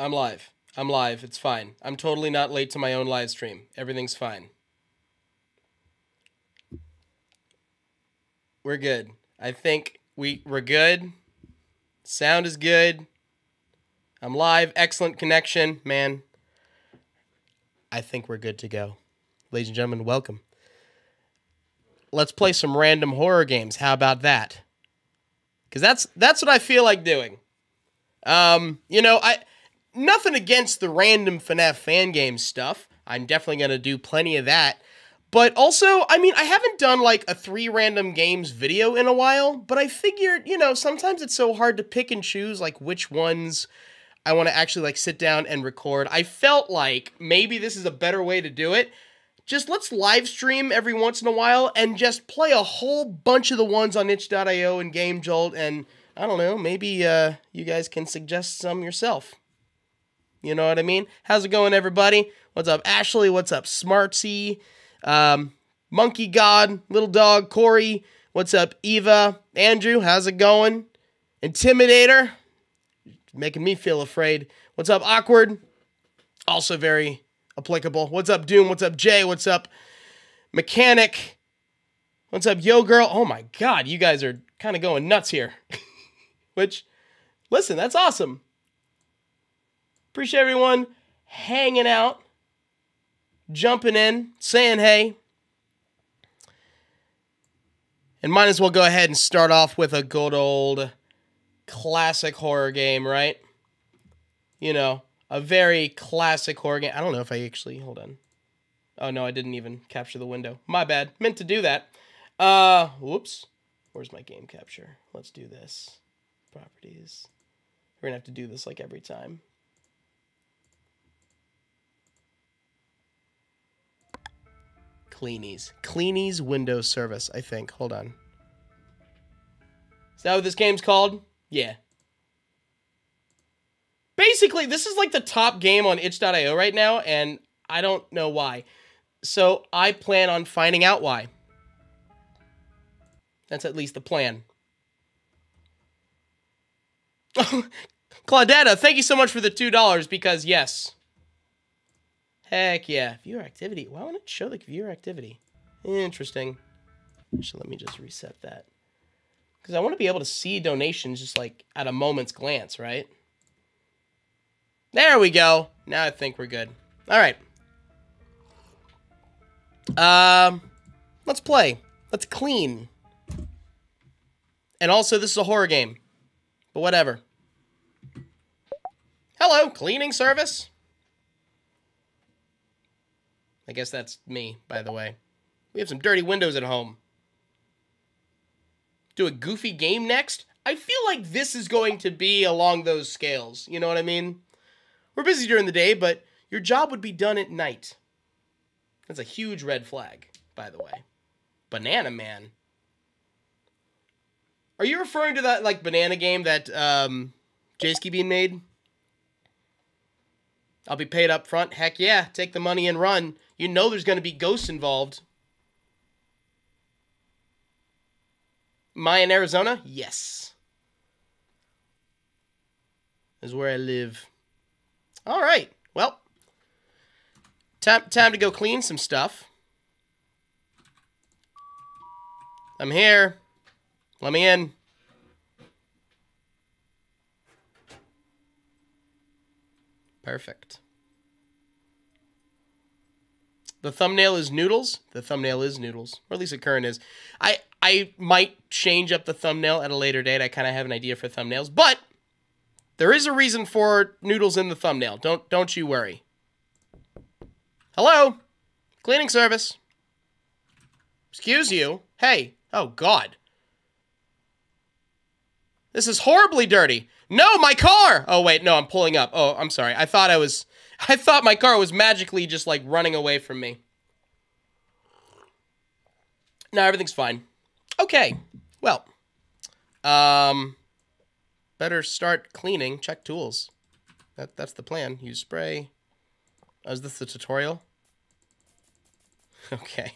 I'm live. I'm live. It's fine. I'm totally not late to my own live stream. Everything's fine. We're good. I think we we're good. Sound is good. I'm live. Excellent connection, man. I think we're good to go. Ladies and gentlemen, welcome. Let's play some random horror games. How about that? Cuz that's that's what I feel like doing. Um, you know, I nothing against the random FNAF fan game stuff. I'm definitely going to do plenty of that. But also, I mean, I haven't done like a three random games video in a while, but I figured, you know, sometimes it's so hard to pick and choose like which ones I want to actually like sit down and record. I felt like maybe this is a better way to do it. Just let's live stream every once in a while and just play a whole bunch of the ones on itch.io and Game Jolt and I don't know, maybe uh, you guys can suggest some yourself. You know what I mean? How's it going, everybody? What's up, Ashley? What's up, Smartsy? Um, Monkey God, Little Dog, Corey. What's up, Eva? Andrew, how's it going? Intimidator, making me feel afraid. What's up, Awkward? Also very applicable. What's up, Doom? What's up, Jay? What's up, Mechanic? What's up, Yo Girl? Oh my God, you guys are kind of going nuts here. Which, listen, that's awesome. Appreciate everyone hanging out, jumping in, saying hey. And might as well go ahead and start off with a good old classic horror game, right? You know, a very classic horror game. I don't know if I actually, hold on. Oh no, I didn't even capture the window. My bad. Meant to do that. Uh, whoops. Where's my game capture? Let's do this. Properties. We're gonna have to do this like every time. Cleanies. Cleanies Windows Service, I think. Hold on. Is that what this game's called? Yeah. Basically, this is like the top game on itch.io right now, and I don't know why. So I plan on finding out why. That's at least the plan. Claudetta, thank you so much for the $2 because, yes, Heck yeah. Viewer activity. Why wouldn't it show the viewer activity? Interesting. So let me just reset that. Because I want to be able to see donations just like at a moment's glance, right? There we go. Now I think we're good. All right. Um, let's play. Let's clean. And also, this is a horror game. But whatever. Hello, cleaning service. I guess that's me, by the way. We have some dirty windows at home. Do a goofy game next? I feel like this is going to be along those scales. You know what I mean? We're busy during the day, but your job would be done at night. That's a huge red flag, by the way. Banana Man. Are you referring to that like banana game that um Ski Bean made? I'll be paid up front. Heck yeah, take the money and run. You know there's going to be ghosts involved. Am I in Arizona? Yes. Is where I live. All right. Well, time time to go clean some stuff. I'm here. Let me in. Perfect. The thumbnail is noodles. The thumbnail is noodles, or at least the current is. I I might change up the thumbnail at a later date. I kind of have an idea for thumbnails, but there is a reason for noodles in the thumbnail. Don't don't you worry. Hello, cleaning service. Excuse you. Hey. Oh God. This is horribly dirty. No, my car. Oh wait, no, I'm pulling up. Oh, I'm sorry. I thought I was I thought my car was magically just like running away from me. Now everything's fine. Okay. Well, um, better start cleaning. Check tools. That that's the plan. Use spray. Oh, is this the tutorial? Okay.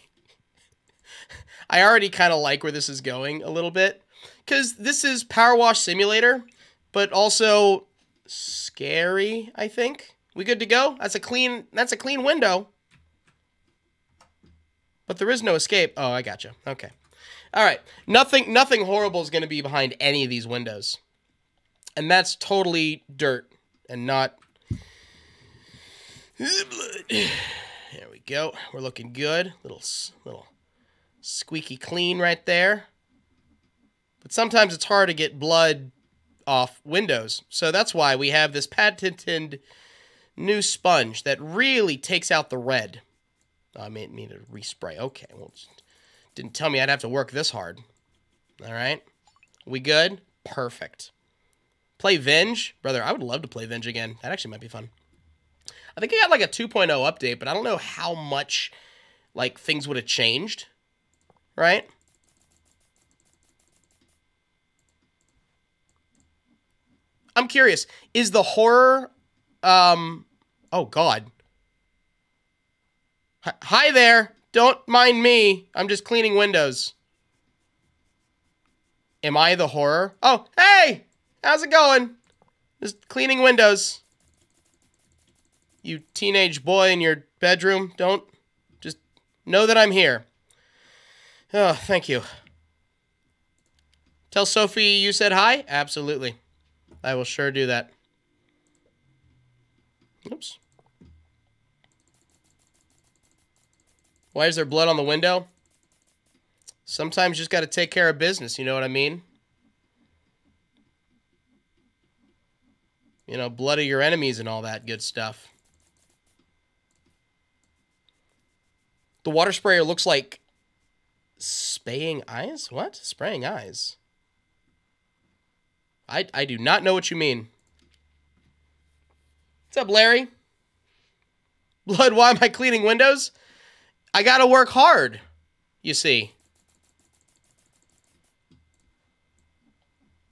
I already kind of like where this is going a little bit because this is Power Wash Simulator, but also scary, I think. We good to go? That's a clean that's a clean window. But there is no escape. Oh, I gotcha. Okay. All right. Nothing nothing horrible is going to be behind any of these windows. And that's totally dirt and not blood. There we go. We're looking good. Little little squeaky clean right there. But sometimes it's hard to get blood off windows. So that's why we have this patented new sponge that really takes out the red. I mean, need to respray. Okay, well, didn't tell me I'd have to work this hard. All right, we good? Perfect. Play Venge, brother. I would love to play Venge again. That actually might be fun. I think I got like a 2.0 update, but I don't know how much like things would have changed. Right? I'm curious. Is the horror um oh god. Hi there. Don't mind me. I'm just cleaning windows. Am I the horror? Oh, hey! How's it going? Just cleaning windows. You teenage boy in your bedroom, don't just know that I'm here. Oh, thank you. Tell Sophie you said hi? Absolutely. I will sure do that. Oops. Why is there blood on the window? Sometimes you just got to take care of business, you know what I mean? You know, blood of your enemies and all that good stuff. The water sprayer looks like spaying eyes? What? Spraying eyes? I, I do not know what you mean. What's up, Larry? Blood, why am I cleaning windows? I gotta work hard, you see.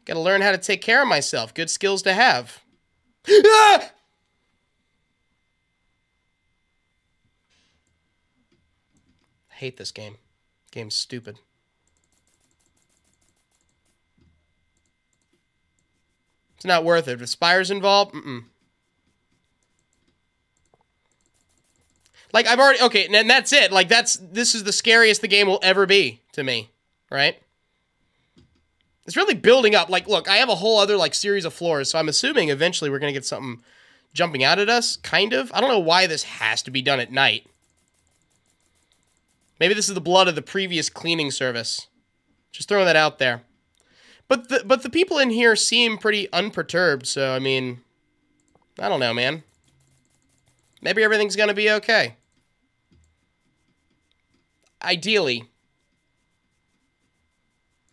Gotta learn how to take care of myself. Good skills to have. ah! hate this game. Game's stupid. It's not worth it. If Spire's involved, mm-mm. Like I've already okay, and that's it. Like that's this is the scariest the game will ever be to me, right? It's really building up. Like, look, I have a whole other like series of floors, so I'm assuming eventually we're gonna get something jumping out at us, kind of. I don't know why this has to be done at night. Maybe this is the blood of the previous cleaning service. Just throwing that out there. But the but the people in here seem pretty unperturbed, so I mean, I don't know, man. Maybe everything's gonna be okay. Ideally.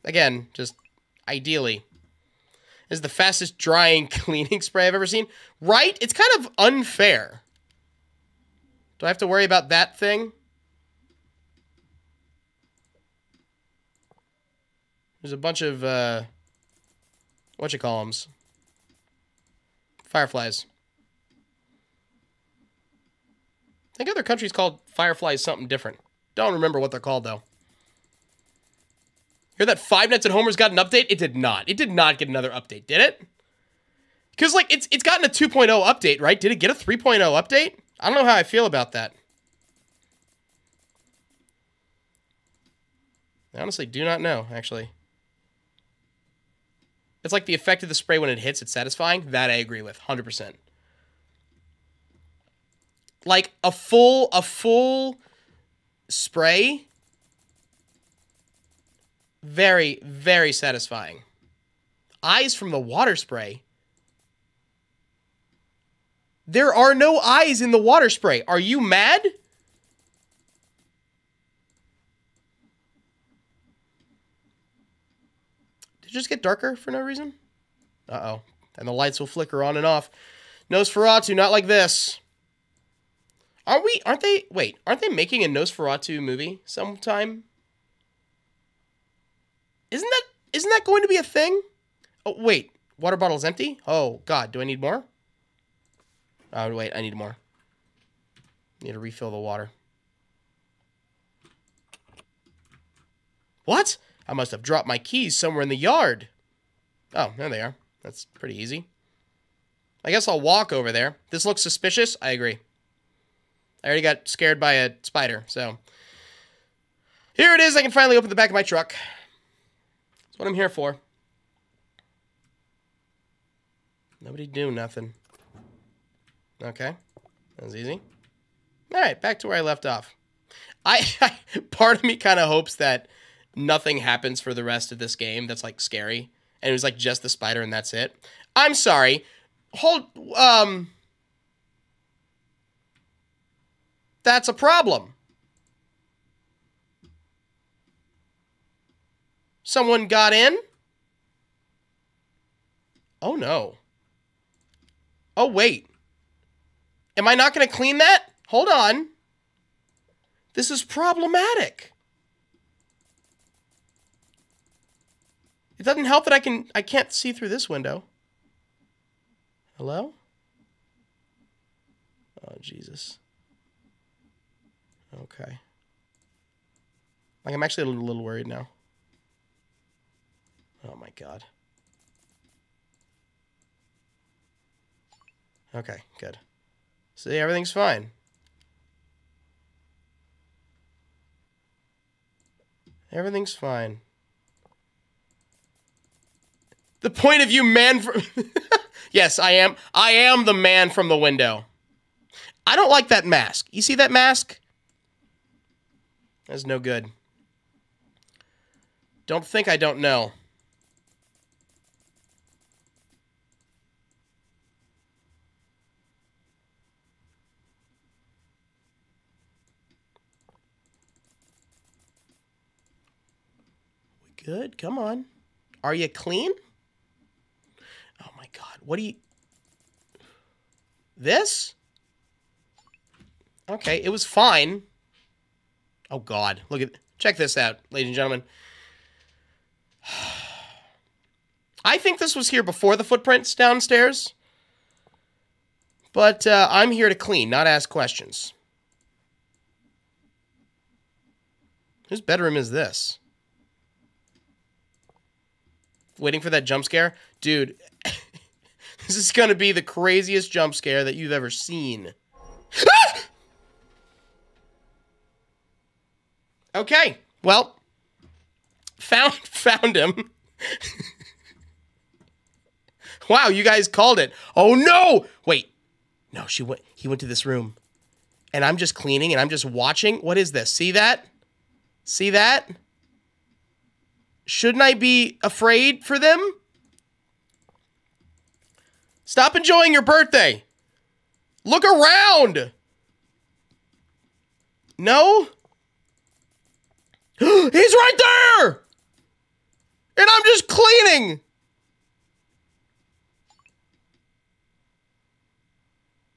Again, just ideally. This is the fastest drying cleaning spray I've ever seen. Right? It's kind of unfair. Do I have to worry about that thing? There's a bunch of, uh, what you call them? Fireflies. I think other countries called fireflies something different. Don't remember what they're called, though. Hear that Five Nights at Homer's got an update? It did not. It did not get another update, did it? Because, like, it's, it's gotten a 2.0 update, right? Did it get a 3.0 update? I don't know how I feel about that. I honestly do not know, actually. It's like the effect of the spray when it hits, it's satisfying. That I agree with, 100%. Like a full a full spray very very satisfying. Eyes from the water spray. There are no eyes in the water spray. Are you mad? Did it just get darker for no reason? Uh-oh. And the lights will flicker on and off. Nosferatu, not like this. Aren't we, aren't they, wait, aren't they making a Nosferatu movie sometime? Isn't that, isn't that going to be a thing? Oh, wait, water bottle's empty? Oh, God, do I need more? Oh, wait, I need more. Need to refill the water. What? I must have dropped my keys somewhere in the yard. Oh, there they are. That's pretty easy. I guess I'll walk over there. This looks suspicious. I agree. I already got scared by a spider, so. Here it is. I can finally open the back of my truck. That's what I'm here for. Nobody do nothing. Okay. That was easy. All right, back to where I left off. I, I part of me kind of hopes that nothing happens for the rest of this game that's like scary and it was like just the spider and that's it. I'm sorry. Hold um That's a problem. Someone got in? Oh no. Oh wait. Am I not going to clean that? Hold on. This is problematic. It doesn't help that I can I can't see through this window. Hello? Oh Jesus. Okay. Like I'm actually a little, little worried now. Oh my god. Okay, good. See, everything's fine. Everything's fine. The point of view man from Yes, I am. I am the man from the window. I don't like that mask. You see that mask? That's no good. Don't think I don't know. We good? Come on. Are you clean? God. What do you This? Okay, it was fine. Oh god. Look at check this out, ladies and gentlemen. I think this was here before the footprints downstairs. But uh, I'm here to clean, not ask questions. Whose bedroom is this? Waiting for that jump scare? Dude, this is to be the craziest jump scare that you've ever seen. Ah! okay, well, found found him. wow, you guys called it. Oh no! Wait. No, she went he went to this room. And I'm just cleaning and I'm just watching. What is this? See that? See that? Shouldn't I be afraid for them? Stop enjoying your birthday. Look around. No? He's right there. And I'm just cleaning.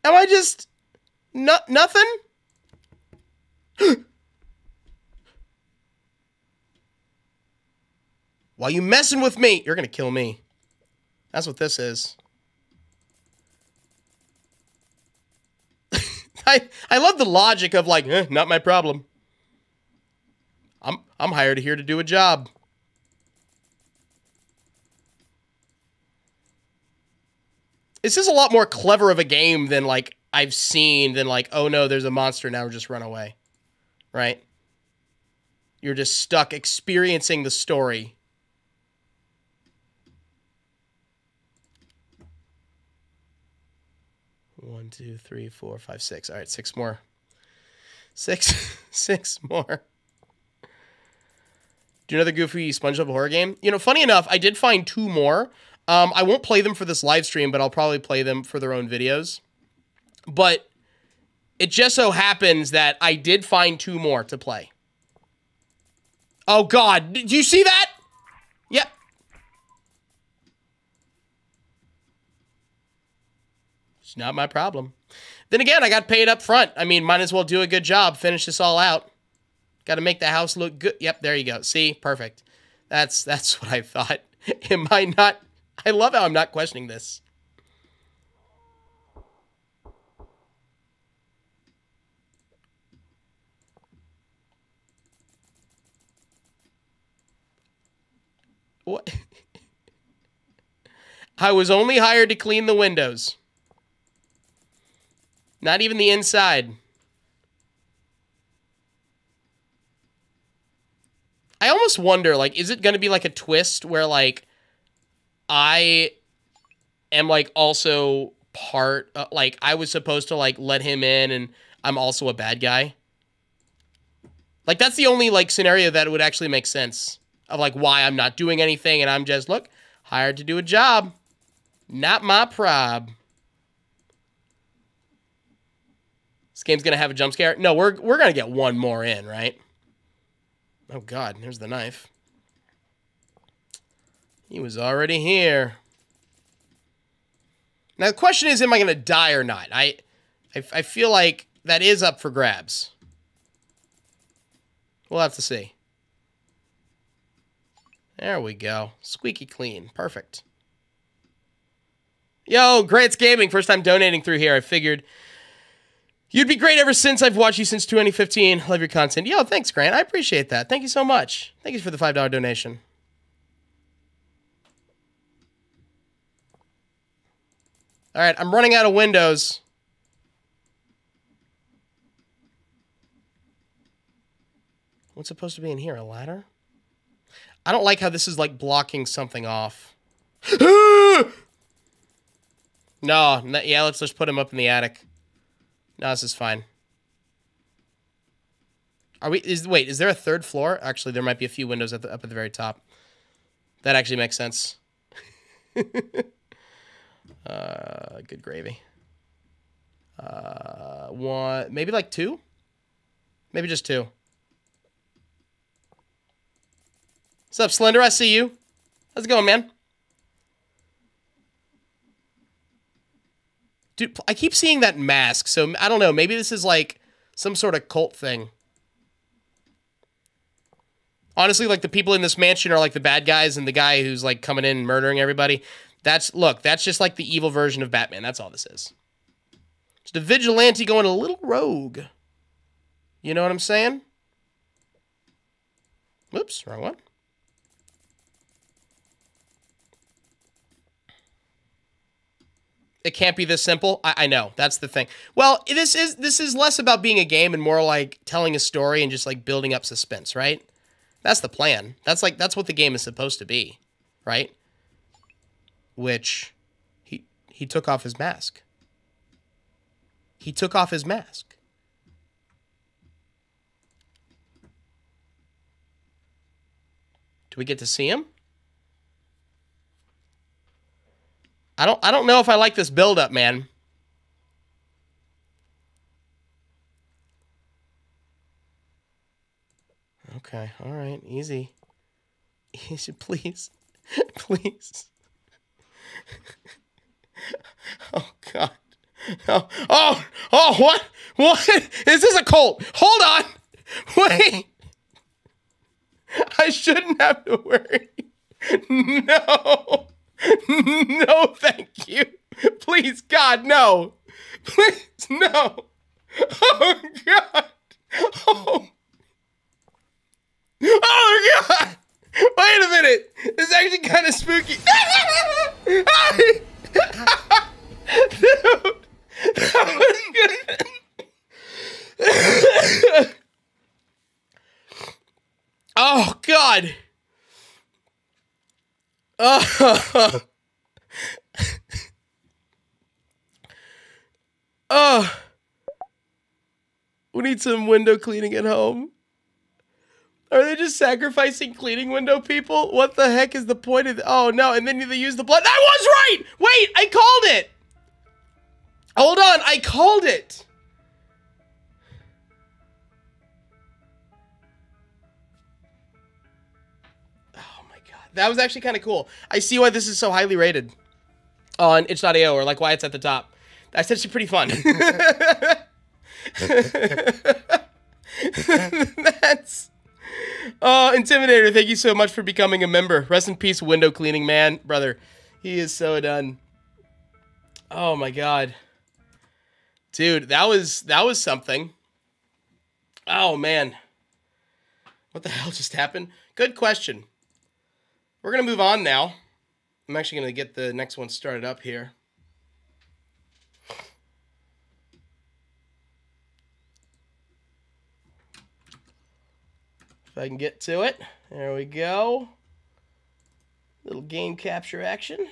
Am I just no, nothing? While you messing with me, you're gonna kill me. That's what this is. I I love the logic of like, eh, not my problem. I'm I'm hired here to do a job. This is a lot more clever of a game than like I've seen than like, oh no, there's a monster now, just run away. Right? You're just stuck experiencing the story. One, two, three, four, five, six. All right, six more. Six, six more. Do another goofy SpongeBob horror game. You know, funny enough, I did find two more. Um, I won't play them for this live stream, but I'll probably play them for their own videos. But it just so happens that I did find two more to play. Oh God, did you see that? Yep. It's not my problem. Then again, I got paid up front. I mean, might as well do a good job, finish this all out. Got to make the house look good. Yep, there you go. See, perfect. That's that's what I thought. Am I not? I love how I'm not questioning this. What? I was only hired to clean the windows. Not even the inside. I almost wonder, like, is it going to be like a twist where, like, I am, like, also part, uh, like, I was supposed to, like, let him in and I'm also a bad guy? Like, that's the only, like, scenario that would actually make sense of, like, why I'm not doing anything and I'm just, look, hired to do a job. Not my prob. This game's gonna have a jump scare. No, we're we're gonna get one more in, right? Oh God, there's the knife. He was already here. Now the question is, am I gonna die or not? I, I, I feel like that is up for grabs. We'll have to see. There we go. Squeaky clean. Perfect. Yo, Grants Gaming. First time donating through here. I figured You'd be great ever since I've watched you since 2015. Love your content. Yo, thanks, Grant. I appreciate that. Thank you so much. Thank you for the $5 donation. All right, I'm running out of windows. What's supposed to be in here? A ladder? I don't like how this is like blocking something off. no, yeah, let's just put him up in the attic. No, this is fine. Are we? Is wait? Is there a third floor? Actually, there might be a few windows at the, up at the very top. That actually makes sense. uh, good gravy. Uh, one, maybe like two. Maybe just two. What's up, Slender? I see you. How's it going, man? Dude, I keep seeing that mask, so I don't know. Maybe this is like some sort of cult thing. Honestly, like the people in this mansion are like the bad guys, and the guy who's like coming in and murdering everybody. That's look, that's just like the evil version of Batman. That's all this is. Just a vigilante going a little rogue. You know what I'm saying? Whoops, wrong one. It can't be this simple. I, I, know that's the thing. Well, this is this is less about being a game and more like telling a story and just like building up suspense, right? That's the plan. That's like that's what the game is supposed to be, right? Which he he took off his mask. He took off his mask. Do we get to see him? I don't I don't know if I like this build up, man. Okay, all right, easy. Easy, please. please. oh god. Oh, oh, oh, what? What? Is this a cult? Hold on. Wait. I shouldn't have to worry. No. no, thank you. Please, God, no. Please, no. Oh, God. Oh. Oh, God. Wait a minute. It's actually kind of spooky. Dude. Oh, God. Oh. oh. We need some window cleaning at home. Are they just sacrificing cleaning window people? What the heck is the point of? oh no! And then they use the blood. That was right. Wait, I called it. Hold on, I called it. That was actually kind of cool. I see why this is so highly rated on itch.io or like why it's at the top. That's actually pretty fun. That's Oh, Intimidator, thank you so much for becoming a member. Rest in peace, window cleaning man, brother. He is so done. Oh my god. Dude, that was that was something. Oh man. What the hell just happened? Good question. We're going to move on now. I'm actually going to get the next one started up here. If I can get to it. There we go. Little game capture action.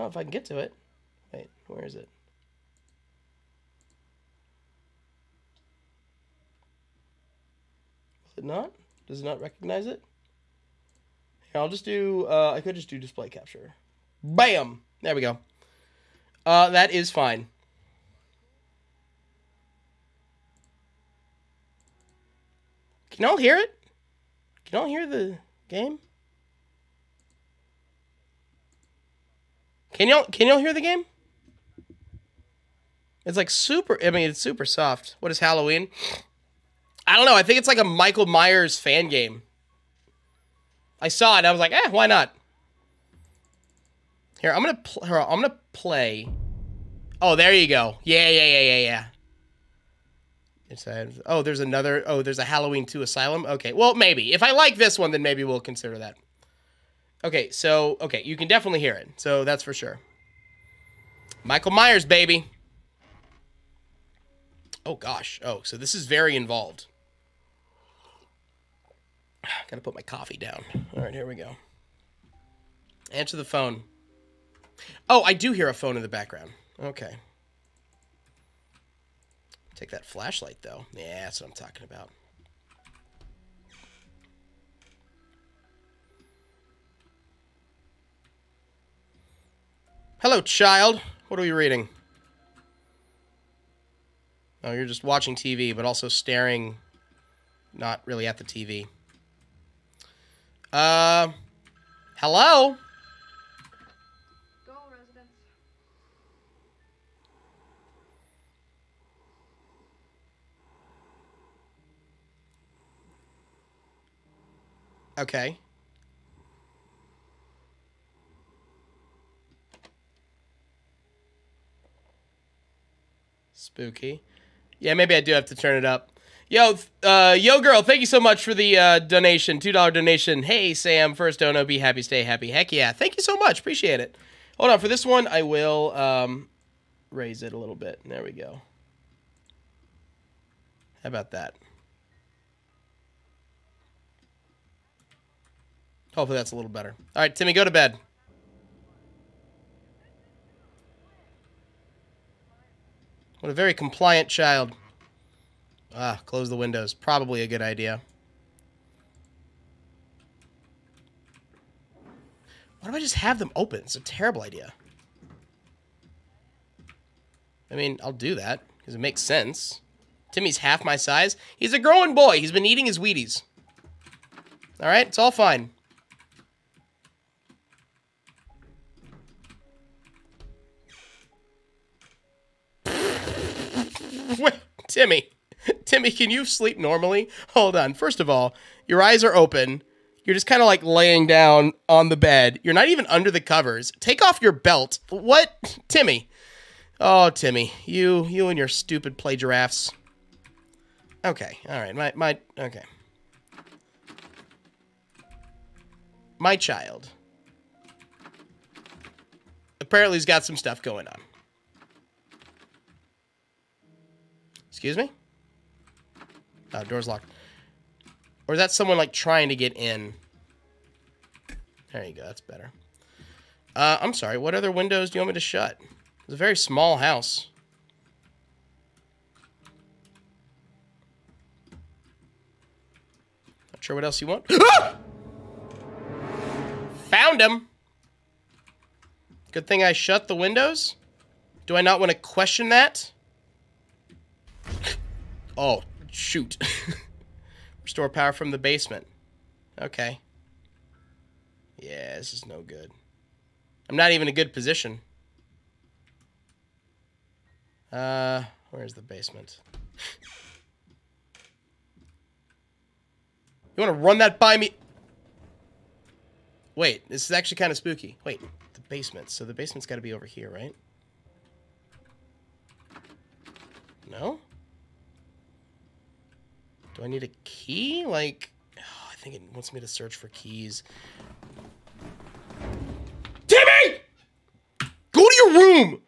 Oh, if I can get to it. Wait, where is it? Will it not? Does it not recognize it? Here, I'll just do, uh, I could just do display capture. Bam! There we go. Uh, that is fine. Can y'all hear it? Can y'all hear the game? Can y'all can y'all hear the game? It's like super. I mean, it's super soft. What is Halloween? I don't know. I think it's like a Michael Myers fan game. I saw it. I was like, eh, why not? Here, I'm gonna here, I'm gonna play. Oh, there you go. Yeah, yeah, yeah, yeah, yeah. Oh, there's another. Oh, there's a Halloween 2 Asylum. Okay, well, maybe if I like this one, then maybe we'll consider that. Okay, so okay, you can definitely hear it. So that's for sure. Michael Myers, baby. Oh gosh. Oh, so this is very involved. Gotta put my coffee down. All right, here we go. Answer the phone. Oh, I do hear a phone in the background. Okay. Take that flashlight, though. Yeah, that's what I'm talking about. Hello, child. What are we reading? Oh, you're just watching TV, but also staring not really at the TV. Uh, hello? Okay. Spooky. Yeah, maybe I do have to turn it up. Yo, uh, yo, girl, thank you so much for the uh, donation, two dollar donation. Hey, Sam, first dono, be happy, stay happy. Heck yeah, thank you so much, appreciate it. Hold on, for this one, I will um, raise it a little bit. There we go. How about that? Hopefully that's a little better. All right, Timmy, go to bed. What a very compliant child. Ah, close the windows. Probably a good idea. Why do I just have them open? It's a terrible idea. I mean, I'll do that because it makes sense. Timmy's half my size. He's a growing boy. He's been eating his Wheaties. All right, it's all fine. Wait, Timmy. Timmy, can you sleep normally? Hold on. First of all, your eyes are open. You're just kind of like laying down on the bed. You're not even under the covers. Take off your belt. What? Timmy. Oh, Timmy. You you and your stupid play giraffes. Okay. All right. My my okay. My child. Apparently he's got some stuff going on. Excuse me? Oh, door's locked. Or is that someone like trying to get in? There you go. That's better. Uh, I'm sorry. What other windows do you want me to shut? It's a very small house. Not sure what else you want. Found him. Good thing I shut the windows. Do I not want to question that? Oh, shoot. Restore power from the basement. Okay. Yeah, this is no good. I'm not even in a good position. Uh, where's the basement? You want to run that by me? Wait, this is actually kind of spooky. Wait, the basement. So the basement's got to be over here, right? No? Do I need a key? Like, oh, I think it wants me to search for keys. Timmy! Go to your room!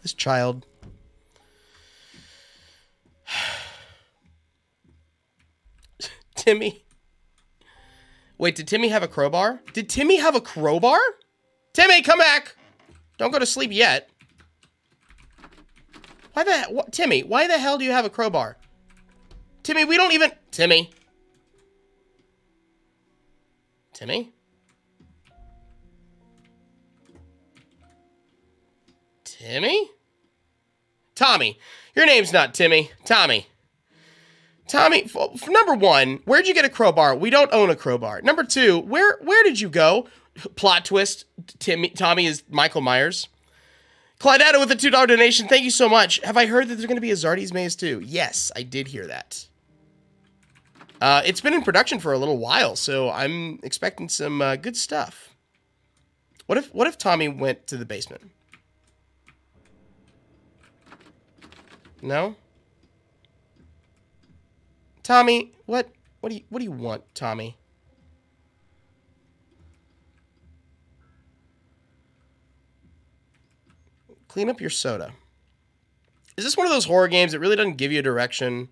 This child. Timmy. Wait, did Timmy have a crowbar? Did Timmy have a crowbar? Timmy, come back! Don't go to sleep yet. Why the what, Timmy? Why the hell do you have a crowbar? Timmy, we don't even Timmy. Timmy? Timmy? Tommy. Your name's not Timmy. Tommy. Tommy, number one, where'd you get a crowbar? We don't own a crowbar. Number two, where where did you go? Plot twist. Tommy is Michael Myers. Claudetta with a two dollar donation. Thank you so much. Have I heard that there's going to be a Zardy's Maze too? Yes, I did hear that. Uh, it's been in production for a little while, so I'm expecting some uh, good stuff. What if what if Tommy went to the basement? No. Tommy, what what do you what do you want, Tommy? Clean up your soda. Is this one of those horror games that really doesn't give you a direction?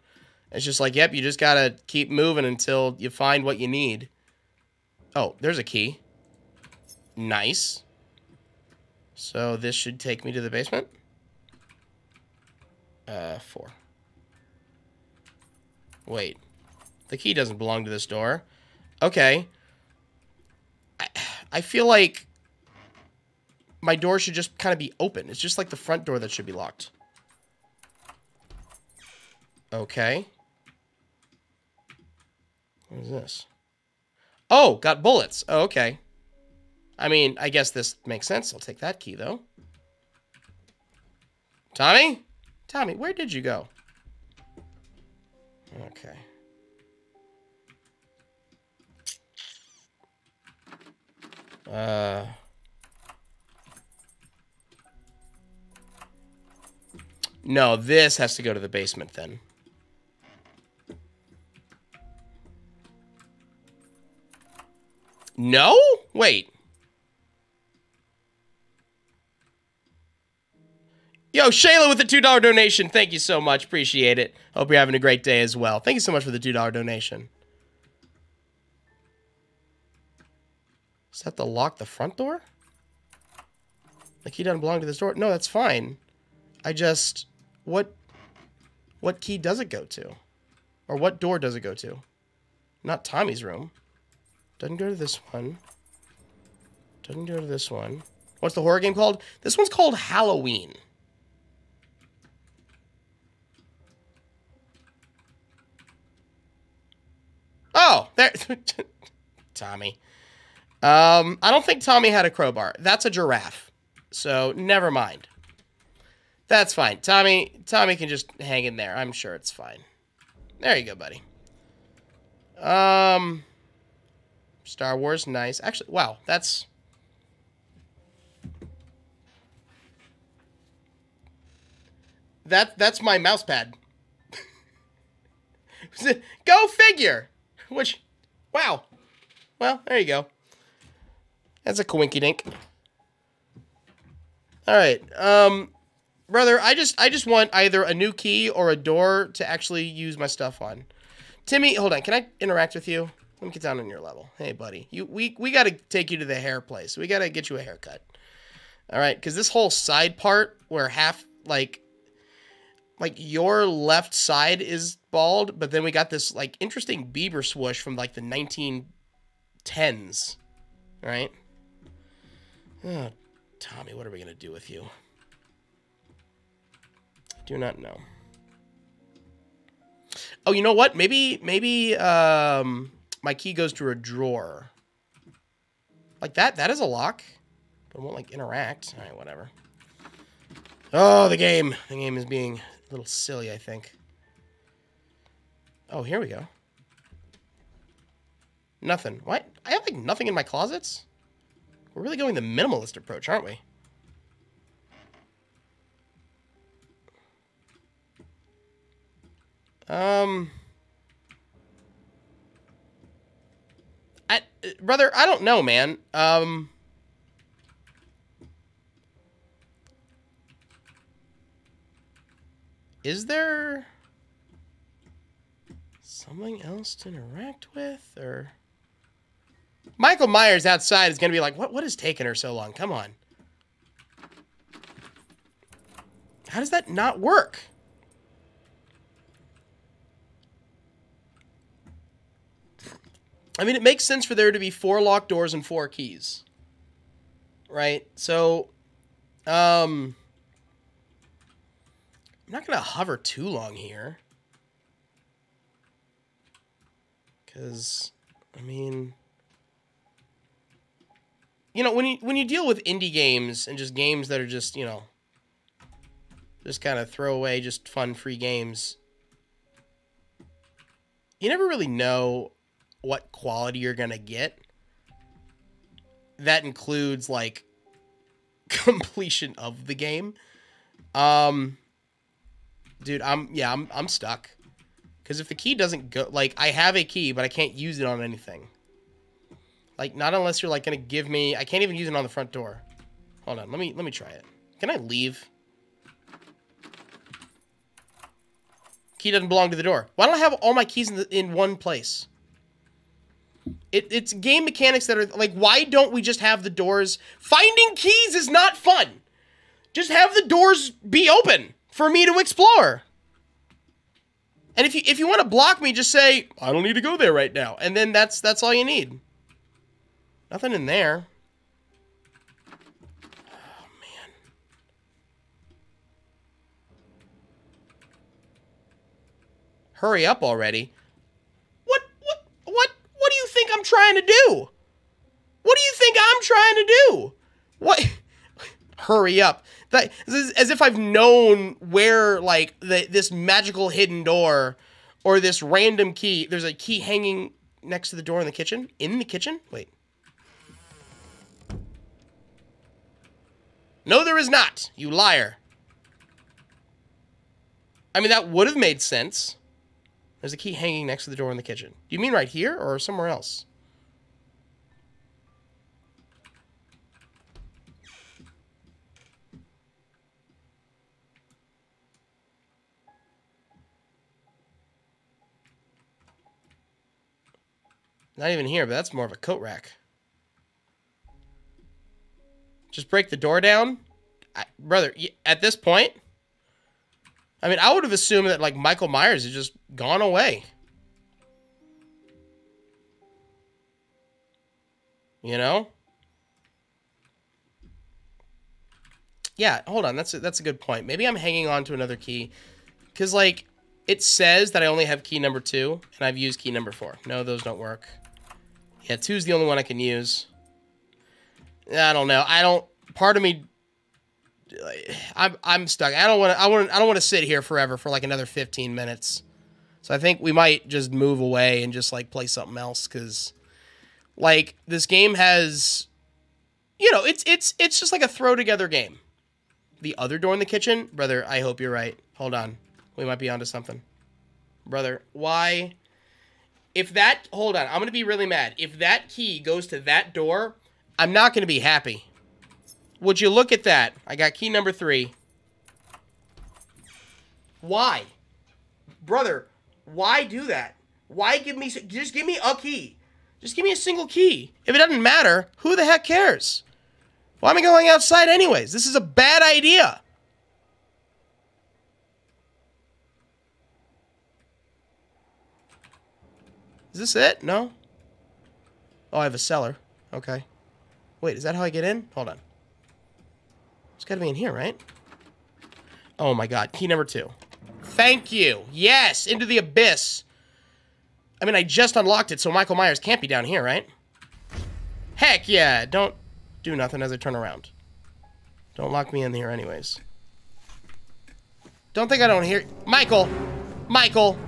It's just like, yep, you just gotta keep moving until you find what you need. Oh, there's a key. Nice. So this should take me to the basement. Uh, four. Wait. The key doesn't belong to this door. Okay. I, I feel like my door should just kind of be open. It's just like the front door that should be locked. Okay. What is this? Oh, got bullets. Oh, okay. I mean, I guess this makes sense. I'll take that key, though. Tommy? Tommy, where did you go? Okay. Uh... No, this has to go to the basement then. No? Wait. Yo, Shayla with the $2 donation. Thank you so much. Appreciate it. Hope you're having a great day as well. Thank you so much for the $2 donation. Is that to lock the front door? The key doesn't belong to this door? No, that's fine. I just... What... What key does it go to? Or what door does it go to? Not Tommy's room. Doesn't go to this one. Doesn't go to this one. What's the horror game called? This one's called Halloween. Oh, there. Tommy. Um, I don't think Tommy had a crowbar. That's a giraffe. So never mind. That's fine. Tommy, Tommy can just hang in there. I'm sure it's fine. There you go, buddy. Um, Star Wars, nice. Actually, wow, that's. That that's my mouse pad. go figure. Which, wow. Well, there you go. That's a coinky dink. All right, um, brother, I just I just want either a new key or a door to actually use my stuff on. Timmy, hold on. Can I interact with you? Let me get down on your level. Hey, buddy. You we we got to take you to the hair place. We got to get you a haircut. All right, cuz this whole side part where half like like your left side is bald, but then we got this like interesting Bieber swoosh from like the 1910s. Right? Oh, Tommy, what are we going to do with you? Do not know. Oh, you know what? Maybe maybe um my key goes to a drawer. Like that that is a lock. But it won't like interact. All right, whatever. Oh, the game. The game is being a little silly, I think. Oh, here we go. Nothing. What? I have like nothing in my closets? We're really going the minimalist approach, aren't we? Um, I, brother, I don't know, man. Um, is there something else to interact with or Michael Myers outside is going to be like, "What what is taking her so long? Come on." How does that not work? I mean, it makes sense for there to be four locked doors and four keys. Right? So, um, I'm not to hover too long here. Because, I mean, you know, when you, when you deal with indie games and just games that are just, you know, just kind of throw away, just fun, free games, you never really know what quality you're gonna get. That includes like completion of the game. Um dude, I'm yeah, I'm I'm stuck. Cuz if the key doesn't go like I have a key, but I can't use it on anything. Like not unless you're like going to give me I can't even use it on the front door. Hold on, let me let me try it. Can I leave? Key doesn't belong to the door. Why don't I have all my keys in, the, in one place? It, it's game mechanics that are like, why don't we just have the doors? Finding keys is not fun. Just have the doors be open for me to explore. And if you if you want to block me, just say I don't need to go there right now, and then that's that's all you need. Nothing in there. Oh man. Hurry up already. What what what what do you think I'm trying to do? What do you think I'm trying to do? What Hurry up. That as if I've known where like the, this magical hidden door or this random key. There's a key hanging next to the door in the kitchen. In the kitchen? Wait. No, there is not, you liar. I mean, that would have made sense. There's a key hanging next to the door in the kitchen. Do you mean right here or somewhere else? Not even here, but that's more of a coat rack. Just break the door down? I, brother, at this point, I mean, I would have assumed that, like, Michael Myers had just gone away. You know? Yeah, hold on. That's a, that's a good point. Maybe I'm hanging on to another key. Because, like, it says that I only have key number two, and I've used key number four. No, those don't work. Yeah, two's the only one I can use. I don't know. I don't. Part of me. I'm I'm stuck. I don't want to. I want. I don't want to sit here forever for like another 15 minutes. So I think we might just move away and just like play something else because, like, this game has, you know, it's it's it's just like a throw together game. The other door in the kitchen, brother. I hope you're right. Hold on, we might be onto something, brother. Why? If that, hold on, I'm gonna be really mad. If that key goes to that door, I'm not gonna be happy. Would you look at that? I got key number three. Why? Brother, why do that? Why give me, just give me a key. Just give me a single key. If it doesn't matter, who the heck cares? Why am I going outside anyways? This is a bad idea. Is this it? No? Oh, I have a cellar. Okay. Wait, is that how I get in? Hold on. Gotta be in here, right? Oh my god. Key number two. Thank you. Yes, into the abyss. I mean, I just unlocked it, so Michael Myers can't be down here, right? Heck yeah. Don't do nothing as I turn around. Don't lock me in here anyways. Don't think I don't hear... Michael! Michael!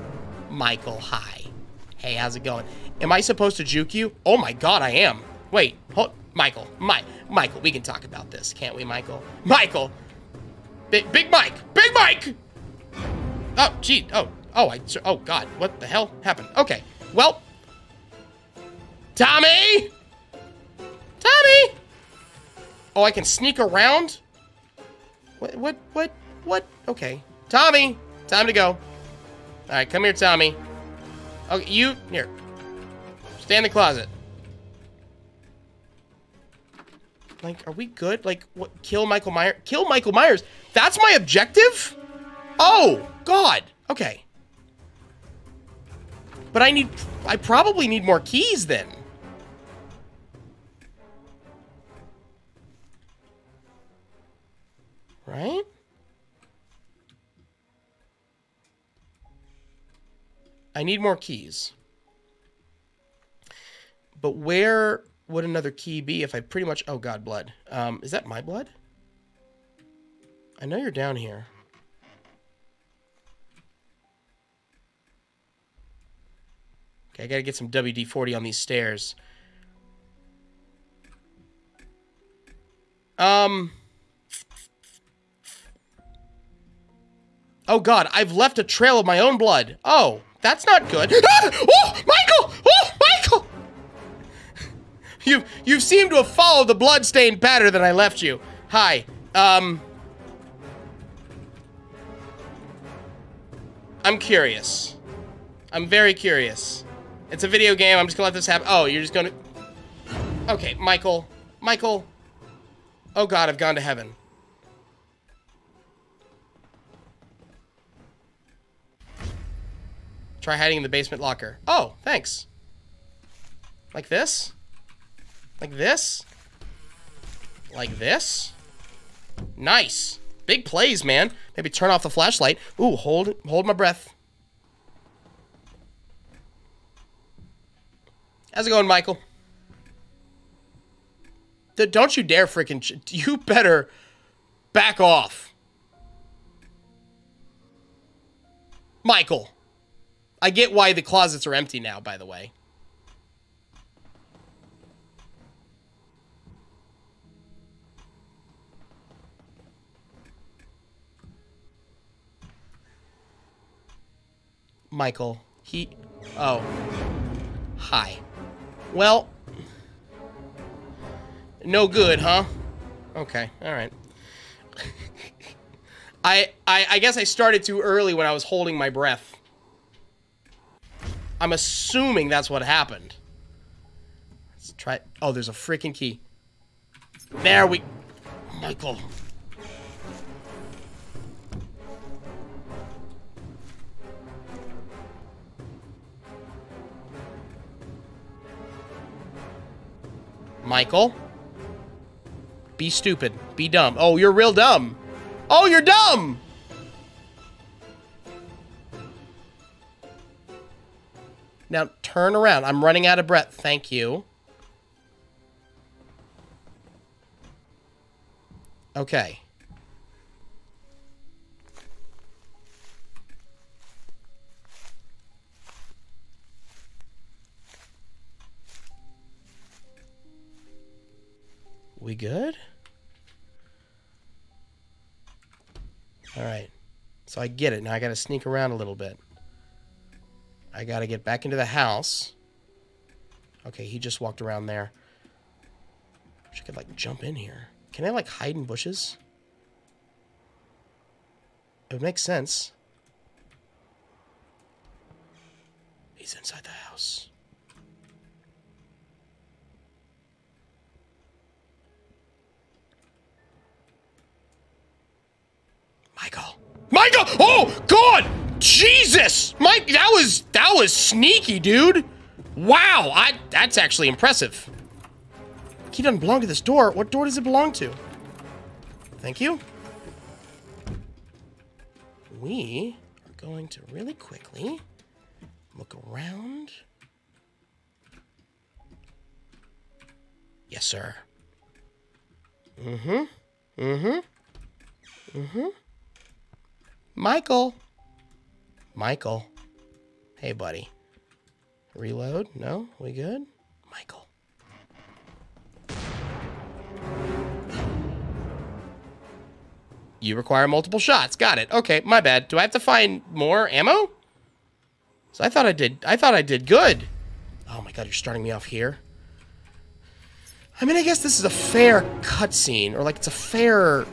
Michael, hi. Hey, how's it going? Am I supposed to juke you? Oh my god, I am. Wait, hold, Michael, Mike, Michael, we can talk about this, can't we, Michael? Michael! Big, Big Mike! Big Mike! Oh, gee, oh, oh, I, oh god, what the hell happened? Okay, well, Tommy! Tommy! Oh, I can sneak around? What, what, what, what? Okay. Tommy! Time to go. All right, come here, Tommy. Okay, you here. Stay in the closet. Like, are we good? Like, what? Kill Michael Myers? Kill Michael Myers? That's my objective? Oh, God. Okay. But I need, I probably need more keys then. Right? I need more keys. But where would another key be if I pretty much... Oh, God, blood. Um, is that my blood? I know you're down here. Okay, I gotta get some WD-40 on these stairs. Um... Oh god, I've left a trail of my own blood. Oh, that's not good. Ah! Oh, Michael! Michael! You you seem to have followed the bloodstained pattern that I left you. Hi. Um I'm curious. I'm very curious. It's a video game. I'm just gonna let this happen. Oh, you're just gonna Okay, Michael. Michael. Oh god, I've gone to heaven. Try hiding in the basement locker. Oh, thanks. Like this? Like this? Like this? Nice. Big plays, man. Maybe turn off the flashlight. Ooh, hold hold my breath. How's it going, Michael? Don't you dare freaking... You better back off. Michael. I get why the closets are empty now, by the way. Michael, he... Oh. Hi. Well... No good, huh? Okay, alright. I, I I guess I started too early when I was holding my breath. I'm assuming that's what happened. Let's try. Oh, there's a freaking key. There we. Michael. Michael. Be stupid. Be dumb. Oh, you're real dumb. Oh, you're dumb! Now turn around. I'm running out of breath. Thank you. Okay. We good? All right. So I get it. Now I got to sneak around a little bit. I gotta get back into the house. Okay, he just walked around there. Wish I could, like, jump in here. Can I, like, hide in bushes? It would make sense. He's inside the house. Michael. Michael! Oh, God! Jesus! Mike, that was that was sneaky, dude. Wow, I that's actually impressive. Key doesn't belong to this door. What door does it belong to? Thank you. We are going to really quickly look around. Yes, sir. Mm-hmm. Mm-hmm. Mm-hmm. Michael. Michael. Hey, buddy. Reload? No? We good? Michael. You require multiple shots. Got it. Okay, my bad. Do I have to find more ammo? So I thought I did. I thought I did good. Oh my god, you're starting me off here. I mean, I guess this is a fair cutscene, or like it's a fair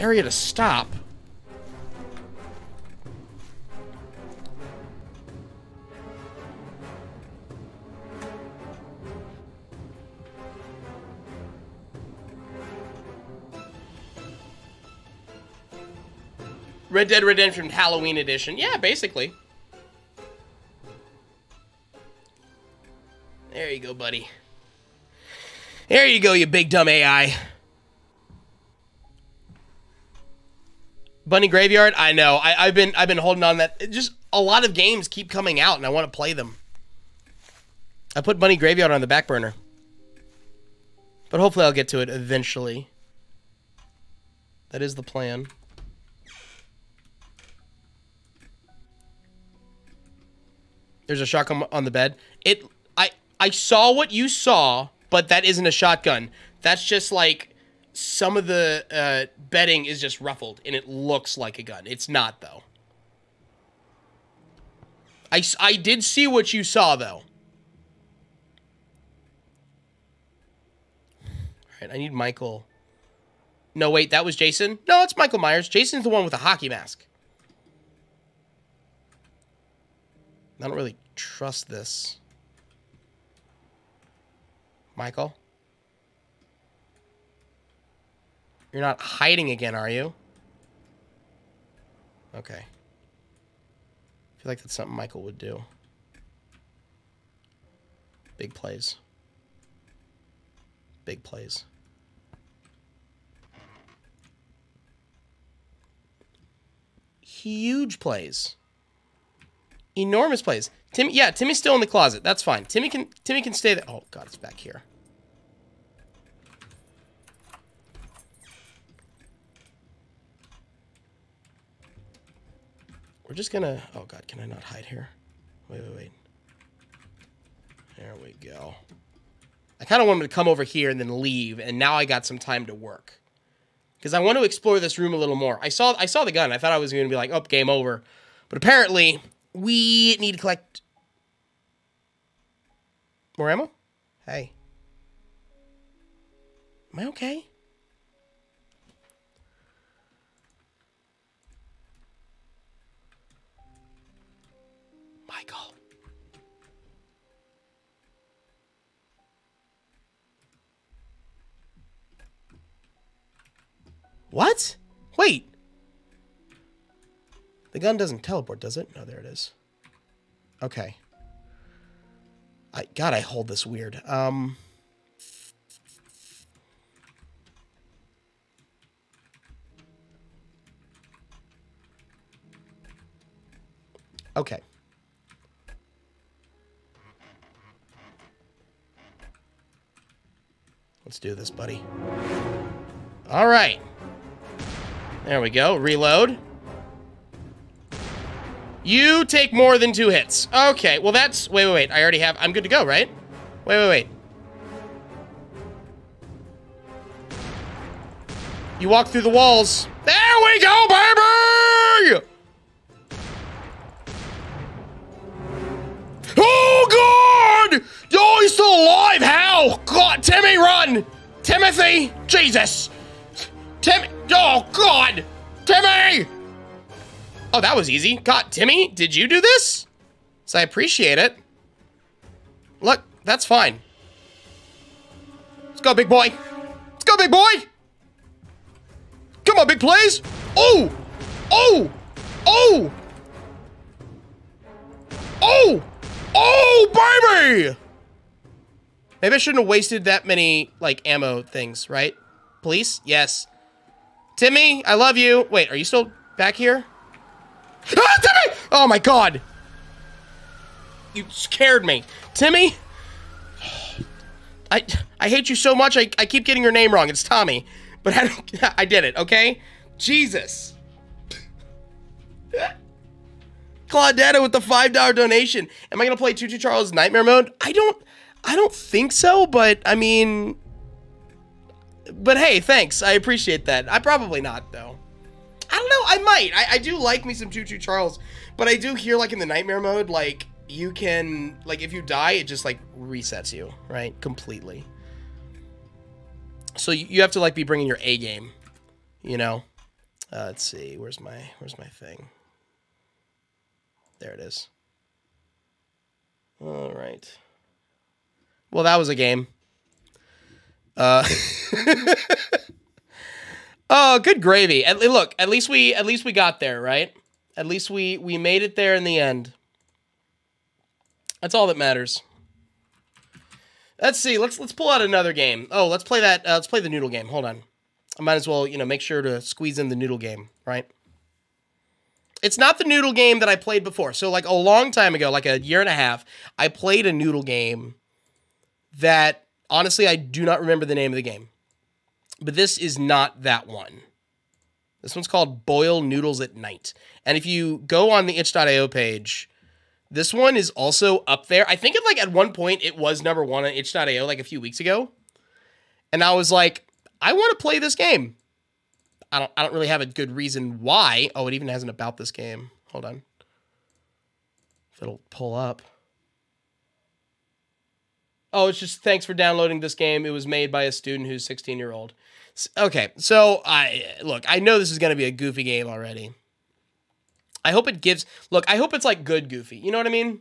area to stop. Red Dead Redemption Halloween Edition. Yeah, basically. There you go, buddy. There you go, you big dumb AI. Bunny Graveyard. I know. I, have been I've been holding on that. It just a lot of games keep coming out, and I want to play them. I put Bunny Graveyard on the back burner, but hopefully I'll get to it eventually. That is the plan. There's a shotgun on the bed. It I I saw what you saw, but that isn't a shotgun. That's just like some of the uh, bedding is just ruffled and it looks like a gun. It's not though. I, I did see what you saw though. All right, I need Michael. No, wait, that was Jason? No, it's Michael Myers. Jason's the one with the hockey mask. I don't really trust this. Michael? You're not hiding again, are you? Okay. I feel like that's something Michael would do. Big plays. Big plays. Huge plays. Enormous plays. Timmy, yeah, Timmy's still in the closet. That's fine. Timmy can Timmy can stay there. Oh God, it's back here. We're just gonna... Oh, God, can I not hide here? Wait, wait, wait. There we go. I kind of wanted to come over here and then leave, and now I got some time to work. Because I want to explore this room a little more. I saw I saw the gun. I thought I was going to be like, oh, game over. But apparently, we need to collect... More ammo? Hey. Am I okay? Michael. What? Wait. The gun doesn't teleport, does it? No, there it is. Okay. I God, I hold this weird. Um Okay. Let's do this, buddy. All right. There we go. Reload. You take more than two hits. Okay, well that's... Wait, wait, wait. I already have... I'm good to go, right? Wait, wait, wait. You walk through the walls. There we go, baby! Oh, God! Oh, he's still alive! How? God, Timmy, run! Timothy! Jesus! Tim... Oh, God! Timmy! Oh, that was easy. God, Timmy, did you do this? So I appreciate it. Look, that's fine. Let's go, big boy. Let's go, big boy! Come on, big plays! Oh! Oh! Oh! Oh! Oh, baby! Maybe I shouldn't have wasted that many, like, ammo things, right? Police? Yes. Timmy, I love you. Wait, are you still back here? Ah, Timmy! Oh, my God. You scared me. Timmy? I I hate you so much, I, I keep getting your name wrong. It's Tommy. But I, don't, I did it, okay? Jesus. Claudetta with the $5 donation. Am I going to play Choo Charles Nightmare Mode? I don't I don't think so, but I mean but hey, thanks. I appreciate that. I probably not though. I don't know. I might. I, I do like me some Choo Choo Charles, but I do hear like in the nightmare mode, like you can like if you die, it just like resets you, right? Completely. So you, have to like be bringing your A game, you know. Uh, let's see. Where's my Where's my thing? There it is. All right. Well, that was a game. Uh, Oh, good gravy. At, look, at least we at least we got there, right? At least we we made it there in the end. That's all that matters. Let's see. Let's let's pull out another game. Oh, let's play that. Uh, let's play the noodle game. Hold on. I might as well, you know, make sure to squeeze in the noodle game, right? It's not the noodle game that I played before. So, like a long time ago, like a year and a half, I played a noodle game that honestly I do not remember the name of the game. But this is not that one. This one's called Boil Noodles at Night. And if you go on the itch.io page, this one is also up there. I think it like at one point it was number one on itch.io like a few weeks ago. And I was like, I want to play this game. I don't I don't really have a good reason why. Oh, it even has an about this game. Hold on. If it'll pull up. Oh, it's just thanks for downloading this game. It was made by a student who's 16 year old. Okay, so I look. I know this is going to be a goofy game already. I hope it gives. Look, I hope it's like good goofy. You know what I mean?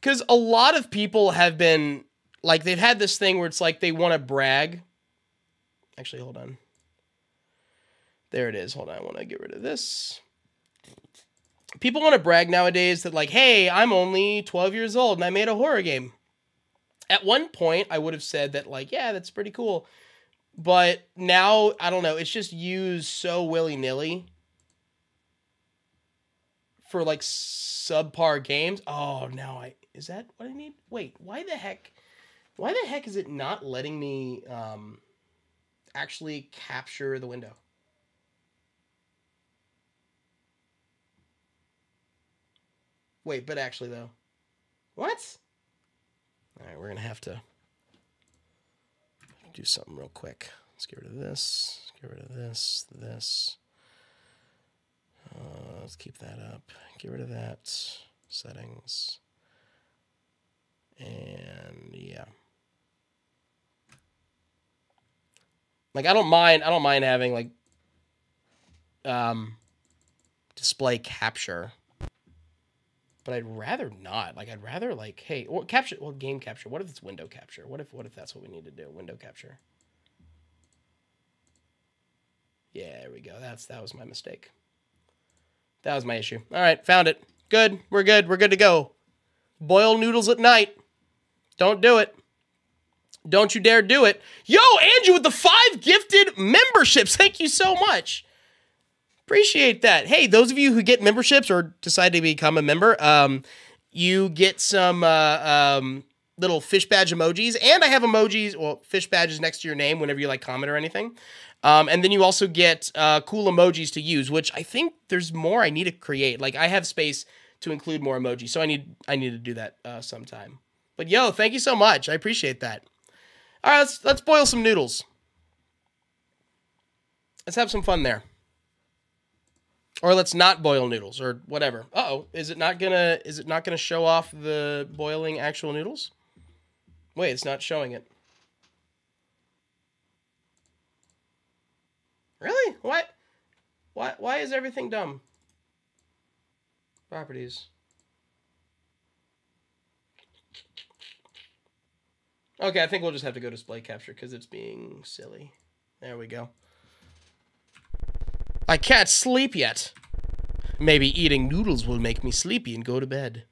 Because a lot of people have been like they've had this thing where it's like they want to brag. Actually, hold on. There it is. Hold on. I want to get rid of this. People want to brag nowadays that like, hey, I'm only 12 years old and I made a horror game. At one point, I would have said that like, yeah, that's pretty cool. But now, I don't know, it's just used so willy-nilly for like subpar games. Oh, now I is that what I need? Wait, why the heck why the heck is it not letting me um actually capture the window? Wait, but actually though. What? All right, we're going to have to do something real quick. Let's get rid of this. Get rid of this, this. Uh, let's keep that up. Get rid of that. Settings. And yeah. Like I don't mind I don't mind having like um display capture but I'd rather not. Like I'd rather like, hey, or capture well game capture. What if it's window capture? What if what if that's what we need to do? Window capture. Yeah, there we go. That's that was my mistake. That was my issue. All right, found it. Good. We're good. We're good to go. Boil noodles at night. Don't do it. Don't you dare do it. Yo, Andrew with the five gifted memberships. Thank you so much. Appreciate that. Hey, those of you who get memberships or decide to become a member, um, you get some uh, um, little fish badge emojis, and I have emojis, well, fish badges next to your name whenever you like comment or anything. Um, and then you also get uh, cool emojis to use, which I think there's more I need to create. Like I have space to include more emojis, so I need I need to do that uh, sometime. But yo, thank you so much. I appreciate that. All right, let's let's boil some noodles. Let's have some fun there. Or let's not boil noodles or whatever. oh, is it not gonna is it not gonna show off the boiling actual noodles? Wait, it's not showing it. Really? What? Why why is everything dumb? Properties. Okay, I think we'll just have to go display capture because it's being silly. There we go. I can't sleep yet. Maybe eating noodles will make me sleepy and go to bed.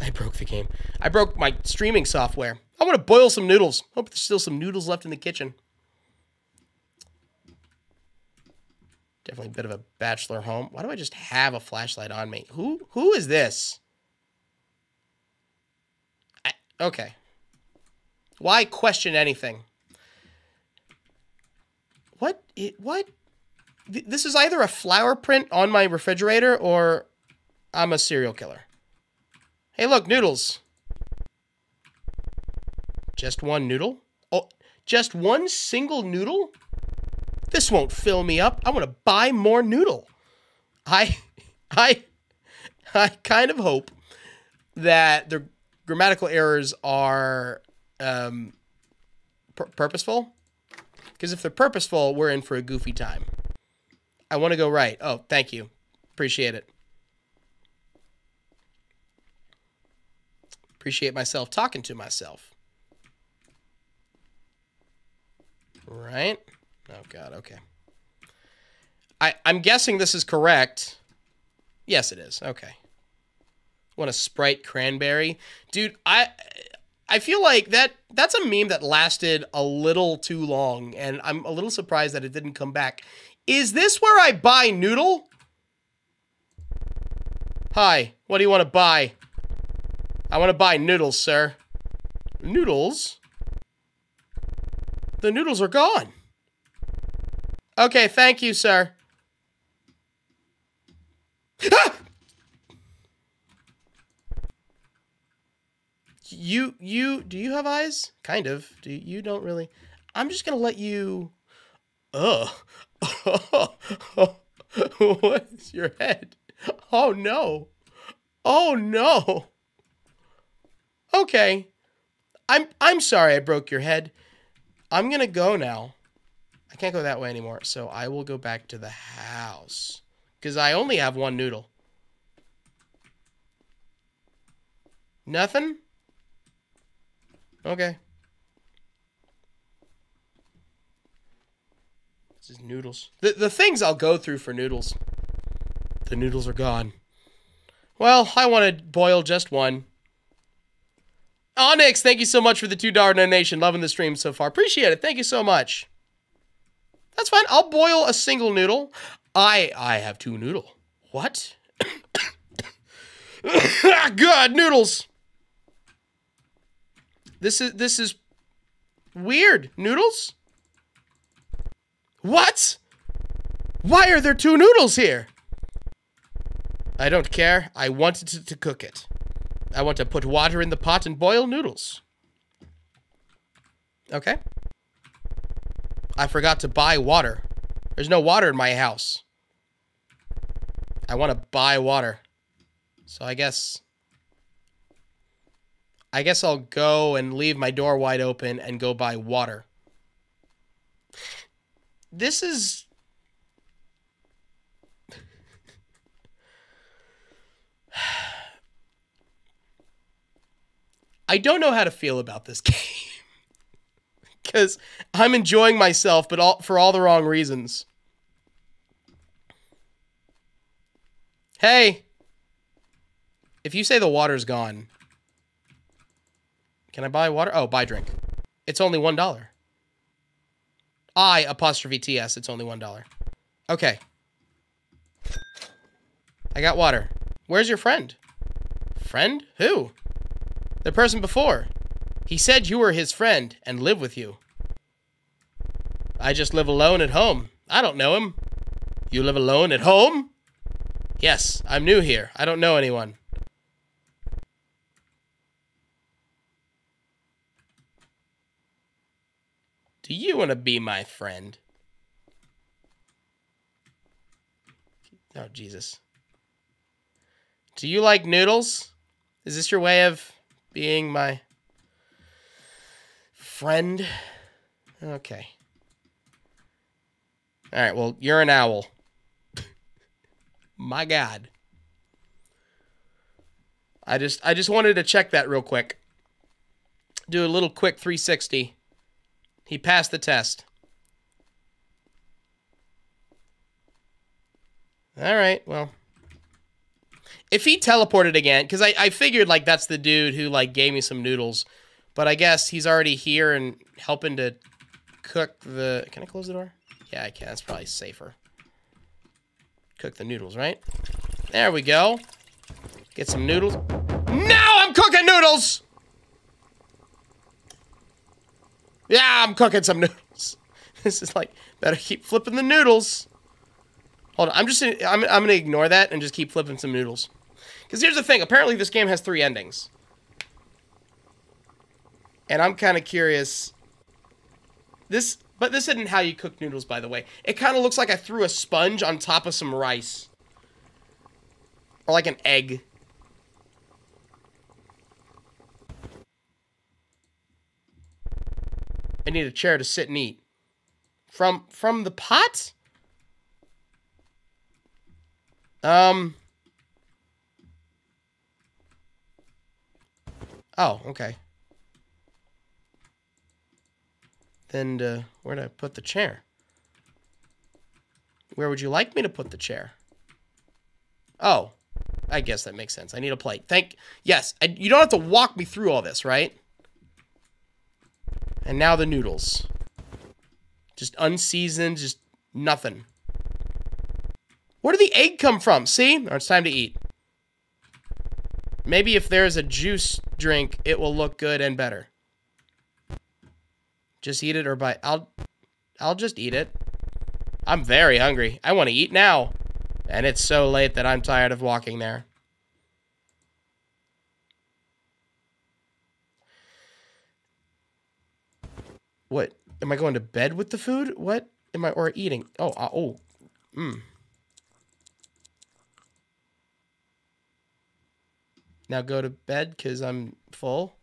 I broke the game. I broke my streaming software. I want to boil some noodles. Hope there's still some noodles left in the kitchen. Definitely a bit of a bachelor home. Why do I just have a flashlight on me? Who who is this? I, okay. Why question anything? What it what this is either a flower print on my refrigerator or I'm a serial killer. Hey, look, noodles. Just one noodle? Oh, just one single noodle? This won't fill me up. I want to buy more noodle. I, I, I kind of hope that the grammatical errors are um, pur- purposeful. Because if they're purposeful, we're in for a goofy time. I want to go right. Oh, thank you. Appreciate it. Appreciate myself talking to myself. Right? Oh god, okay. I I'm guessing this is correct. Yes, it is. Okay. Want a Sprite cranberry? Dude, I I feel like that that's a meme that lasted a little too long and I'm a little surprised that it didn't come back. Is this where I buy noodle? Hi, what do you want to buy? I want to buy noodles, sir. Noodles? The noodles are gone. Okay, thank you, sir. Ah! You, you, do you have eyes? Kind of. Do you, don't really? I'm just gonna let you. Ugh. What's your head? Oh no. Oh no. Okay. I'm I'm sorry I broke your head. I'm gonna go now. I can't go that way anymore, so I will go back to the house. Because I only have one noodle. Nothing? Okay. Is noodles. The, the things I'll go through for noodles. The noodles are gone. Well, I want to boil just one. Onyx, thank you so much for the $2 donation. Loving the stream so far. Appreciate it. Thank you so much. That's fine. I'll boil a single noodle. I I have two noodle. What? God, noodles. This is this is weird. Noodles? What? Why are there two noodles here? I don't care. I wanted to, to cook it. I want to put water in the pot and boil noodles. Okay. I forgot to buy water. There's no water in my house. I want to buy water. So I guess... I guess I'll go and leave my door wide open and go buy water. This is... I don't know how to feel about this game because I'm enjoying myself, but all for all the wrong reasons. Hey, if you say the water's gone, can I buy water? Oh, buy drink. It's only one dollar. I apostrophe ts. It's only one dollar. Okay. I got water. Where's your friend? Friend? Who? The person before. He said you were his friend and live with you. I just live alone at home. I don't know him. You live alone at home? Yes, I'm new here. I don't know anyone. Do you want to be my friend? Oh, Jesus. Do you like noodles? Is this your way of being my friend? Okay. All right, well, you're an owl. my god. I just I just wanted to check that real quick. Do a little quick 360. He passed the test. All right, well. If he teleported again, because I, I figured like that's the dude who like gave me some noodles, but I guess he's already here and helping to cook the. Can I close the door? Yeah, I can. That's probably safer. Cook the noodles, right? There we go. Get some noodles. Now I'm cooking noodles! Yeah, I'm cooking some noodles. This is like, better keep flipping the noodles. Hold on, I'm just, I'm, I'm gonna ignore that and just keep flipping some noodles. Because here's the thing, apparently this game has three endings. And I'm kind of curious. This, but this isn't how you cook noodles, by the way. It kind of looks like I threw a sponge on top of some rice. Or like an egg. I need a chair to sit and eat. From from the pot? Um Oh, okay. Then uh, where did I put the chair? Where would you like me to put the chair? Oh, I guess that makes sense. I need a plate. Thank. Yes, I, you don't have to walk me through all this, right? And now the noodles. Just unseasoned, just nothing. Where did the egg come from? See? Oh, it's time to eat. Maybe if there's a juice drink, it will look good and better. Just eat it or buy. I'll, I'll just eat it. I'm very hungry. I want to eat now. And it's so late that I'm tired of walking there. What? Am I going to bed with the food? What am I or eating? Oh, uh, oh. Mm. Now go to bed cuz I'm full.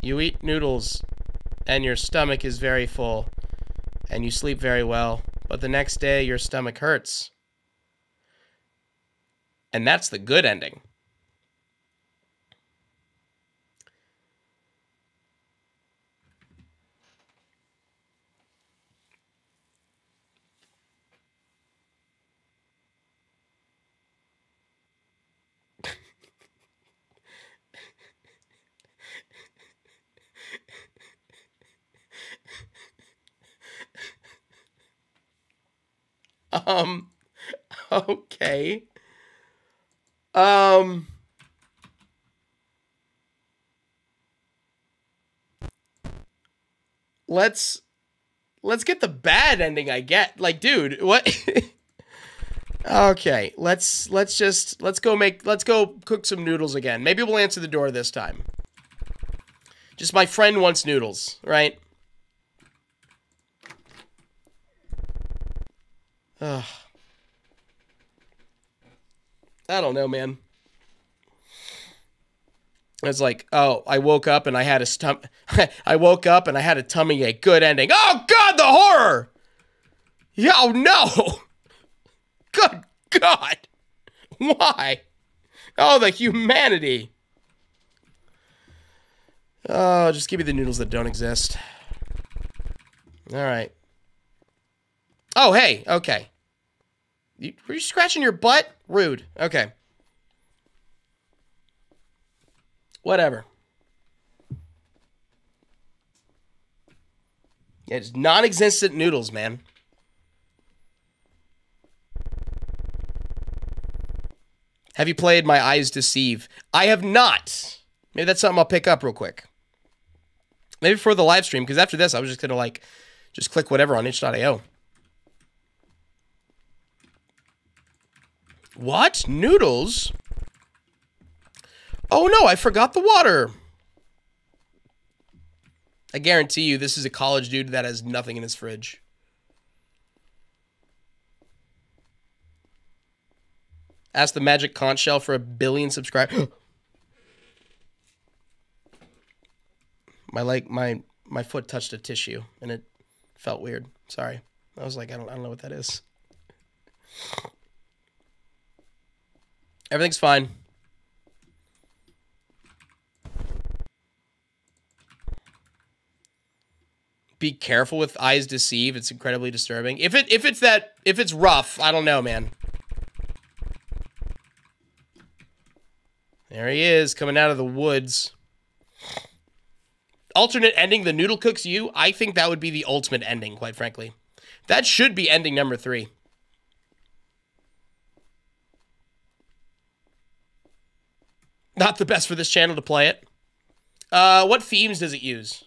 You eat noodles and your stomach is very full and you sleep very well, but the next day your stomach hurts. And that's the good ending. Um, okay. Um, let's let's get the bad ending. I get like, dude, what? okay, let's let's just let's go make let's go cook some noodles again. Maybe we'll answer the door this time. Just my friend wants noodles, right? Ugh. I don't know, man. It's like, oh, I woke up and I had a stomach. I woke up and I had a tummy ache. Good ending. Oh God, the horror! Oh no! Good God! Why? Oh, the humanity! Oh, just give me the noodles that don't exist. All right. Oh, hey, okay. You, were you scratching your butt? Rude. Okay. Whatever. It's non-existent noodles, man. Have you played My Eyes Deceive? I have not. Maybe that's something I'll pick up real quick. Maybe for the live stream, because after this, I was just going to, like, just click whatever on itch.io. What? Noodles? Oh no, I forgot the water. I guarantee you this is a college dude that has nothing in his fridge. Ask the magic conch shell for a billion subscribers. my leg my my foot touched a tissue and it felt weird. Sorry. I was like, I don't I don't know what that is. Everything's fine. Be careful with eyes deceive. It's incredibly disturbing. If it if it's that if it's rough, I don't know, man. There he is, coming out of the woods. Alternate ending, the noodle cooks you. I think that would be the ultimate ending, quite frankly. That should be ending number three. Not the best for this channel to play it. Uh, what themes does it use?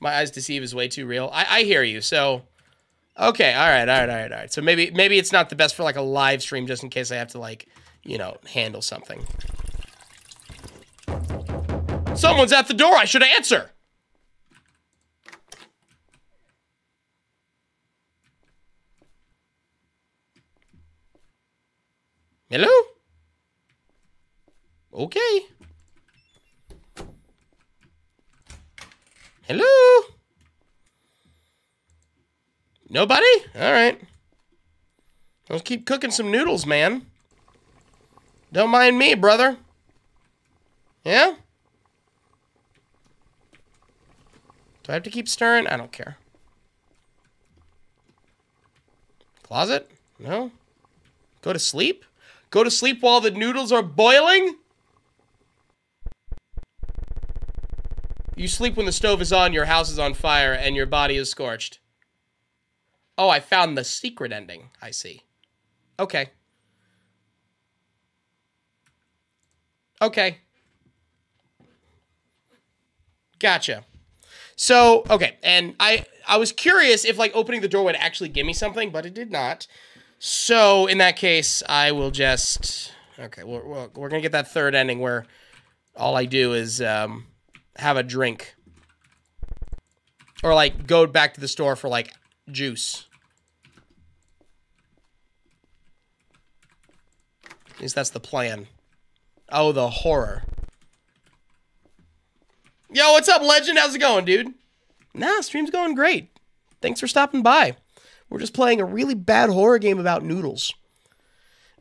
My eyes deceive is way too real. I, I hear you. So, okay, all right, all right, all right, all right. So maybe maybe it's not the best for like a live stream, just in case I have to like, you know, handle something. Someone's at the door. I should answer. Hello? Okay. Hello? Nobody? All right. Let's keep cooking some noodles, man. Don't mind me, brother. Yeah? Do I have to keep stirring? I don't care. Closet? No. Go to sleep? Go to sleep while the noodles are boiling? You sleep when the stove is on, your house is on fire, and your body is scorched. Oh, I found the secret ending. I see. Okay. Okay. Gotcha. So, okay, and I I was curious if like opening the door would actually give me something, but it did not. So, in that case, I will just okay, we're we're, we're to get that third ending where all I do is um have a drink or like go back to the store for like juice. At least that's the plan. Oh, the horror. Yo, what's up, legend? How's it going, dude? Nah, stream's going great. Thanks for stopping by. We're just playing a really bad horror game about noodles,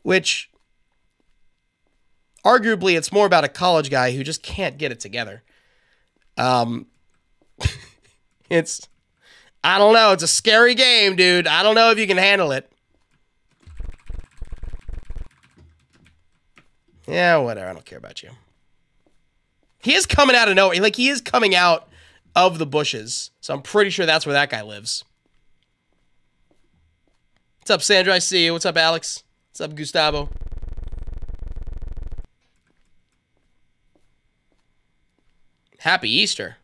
which arguably it's more about a college guy who just can't get it together. Um, it's I don't know. It's a scary game, dude. I don't know if you can handle it. Yeah, whatever. I don't care about you. He is coming out of nowhere. Like he is coming out of the bushes. So I'm pretty sure that's where that guy lives. What's up, Sandra? I see you. What's up, Alex? What's up, Gustavo? Happy Easter.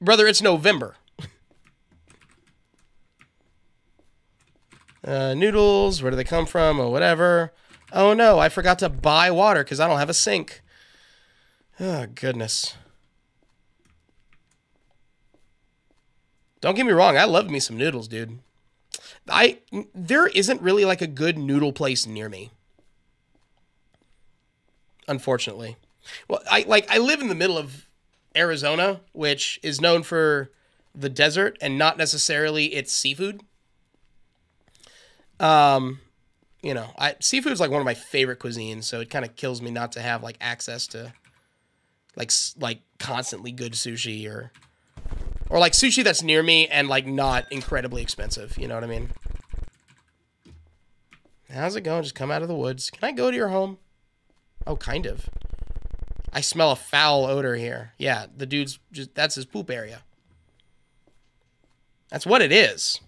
Brother, it's November. uh, noodles, where do they come from, or whatever. Oh no, I forgot to buy water because I don't have a sink. Oh, goodness. Don't get me wrong, I love me some noodles, dude. I there isn't really like a good noodle place near me. Unfortunately. Well, I like I live in the middle of Arizona, which is known for the desert and not necessarily its seafood. Um, you know, I seafood is like one of my favorite cuisines, so it kind of kills me not to have like access to like like constantly good sushi or or like sushi that's near me and like not incredibly expensive. You know what I mean? How's it going? Just come out of the woods. Can I go to your home? Oh, kind of. I smell a foul odor here. Yeah, the dude's just that's his poop area. That's what it is.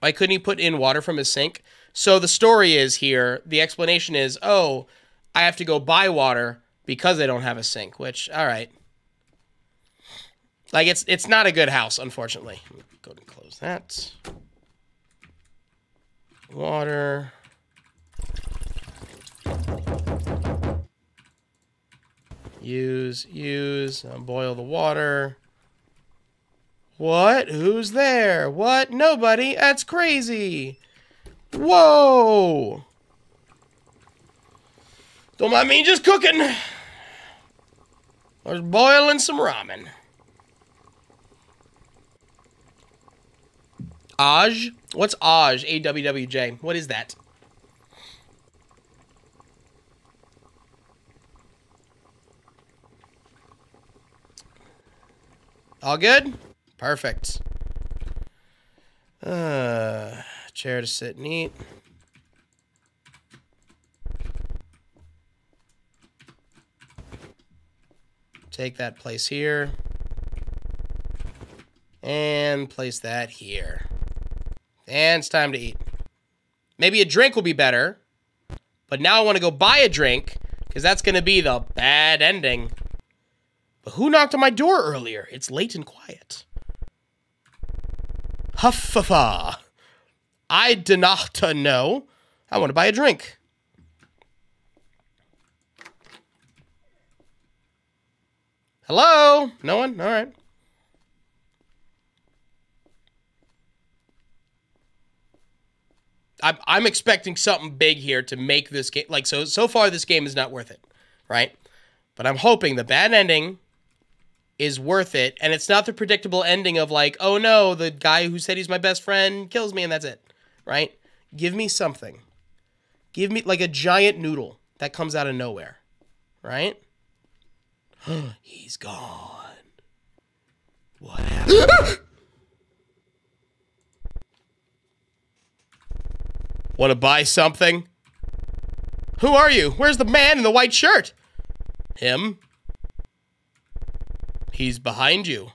Why couldn't he put in water from his sink? So the story is here, the explanation is, oh, I have to go buy water because they don't have a sink, which all right. Like it's it's not a good house, unfortunately. Go and close that. Water. Use, use, uh, boil the water. What? Who's there? What? Nobody? That's crazy. Whoa. Don't mind me just cooking. I was boiling some ramen. Aj? What's Aj? A W W J. What is that? All good? Perfect. Uh, chair to sit and eat. Take that place here. And place that here. And it's time to eat. Maybe a drink will be better. But now I want to go buy a drink because that's going to be the bad ending. But who knocked on my door earlier? It's late and quiet. Huffafa. I do not know. I want to buy a drink. Hello? No one? All right. I'm, I'm expecting something big here to make this game. Like, so, so far, this game is not worth it, right? But I'm hoping the bad ending is worth it. And it's not the predictable ending of like, oh no, the guy who said he's my best friend kills me and that's it. Right? Give me something. Give me like a giant noodle that comes out of nowhere. Right? he's gone. What happened? Want to buy something? Who are you? Where's the man in the white shirt? Him? He's behind you.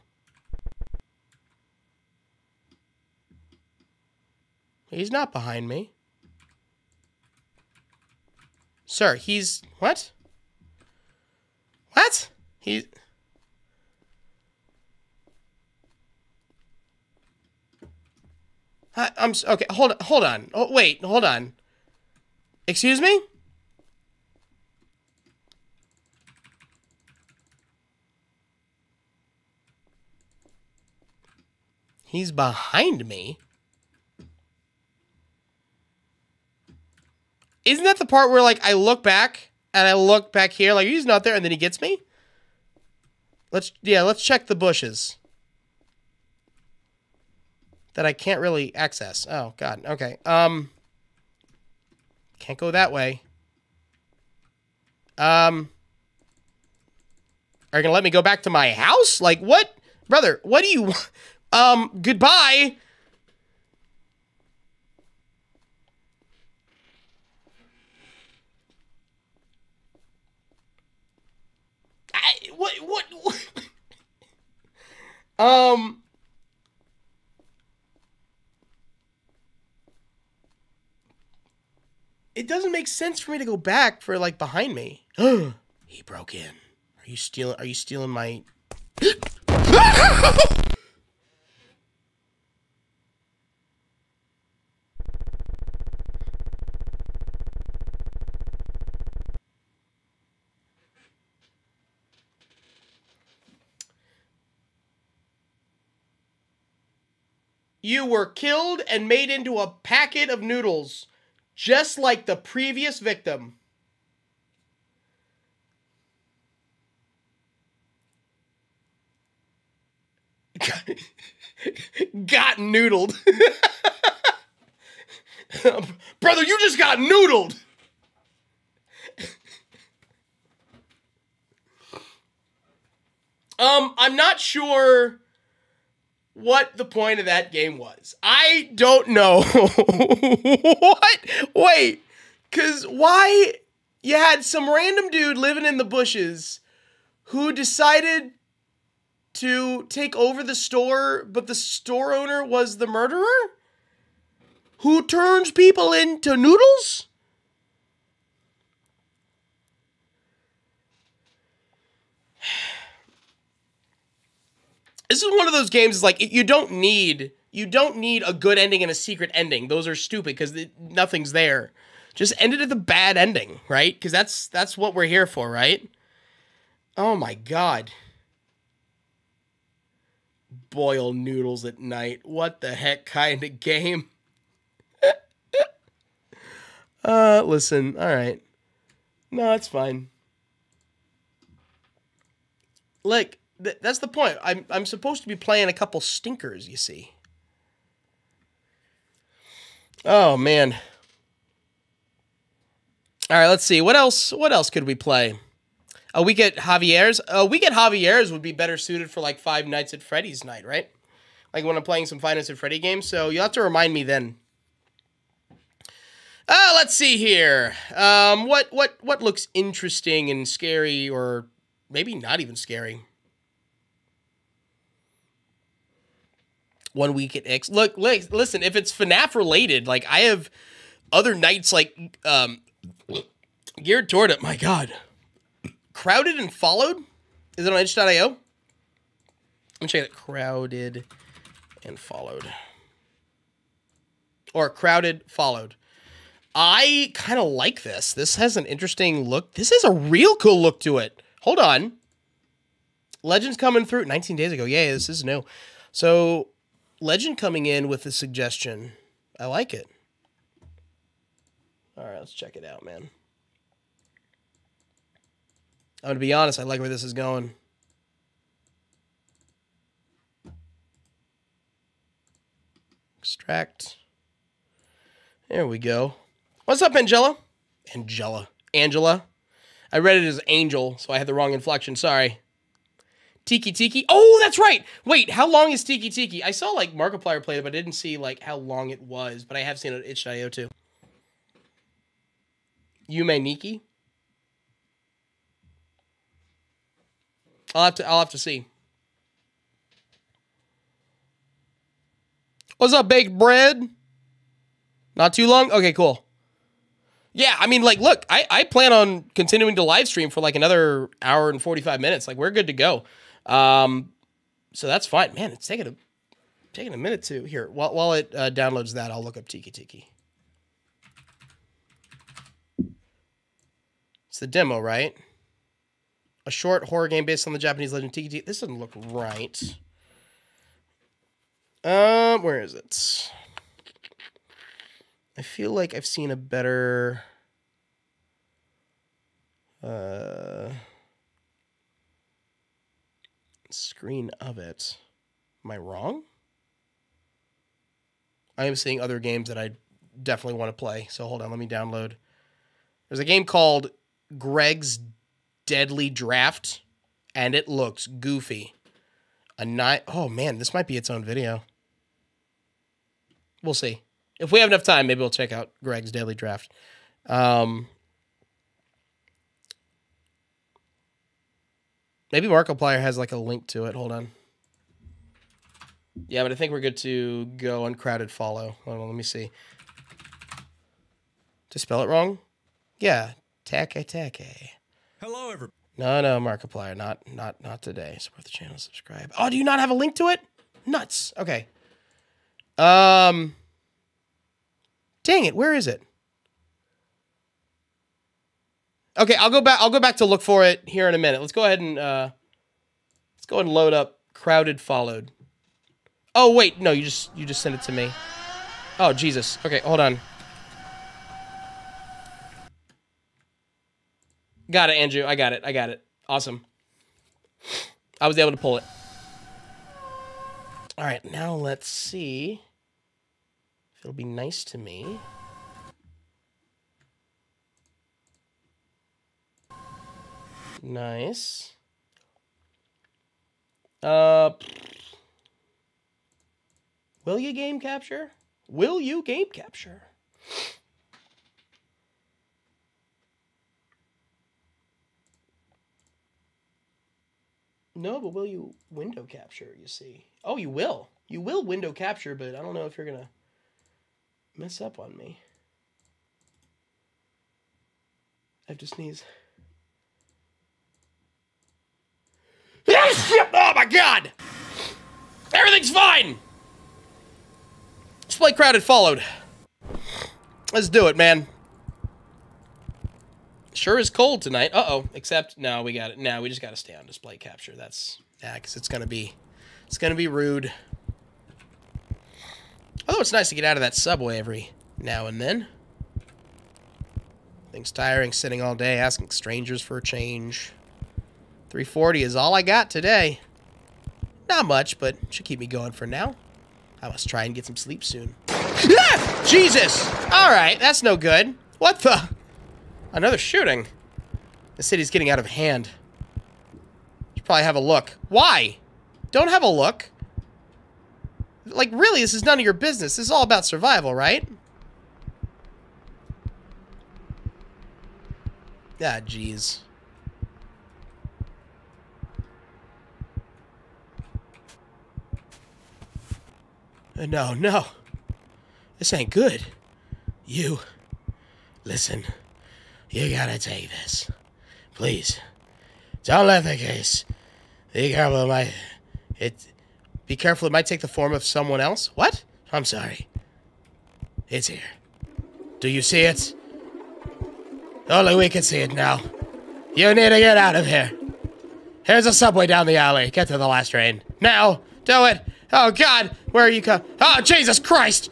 He's not behind me. Sir, he's. What? What? He's. I, I'm okay. Hold on. hold on. Oh, wait, hold on. Excuse me. He's behind me. Isn't that the part where like I look back and I look back here like he's not there and then he gets me? Let's yeah, let's check the bushes. That I can't really access. Oh god. Okay. Um can't go that way. Um Are you going to let me go back to my house? Like what? Brother, what do you Um goodbye. I, what, what, what? um. It doesn't make sense for me to go back for like behind me. he broke in. Are you stealing? Are you stealing my? You were killed and made into a packet of noodles, just like the previous victim. got noodled. Brother, you just got noodled. um, I'm not sure what the point of that game was. I don't know. what? Wait, because why you had some random dude living in the bushes who decided to take over the store, but the store owner was the murderer? Who turns people into noodles? This is one of those games. Is like you don't need you don't need a good ending and a secret ending. Those are stupid because nothing's there. Just end it at the bad ending, right? Because that's that's what we're here for, right? Oh my god. Boil noodles at night. What the heck kind of game? uh, listen. All right. No, it's fine. Like th- that's the point. I'm I'm supposed to be playing a couple stinkers, you see. Oh man. All right, let's see. What else what else could we play? A week at Javier's. A week at Javier's would be better suited for like Five Nights at Freddy's night, right? Like when I'm playing some Five Nights at Freddy games. So you'll have to remind me then. Uh, let's see here. Um, what what what looks interesting and scary, or maybe not even scary? One week at X. Look, listen. If it's FNAF related, like I have other nights like um geared toward it. My God, crowded and followed. Is it on itch.io? Let me check it. Crowded and followed, or crowded followed. I kind of like this. This has an interesting look. This has a real cool look to it. Hold on. Legends coming through 19 days ago. Yeah, this is new. So, Legend coming in with a suggestion. I like it. All right, let's check it out, man. I'm going to be honest, I like where this is going. Extract. There we go. What's up, Angela? Angela. Angela. I read it as angel, so I had the wrong inflection. Sorry. Teke Teke. Oh, that's right. Wait, how long is Teke Teke? I saw like Markiplier play it, but I didn't see like how long it was. But I have seen it at itch.io too. Yume Nikki. I'll have to I'll have to see. What's up, baked bread? Not too long? Okay, cool. Yeah, I mean, like, look, I, I plan on continuing to live stream for like another hour and 45 minutes. Like, we're good to go. Um, so that's fine. Man, it's taking a taking a minute to here. While while it uh, downloads that, I'll look up Teke Teke. It's the demo, right? A short horror game based on the Japanese legend Teke Teke. This doesn't look right. Um, where is it? I feel like I've seen a better. Uh, screen of it. Am I wrong? I am seeing other games that I definitely want to play. So hold on, let me download. There's a game called Greg's Deadly Draft, and it looks goofy. A night. Oh man, this might be its own video. We'll see. If we have enough time, maybe we'll check out Greg's Deadly Draft. Um, Maybe Markiplier has like a link to it. Hold on. Yeah, but I think we're good to go uncrowded follow. Hold on, let me see. To spell it wrong? Yeah, take take. Hello, everybody. No, no, Markiplier, not not not today. Support the channel, subscribe. Oh, do you not have a link to it? Nuts. Okay. Um. Dang it, where is it? Okay, I'll go back. I'll go back to look for it here in a minute. Let's go ahead and uh, let's go and load up crowded followed. Oh wait, no, you just you just sent it to me. Oh Jesus. Okay, hold on. Got it, Andrew. I got it. I got it. Awesome. I was able to pull it. All right, now let's see if it'll be nice to me. Nice. Uh, will you game capture? Will you game capture? No, but will you window capture, you see? Oh, you will. You will window capture, but I don't know if you're going to mess up on me. I have to sneeze. Oh my god! Everything's fine! Display crowded followed. Let's do it, man. Sure is cold tonight. Uh-oh. Except, no, we got it. Now we just got to stay on display capture. That's, yeah, because it's to be, it's to be rude. Although it's nice to get out of that subway every now and then. Things tiring, sitting all day, asking strangers for a change. 340 is all I got today. Not much, but should keep me going for now. I must try and get some sleep soon. ah! Jesus! Alright, that's no good. What the? Another shooting. The city's getting out of hand. Should probably have a look. Why? Don't have a look. Like, really, this is none of your business. This is all about survival, right? Ah, jeez. No, no. This ain't good. You. Listen. You gotta take this. Please. Don't let the case. Be careful, it might. It. Be careful, it might take the form of someone else. What? I'm sorry. It's here. Do you see it? Only we can see it now. You need to get out of here. Here's a subway down the alley. Get to the last train. Now! Do it! Oh, God! Where are you come? Oh, Jesus Christ!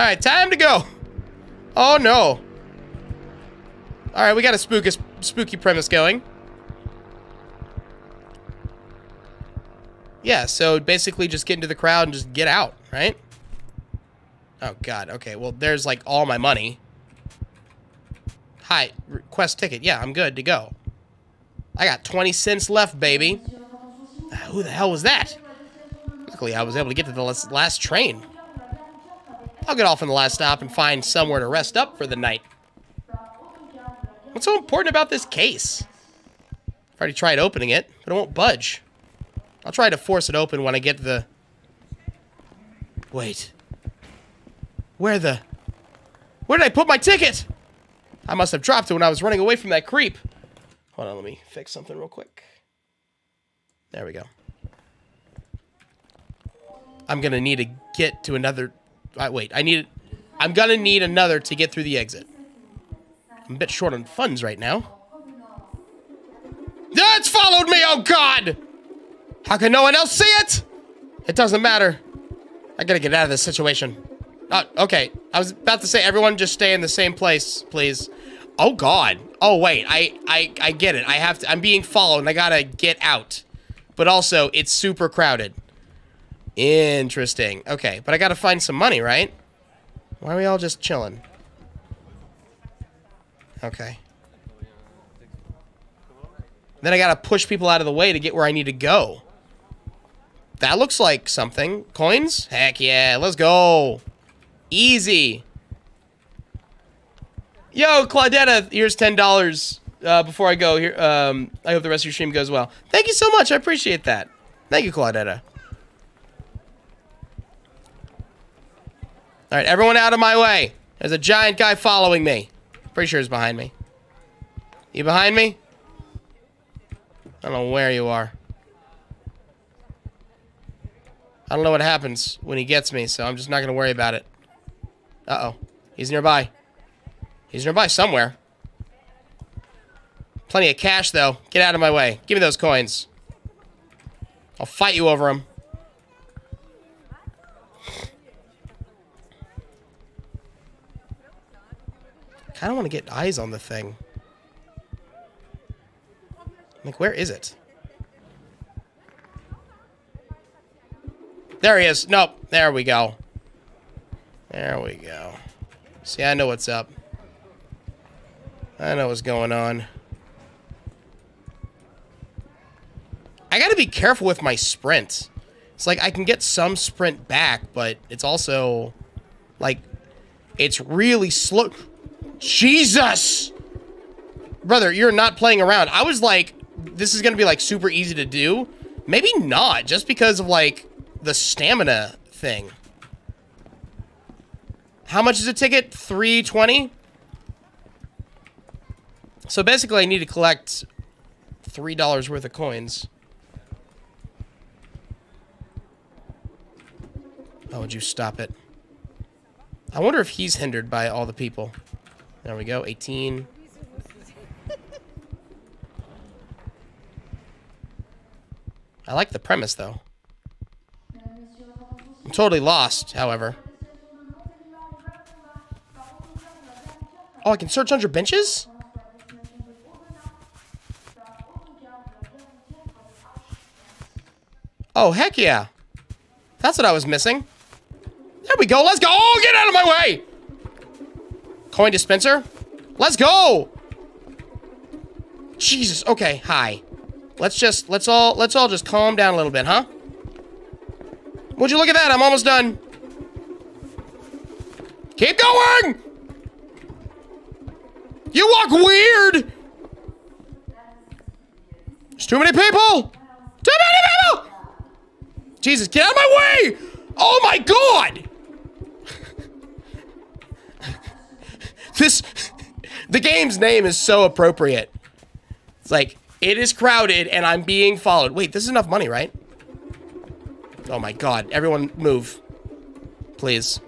Alright, time to go. Oh, no. Alright, we got a spooky, spooky premise going. Yeah, so basically just get into the crowd and just get out, right? Oh, God. Okay, well, there's, like, all my money. Hi, request ticket. Yeah, I'm good to go. I got 20 cents left, baby. Who the hell was that? Luckily, I was able to get to the last, last train. I'll get off on the last stop and find somewhere to rest up for the night. What's so important about this case? I've already tried opening it, but it won't budge. I'll try to force it open when I get to the... Wait. Where the... Where did I put my ticket? I must have dropped it when I was running away from that creep. Hold on, let me fix something real quick. There we go. I'm gonna need to get to another... Uh, wait, I need... I'm gonna need another to get through the exit. I'm a bit short on funds right now. That's followed me, oh god! How can no one else see it? It doesn't matter. I gotta get out of this situation. Uh, okay, I was about to say, everyone just stay in the same place, please. Oh god. Oh wait, I, I, I get it. I have to, I'm being followed and I gotta get out. But also, it's super crowded. Interesting. Okay, but I gotta find some money, right? Why are we all just chilling? Okay. Then I gotta push people out of the way to get where I need to go. That looks like something. Coins? Heck yeah, let's go. Easy. Yo, Claudetta, here's $10 uh, before I go. Here, um, I hope the rest of your stream goes well. Thank you so much. I appreciate that. Thank you, Claudetta. All right, everyone out of my way. There's a giant guy following me. Pretty sure he's behind me. You behind me? I don't know where you are. I don't know what happens when he gets me, so I'm just not going to worry about it. Uh-oh. He's nearby. He's nearby somewhere. Plenty of cash, though. Get out of my way. Give me those coins. I'll fight you over them. kind of want to get eyes on the thing. Like, where is it? There he is. Nope. There we go. There we go. See, I know what's up. I know what's going on. I gotta be careful with my sprint. It's like I can get some sprint back, but it's also like it's really slow. Jesus! Brother, you're not playing around. I was like, this is gonna be like super easy to do. Maybe not, just because of like the stamina thing. How much is a ticket? 320? So basically I need to collect $3 worth of coins. Oh, would you stop it? I wonder if he's hindered by all the people. There we go, 18. I like the premise, though. I'm totally lost, however. Oh, I can search under benches? Oh, heck yeah. That's what I was missing. There we go. Let's go. Oh, get out of my way. Coin dispenser. Let's go. Jesus. Okay. Hi. Let's just, let's all, let's all just calm down a little bit, huh? Would you look at that? I'm almost done. Keep going. You walk weird. There's too many people. Too many people. Jesus, get out of my way! Oh my god! This the game's name is so appropriate. It's like it is crowded and I'm being followed. Wait, this is enough money, right? Oh my god, everyone move. Please.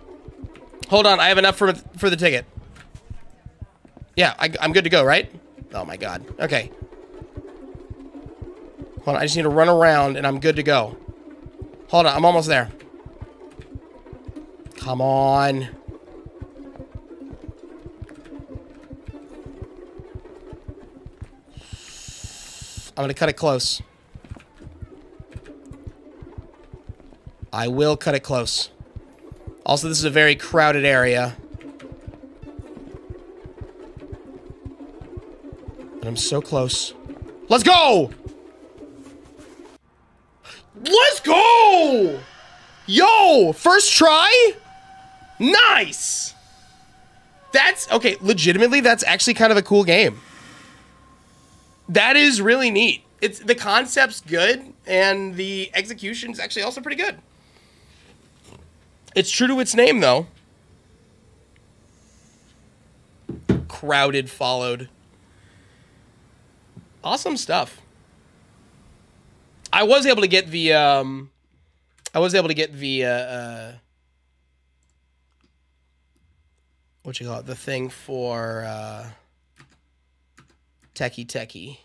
Hold on, I have enough for for the ticket. Yeah, I, I'm good to go, right? Oh my god. Okay. Hold on, I just need to run around and I'm good to go. Hold on, I'm almost there. Come on. I'm gonna cut it close. I will cut it close. Also, this is a very crowded area. But I'm so close. Let's go! Let's go! Yo, first try? Nice! That's okay, legitimately, that's actually kind of a cool game. That is really neat. It's the concept's good, and the execution is actually also pretty good. It's true to its name, though. Crowded followed. Awesome stuff. I was able to get the um, I was able to get the uh, uh what you call it, the thing for uh, Teke Teke.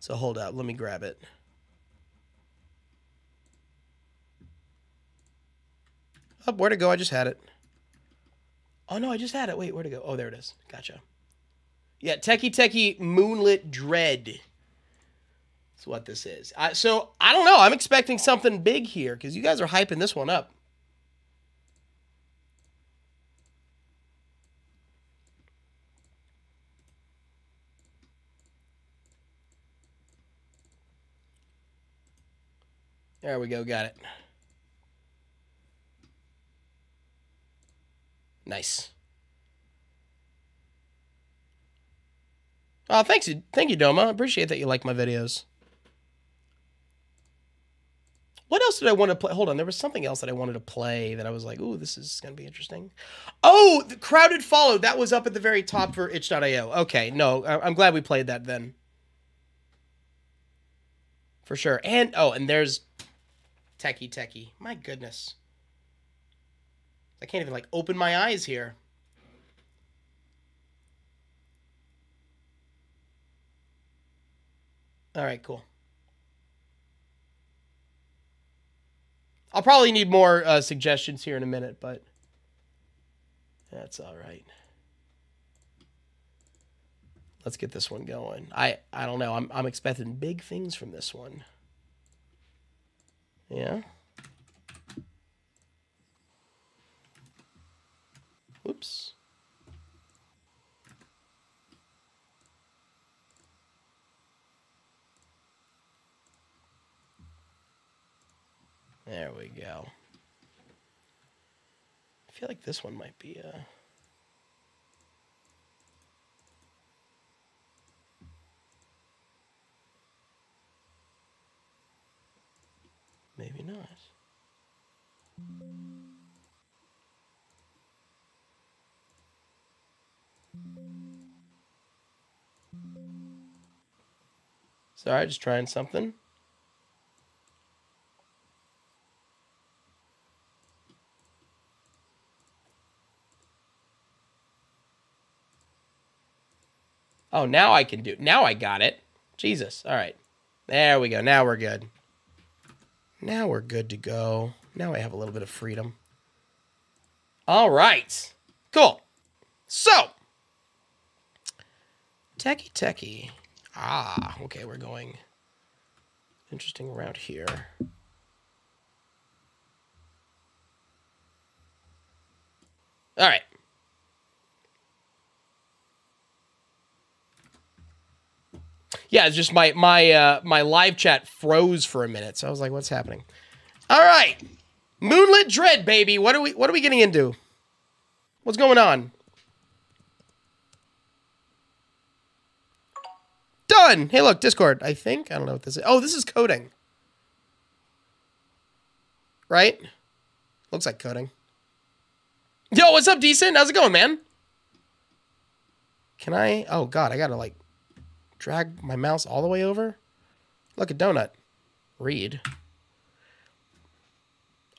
So hold up, let me grab it. Oh, where to go? I just had it. Oh no, I just had it. Wait, where to go? Oh, there it is. Gotcha. Yeah, Teke Teke Moonlit Dread. That's what this is. I, so I don't know. I'm expecting something big here because you guys are hyping this one up. There we go. Got it. Nice. Oh, thanks, you. thank you, Doma. Appreciate that you like my videos. What else did I want to play? Hold on, there was something else that I wanted to play that I was like, "Ooh, this is gonna be interesting." Oh, the crowded followed. That was up at the very top for itch.io. Okay, no, I'm glad we played that then. For sure. And oh, and there's Teke Teke. My goodness. I can't even like open my eyes here. All right, cool. I'll probably need more uh, suggestions here in a minute, but that's all right. Let's get this one going. I I don't know. I'm I'm expecting big things from this one. Yeah. Whoops. There we go. I feel like this one might be uh Maybe not. Sorry, just trying something. Oh, now I can do. Now I got it. Jesus. All right. There we go. Now we're good. Now we're good to go. Now I have a little bit of freedom. All right. Cool. So, Teke Teke. Ah, okay, we're going interesting route here. All right. Yeah, it's just my my uh, my live chat froze for a minute, so I was like, "What's happening?" All right, Moonlit Dread, baby. What are we What are we getting into? What's going on? Done. Hey, look, Discord. I think I don't know what this is. Oh, this is coding. Right? Looks like coding. Yo, what's up, decent? How's it going, man? Can I? Oh God, I gotta like drag my mouse all the way over. Look at donut. Read.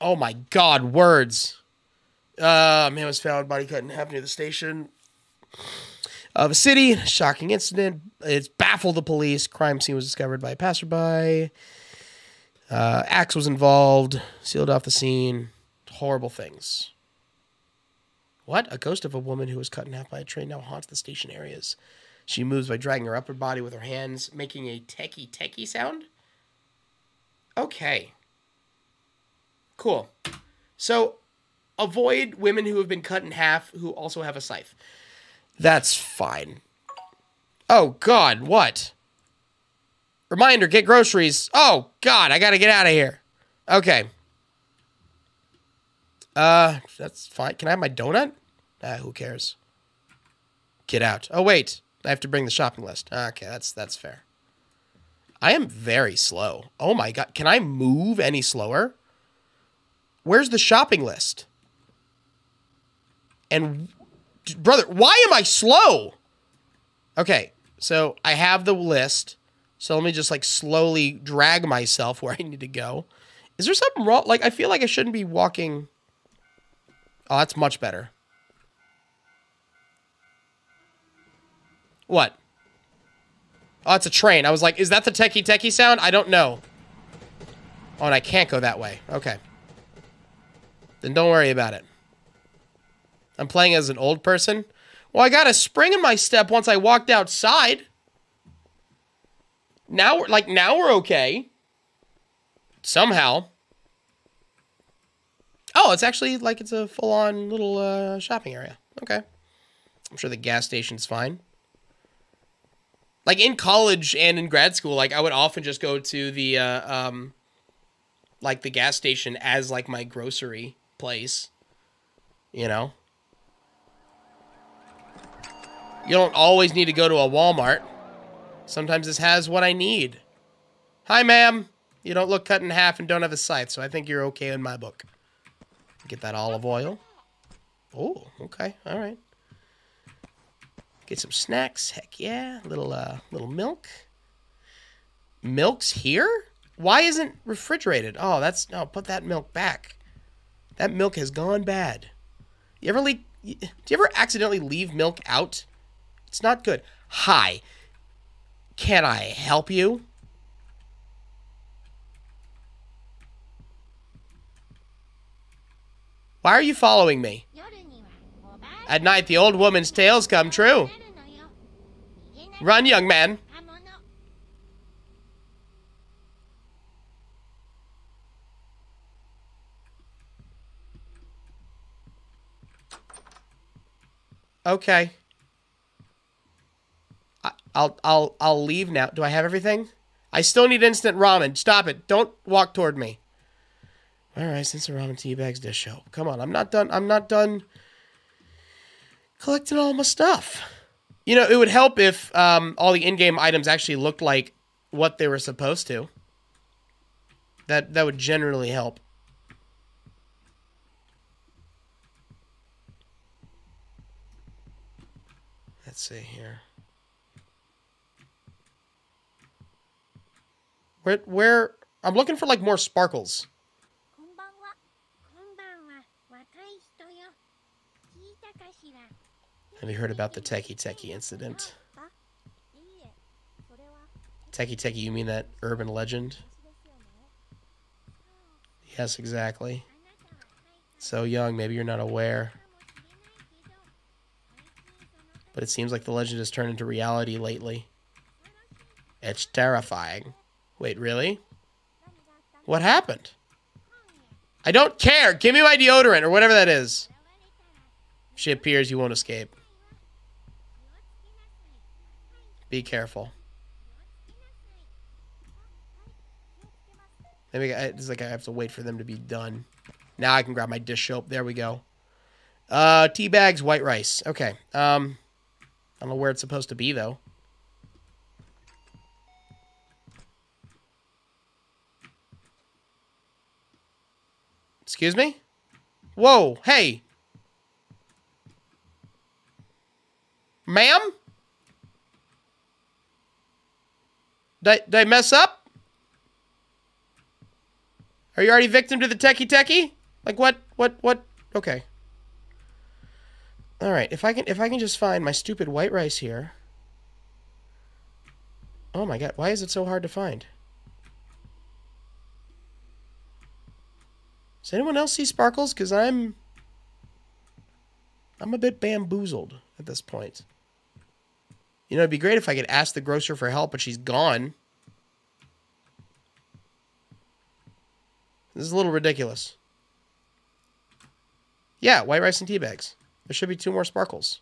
Oh my God, words. Uh, man was found body cut in half near the station of a city. Shocking incident. It's baffled the police. Crime scene was discovered by a passerby. Uh, Axe was involved. Sealed off the scene. Horrible things. What? A ghost of a woman who was cut in half by a train now haunts the station areas. She moves by dragging her upper body with her hands, making a teke teke sound. Okay. Cool. So avoid women who have been cut in half who also have a scythe. That's fine. Oh God, what? Reminder: get groceries. Oh God, I gotta get out of here. Okay. Uh, that's fine. Can I have my donut? Ah, who cares? Get out. Oh wait, I have to bring the shopping list. Ah, okay, that's that's fair. I am very slow. Oh my god, can I move any slower? Where's the shopping list? And brother, why am I slow? Okay, so I have the list. So let me just like slowly drag myself where I need to go. Is there something wrong? Like I feel like I shouldn't be walking. Oh, that's much better. What? Oh, it's a train. I was like, is that the teke teke sound? I don't know. Oh, and I can't go that way. Okay. Then don't worry about it. I'm playing as an old person. Well, I got a spring in my step once I walked outside. Now we're like now we're okay. Somehow. Oh, it's actually like it's a full-on little uh, shopping area. Okay. I'm sure the gas station's fine. Like in college and in grad school, like I would often just go to the uh, um, like the gas station as like my grocery place. You know. You don't always need to go to a Walmart. Sometimes this has what I need. Hi, ma'am. You don't look cut in half and don't have a scythe, so I think you're okay in my book. Get that olive oil. Oh, okay. All right. Get some snacks. Heck yeah. Little uh little milk. Milk's here? Why isn't refrigerated? Oh, that's no, put that milk back. That milk has gone bad. You ever leave do you ever accidentally leave milk out? It's not good. Hi. Can I help you? Why are you following me? At night, the old woman's tales come true. Run, young man. Okay. I'll I'll I'll leave now. Do I have everything? I still need instant ramen. Stop it. Don't walk toward me. All right, since the ramen tea bags dish show. Come on, I'm not done. I'm not done collecting all my stuff. You know, it would help if um, all the in-game items actually looked like what they were supposed to. That that would generally help. Let's see here. Where where I'm looking for like more sparkles. Have you heard about the Teke Teke incident? Teke Teke, you mean that urban legend? Yes, exactly. So young, maybe you're not aware. But it seems like the legend has turned into reality lately. It's terrifying. Wait, really? What happened? I don't care! Give me my deodorant or whatever that is. If she appears, you won't escape. Be careful. Maybe I, it's like I have to wait for them to be done. Now I can grab my dish soap. There we go. Uh, tea bags, white rice. Okay. Um, I don't know where it's supposed to be, though. Excuse me? Whoa, hey. Ma'am? Did did I mess up? Are you already victim to the teke teke? Like what? What? What? Okay. All right. If I can, if I can just find my stupid white rice here. Oh my god! Why is it so hard to find? Does anyone else see sparkles? Because I'm, I'm a bit bamboozled at this point. You know, it'd be great if I could ask the grocer for help, but she's gone. This is a little ridiculous. Yeah, white rice and tea bags. There should be two more sparkles.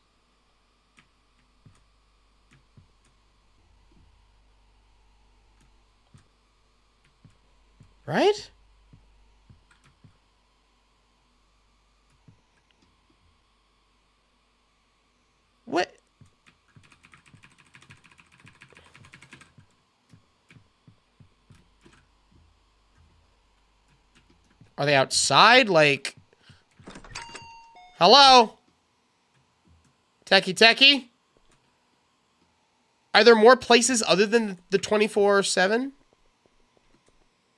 Right? What? Are they outside? Like, hello? Teke Teke? Are there more places other than the 24 7?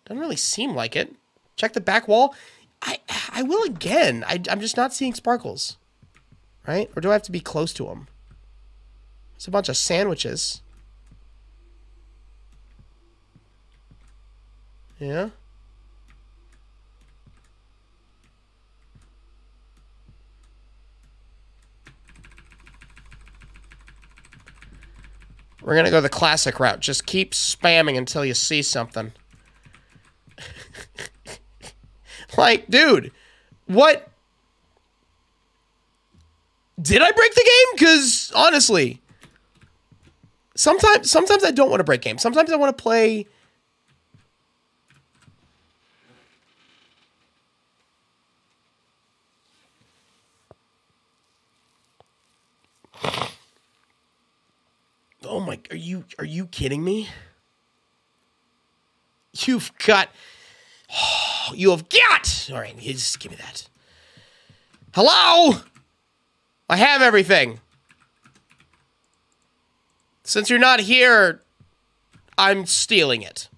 Doesn't really seem like it. Check the back wall. I I will again. I, I'm just not seeing sparkles. Right? Or do I have to be close to them? It's a bunch of sandwiches. Yeah? We're gonna go the classic route. Just keep spamming until you see something. like, dude, what? Did I break the game? Because honestly, sometimes sometimes I don't want to break games. Sometimes I want to play. Oh my! Are you are you kidding me? You've got. you have got. All right, just give me that. Hello. I have everything. Since you're not here, I'm stealing it.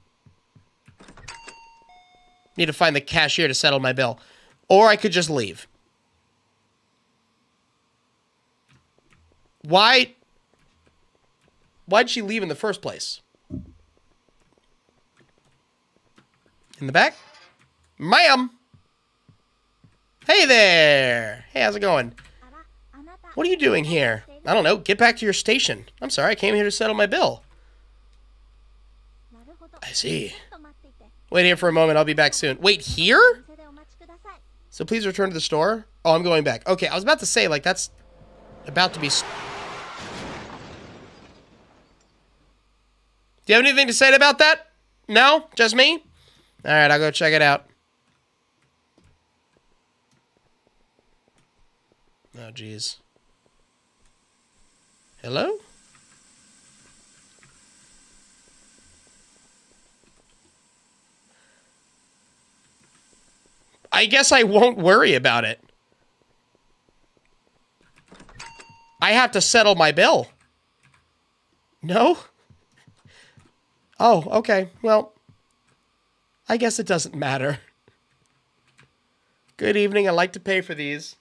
Need to find the cashier to settle my bill. Or I could just leave. Why? Why'd she leave in the first place? In the back? Ma'am! Hey there! Hey, how's it going? What are you doing here? I don't know. Get back to your station. I'm sorry, I came here to settle my bill. I see. Wait here for a moment. I'll be back soon. Wait, here? So please return to the store? Oh, I'm going back. Okay, I was about to say, like, that's about to be... Do you have anything to say about that? No? Just me? Alright, I'll go check it out. Oh, jeez. Hello? I guess I won't worry about it. I have to settle my bill. No? Oh, okay. Well, I guess it doesn't matter. Good evening. I'd like to pay for these.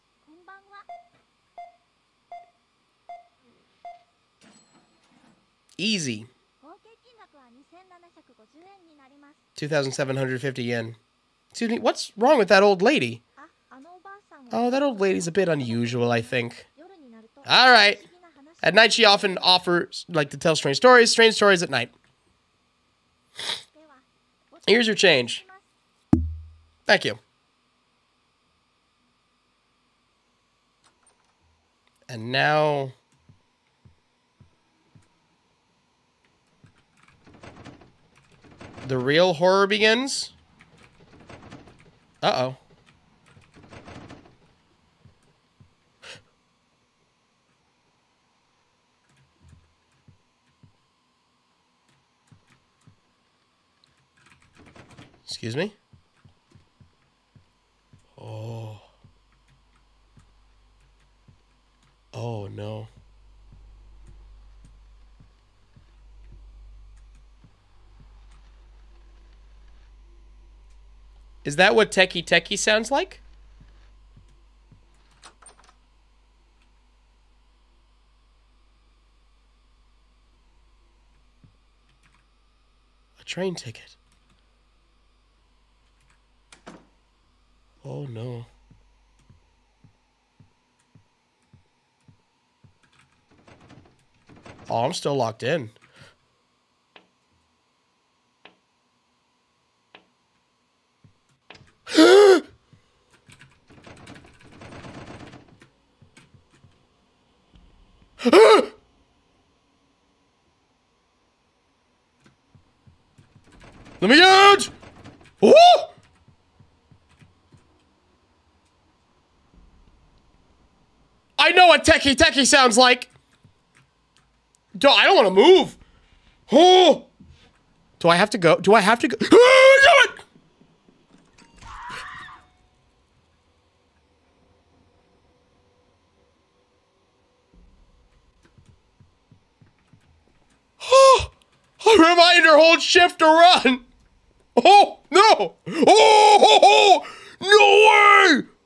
Easy. 2,750 yen. Excuse me, what's wrong with that old lady? Oh, that old lady's a bit unusual, I think. All right. At night, she often offers, like, to tell strange stories. Strange stories at night. Here's your change. Thank you. And now... The real horror begins? Uh-oh. Excuse me? Oh. Oh no. Is that what Teke Teke sounds like? A train ticket. Oh no. Oh, I'm still locked in. Let me go! Techie techie sounds like. Do I don't want to move. Oh! Do I have to go? Do I have to go? Oh, it! Oh! A reminder, hold shift to run. Oh, no. Oh, no way.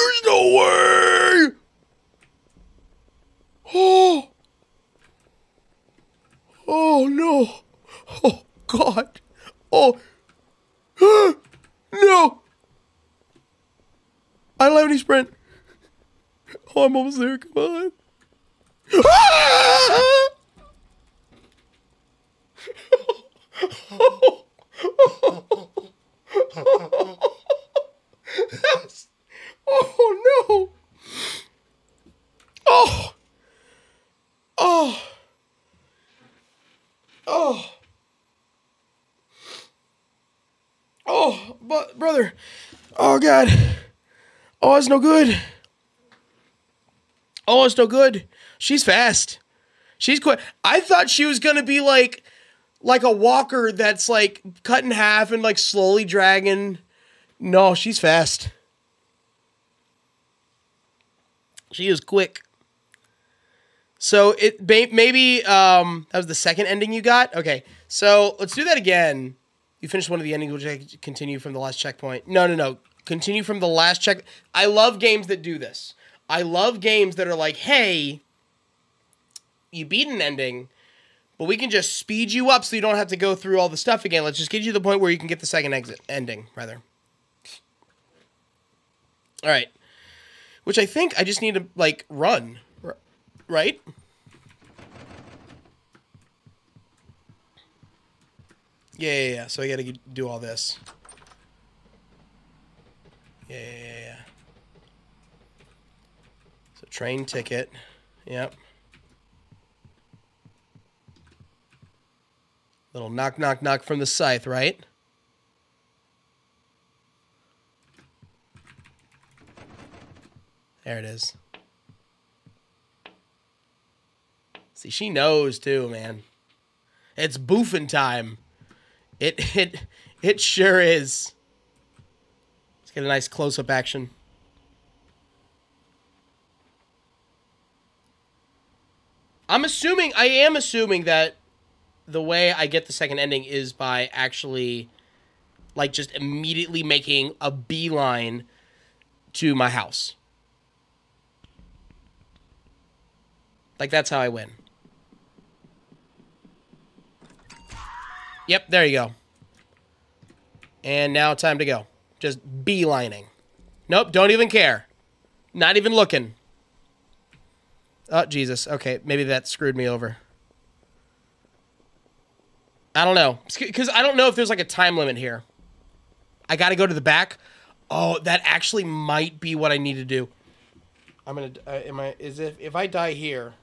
There's no way. Oh. Oh, no. Oh, God. Oh. no. I don't have any sprint. Oh, I'm almost there. Come on. Ah! That's- oh Oh, no. Oh. Oh. Oh. Oh, but brother. Oh God. Oh, it's no good. Oh, it's no good. She's fast. She's quick. I thought she was gonna be like, like a walker that's like cut in half and like slowly dragging. No, she's fast. She is quick. So it maybe um that was the second ending you got. Okay, so let's do that again. You finished one of the endings. Would you continue from the last checkpoint? No, no, no. Continue from the last check. I love games that do this. I love games that are like, hey, you beat an ending, but we can just speed you up so you don't have to go through all the stuff again. Let's just get you to the point where you can get the second exit ending, rather. All right. Which I think I just need to like run, right? Yeah, yeah, yeah. So I got to do all this. Yeah, yeah, yeah, yeah. So train ticket. Yep. Little knock, knock, knock from the scythe, right? There it is. See, she knows too, man. It's boofing time. It it it sure is. Let's get a nice close up action. I'm assuming I am assuming that the way I get the second ending is by actually like just immediately making a beeline to my house. Like that's how I win. Yep, there you go. And now time to go. Just beelining. Nope, don't even care. Not even looking. Oh, Jesus. Okay, maybe that screwed me over. I don't know. Because I don't know if there's like a time limit here. I got to go to the back. Oh, that actually might be what I need to do. I'm gonna. Uh, am I? Is if if I die here?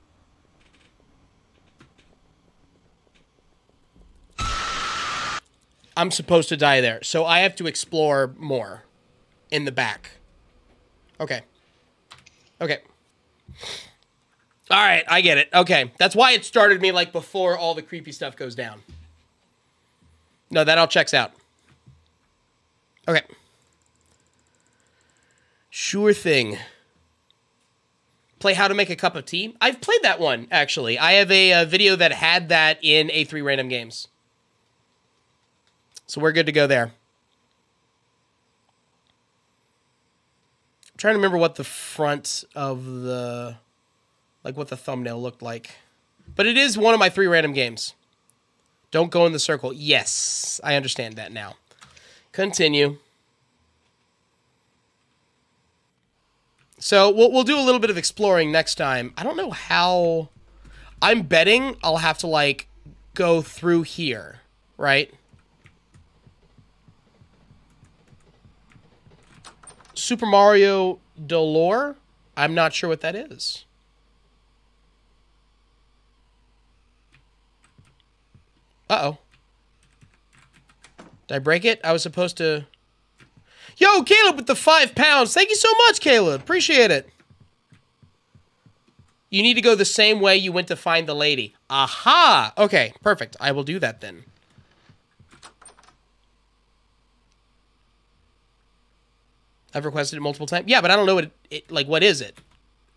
I'm supposed to die there, so I have to explore more in the back. Okay. Okay. All right, I get it. Okay, that's why it started me like before all the creepy stuff goes down. No, that all checks out. Okay. Sure thing. Play How to Make a Cup of Tea. I've played that one, actually. I have a, a video that had that in A3 Random Games. So we're good to go there. I'm trying to remember what the front of the like what the thumbnail looked like. But it is one of my three random games. Don't go in the circle. Yes, I understand that now. Continue. So we'll we'll do a little bit of exploring next time. I don't know how. I'm betting I'll have to like go through here, right? Super Mario Dolor. I'm not sure what that is. Uh oh. Did I break it? I was supposed to. Yo, Caleb with the five pounds. Thank you so much, Caleb. Appreciate it. You need to go the same way you went to find the lady. Aha! Okay, perfect. I will do that then. I've requested it multiple times. Yeah, but I don't know what it, it like. What is it?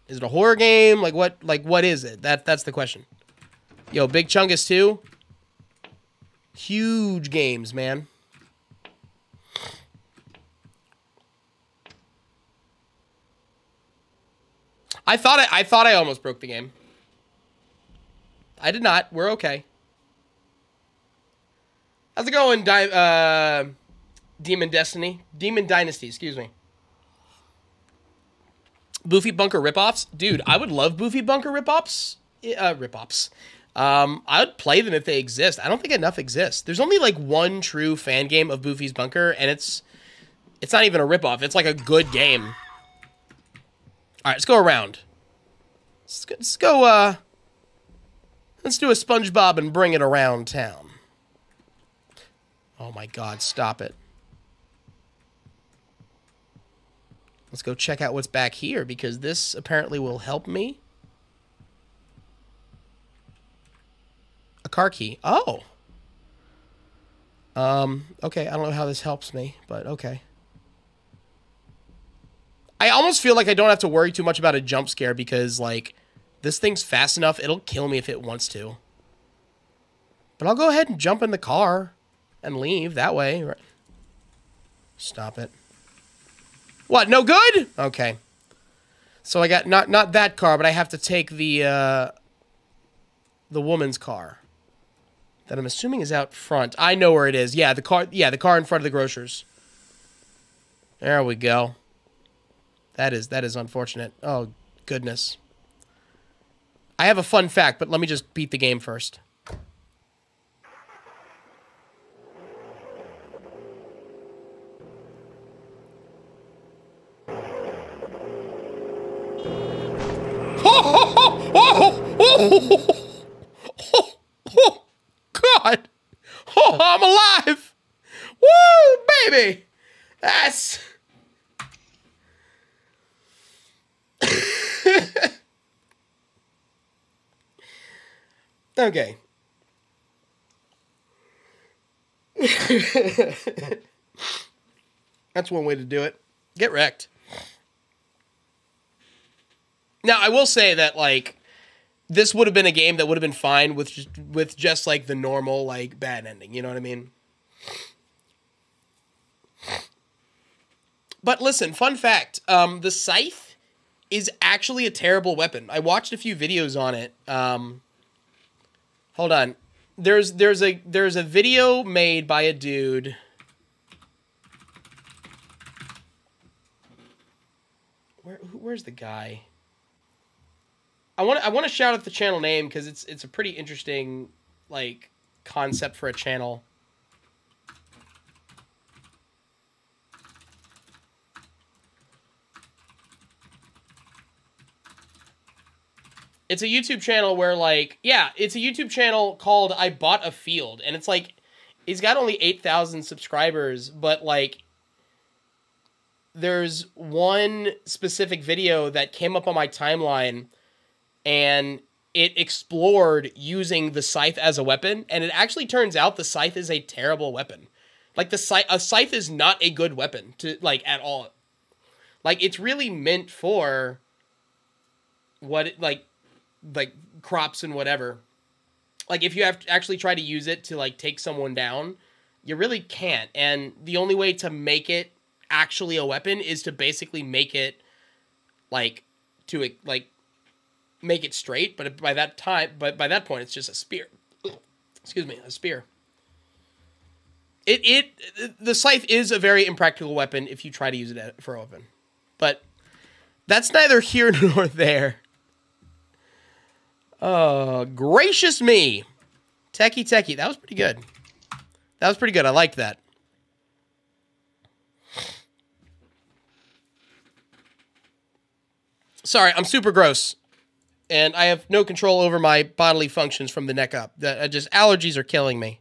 Is it a horror game? Like what? Like what is it? That that's the question. Yo, Big Chungus too. Huge games, man. I thought I, I thought I almost broke the game. I did not. We're okay. How's it going, Di- uh, Demon Destiny? Demon Dynasty, excuse me. Boofy Bunker ripoffs? Dude, I would love Boofy Bunker ripoffs. Uh, ripoffs. Um, I would play them if they exist. I don't think enough exists. There's only like one true fan game of Boofy's Bunker, and it's it's not even a ripoff. It's like a good game. All right, let's go around. Let's go, let's go uh let's do a SpongeBob and bring it around town. Oh my god, stop it. Let's go check out what's back here because this apparently will help me. A car key. Oh. Um, okay, I don't know how this helps me, but okay. I almost feel like I don't have to worry too much about a jump scare because, like, this thing's fast enough, it'll kill me if it wants to. But I'll go ahead and jump in the car and leave that way. Stop it. What, no good? Okay. So I got not not that car, but I have to take the uh the woman's car. That I'm assuming is out front. I know where it is. Yeah, the car yeah, the car in front of the grocers. There we go. That is that is unfortunate. Oh, goodness. I have a fun fact, but let me just beat the game first. Oh, oh, oh, oh, God. Oh, I'm alive. Woo, baby. That's. okay. That's one way to do it. Get wrecked. Now, I will say that like this would have been a game that would have been fine with just, with just like the normal like bad ending, you know what I mean? But listen, fun fact, um the scythe is actually a terrible weapon. I watched a few videos on it. Um Hold on. There's there's a there's a video made by a dude Where where's the guy? I want I want to shout out the channel name because it's it's a pretty interesting like concept for a channel. It's a YouTube channel where like yeah, it's a YouTube channel called I bought a field and it's like he's got only 8,000 subscribers but like there's one specific video that came up on my timeline and it explored using the scythe as a weapon and it actually turns out the scythe is a terrible weapon. Like the scythe a scythe is not a good weapon to like at all. Like it's really meant for what it, like like crops and whatever. Like if you have to actually try to use it to like take someone down you really can't. And the only way to make it actually a weapon is to basically make it like to like make it straight, but by that time, but by that point, it's just a spear. Excuse me, a spear. It it the scythe is a very impractical weapon if you try to use it for a weapon, but that's neither here nor there. Oh, gracious me, teke teke, that was pretty good. That was pretty good. I liked that. Sorry, I'm super gross. And I have no control over my bodily functions from the neck up. That just allergies are killing me.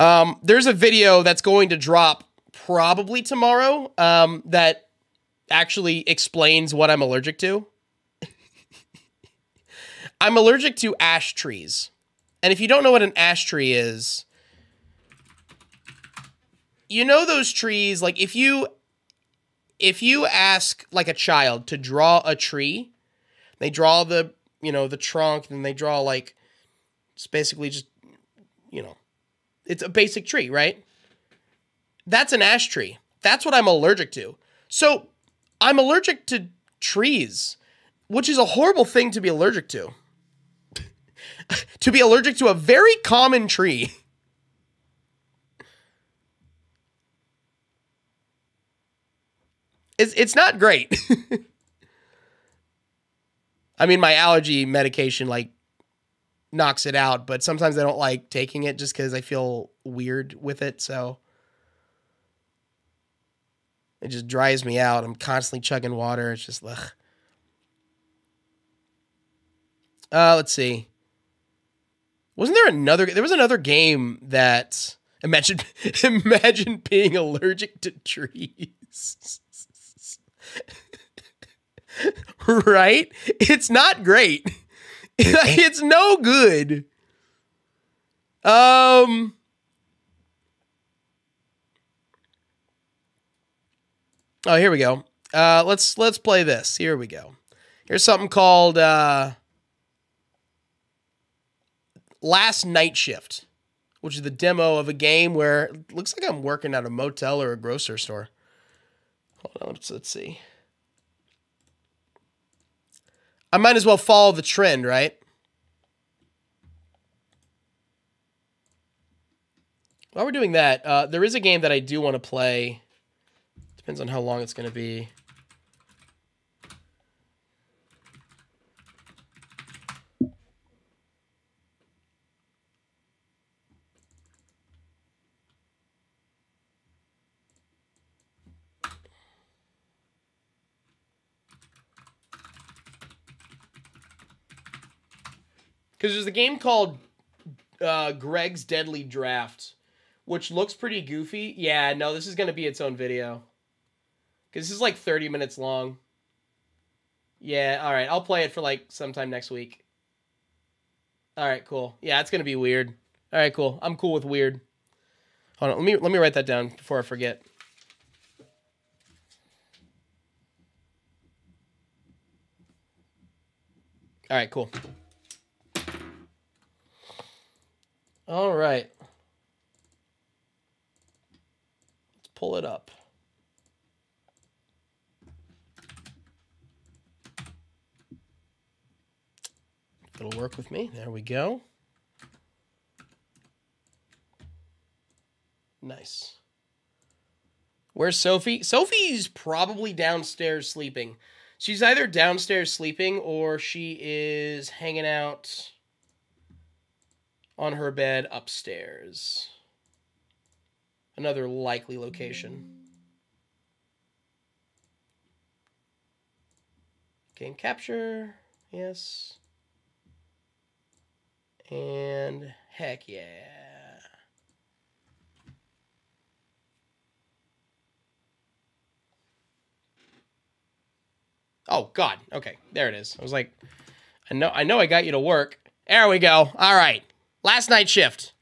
Um, there's a video that's going to drop probably tomorrow um, that actually explains what I'm allergic to. I'm allergic to ash trees. And if you don't know what an ash tree is, you know those trees like if you if you ask like a child to draw a tree, they draw the, you know, the trunk and they draw like it's basically just you know, it's a basic tree, right? That's an ash tree. That's what I'm allergic to. So, I'm allergic to trees, which is a horrible thing to be allergic to. to be allergic to a very common tree. It's it's not great. I mean, my allergy medication like knocks it out, but sometimes I don't like taking it just because I feel weird with it. So it just dries me out. I'm constantly chugging water. It's just ugh. Uh, let's see. Wasn't there another? There was another game that imagine imagine being allergic to trees. right? It's not great. it's no good. Um Oh, here we go. Uh let's let's play this. Here we go. Here's something called uh Last Night Shift, which is the demo of a game where it looks like I'm working at a motel or a grocery store. Hold on, let's, let's see. I might as well follow the trend, right? While we're doing that, uh, there is a game that I do want to play. Depends on how long it's going to be. Because there's a game called uh, Greg's Deadly Draft, which looks pretty goofy. Yeah, no, this is to be its own video. Because this is like 30 minutes long. Yeah, all right. I'll play it for like sometime next week. All right, cool. Yeah, it's to be weird. All right, cool. I'm cool with weird. Hold on. Let me let me write that down before I forget. All right, cool. All right. Let's pull it up. It'll work with me. There we go. Nice. Where's Sophie? Sophie's probably downstairs sleeping. She's either downstairs sleeping or she is hanging out on her bed upstairs. Another likely location. Game capture. Yes. And heck yeah. Oh God. Okay, there it is. I was like, I know, I know, I got you to work. There we go. All right, last night shift,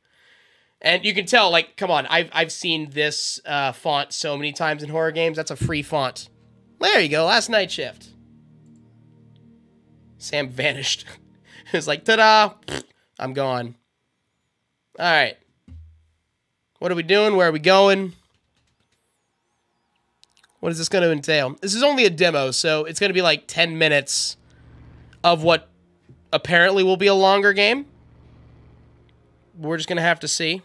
and you can tell, like, come on, I've I've seen this uh, font so many times in horror games. That's a free font. There you go. Last night shift. Sam vanished. it's like, ta-da! I'm gone. All right. What are we doing? Where are we going? What is this going to entail? This is only a demo, so it's going to be like 10 minutes of what apparently will be a longer game. We're just going to have to see.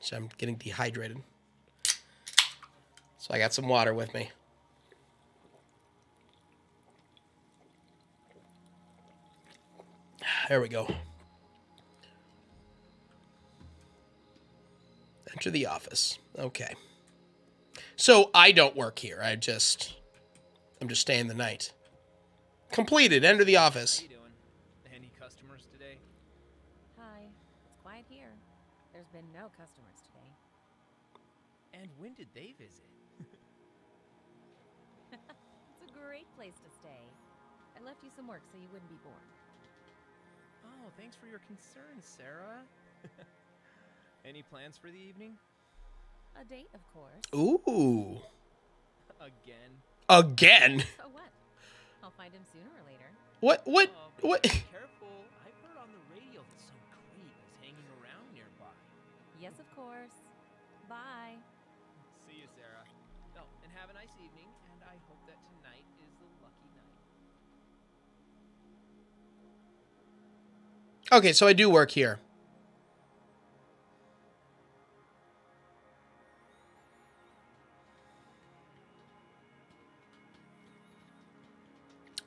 So I'm getting dehydrated. So I got some water with me. There we go. Enter the office. Okay. So I don't work here. I just I'm just staying the night. Completed. Enter the office. How you doing? Any customers today? Hi. It's quiet here. There's been no customers today. And when did they visit? It's a great place to stay. I left you some work so you wouldn't be bored. Oh, thanks for your concern, Sarah. Any plans for the evening? A date, of course. Ooh. Again? Again. So what? I'll find him sooner or later. What what Oh, what careful. I've heard on the radio that some creep is hanging around nearby. Yes, of course. Bye. See you, Sarah. Oh, and have a nice evening, and I hope that tonight is the lucky night. Okay, so I do work here.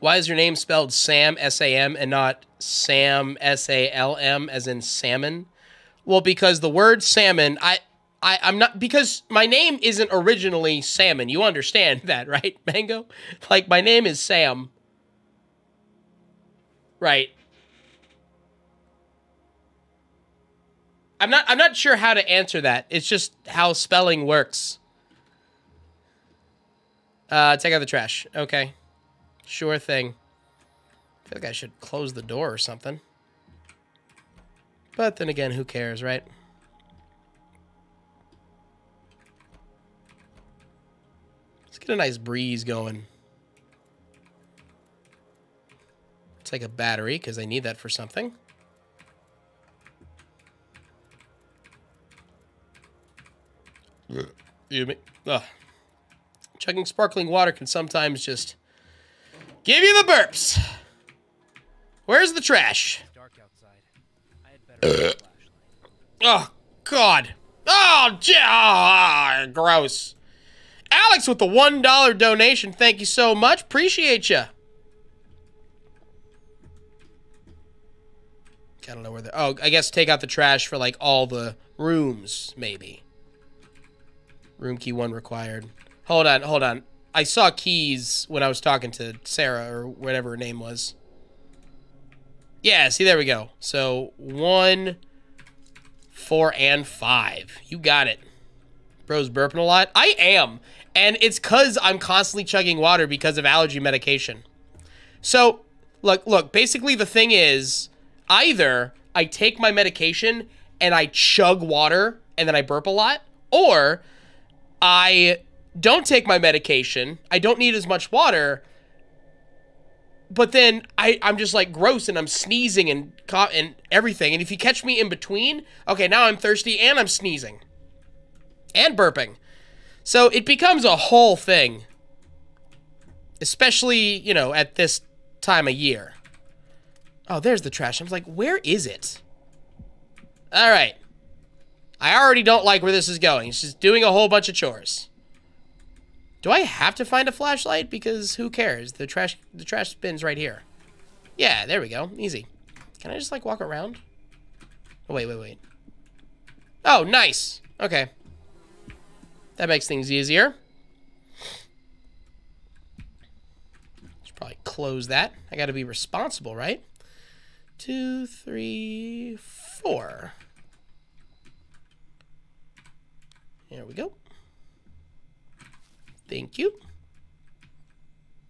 Why is your name spelled Sam S A M and not Sam S A L M as in salmon? Well, because the word salmon, I, I, I'm not because my name isn't originally salmon. You understand that, right, Mango? Like my name is Sam. Right. I'm not I'm not sure how to answer that. It's just how spelling works. Uh take out the trash. Okay. Sure thing. I feel like I should close the door or something. But then again, who cares, right? Let's get a nice breeze going. Take a battery because I need that for something. Excuse me. Ugh. Chugging sparkling water can sometimes just give you the burps. Where's the trash? It's dark outside. I had better have a flashlight. Oh, God. Oh, j- ah, gross. Alex with the $1 donation. Thank you so much. Appreciate you. I don't know where the. Oh, I guess take out the trash for like all the rooms, maybe. Room key one required. Hold on, hold on. I saw keys when I was talking to Sarah or whatever her name was. Yeah, see, there we go. So one, four, and five. You got it. Bro's burping a lot. I am. And it's because I'm constantly chugging water because of allergy medication. So, look, look, basically the thing is either I take my medication and I chug water and then I burp a lot, or I don't take my medication, I don't need as much water, but then I, I'm just like gross and I'm sneezing and and everything. And if you catch me in between, okay, now I'm thirsty and I'm sneezing and burping. So it becomes a whole thing, especially, you know, at this time of year. Oh, there's the trash. I was like, where is it? All right. I already don't like where this is going. Just doing a whole bunch of chores. Do I have to find a flashlight? Because who cares? The trash the trash bin's right here. Yeah, there we go. Easy. Can I just like walk around? Oh, wait, wait, wait. Oh, nice. Okay. That makes things easier. Should probably close that. I gotta be responsible, right? Two, three, four. There we go. Thank you.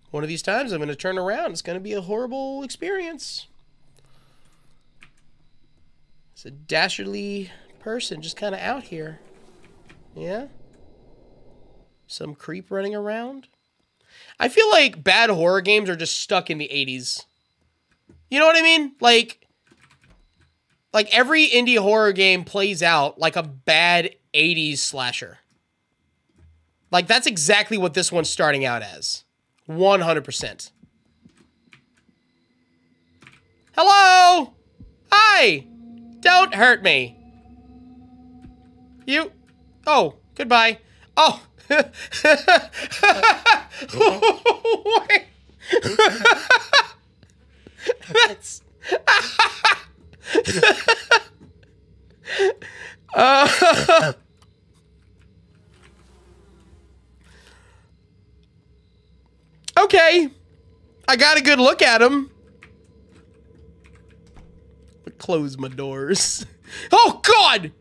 One of these times I'm going to turn around. It's going to be a horrible experience. It's a dastardly person just kind of out here. Yeah? Some creep running around. I feel like bad horror games are just stuck in the 80s. You know what I mean? Like like every indie horror game plays out like a bad 80s slasher. Like that's exactly what this one's starting out as. 100%. Hello? Hi. Don't hurt me. You Oh, goodbye. Oh. That's uh, I got a good look at him. Close my doors. Oh God!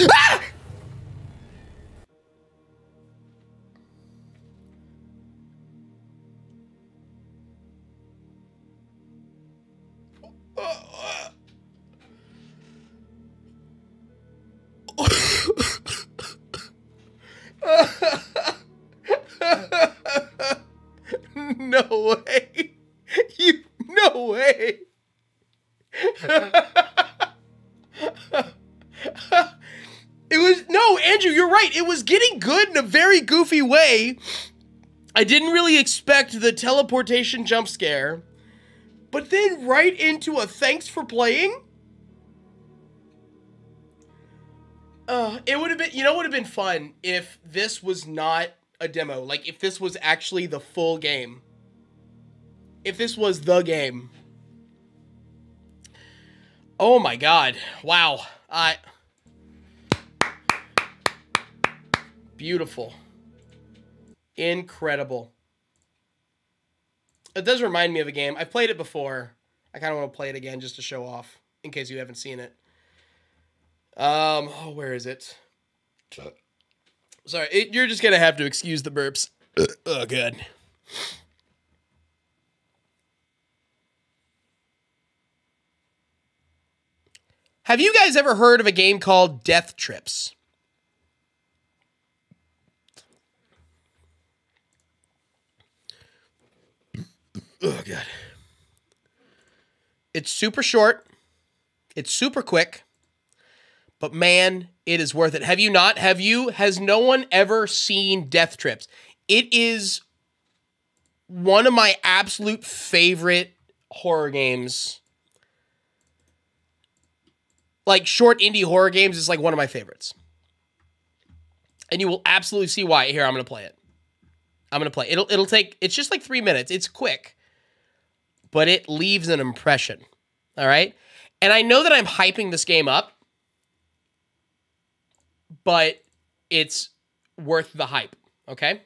Ah! No way. You no way. it was no, Andrew, you're right. It was getting good in a very goofy way. I didn't really expect the teleportation jump scare. But then right into a thanks for playing? Uh, it would have been, you know, would have been fun if this was not a demo. Like, if this was actually the full game. If this was the game. Oh my god. Wow. I. Beautiful. Incredible. It does remind me of a game. I've played it before. I kind of want to play it again just to show off, in case you haven't seen it. Um, oh, where is it? Sorry, it, you're just gonna have to excuse the burps. oh, good. Have you guys ever heard of a game called Death Trips? Oh god. It's super short. It's super quick. But man, it is worth it. Have you not? Have you? Has no one ever seen Death Trips? It is one of my absolute favorite horror games. Like short indie horror games is like one of my favorites. And you will absolutely see why. Here, I'm to play it. I'm to play. It'll it'll take it's just like 3 minutes. It's quick. But it leaves an impression. All right? And I know that I'm hyping this game up but it's worth the hype, okay?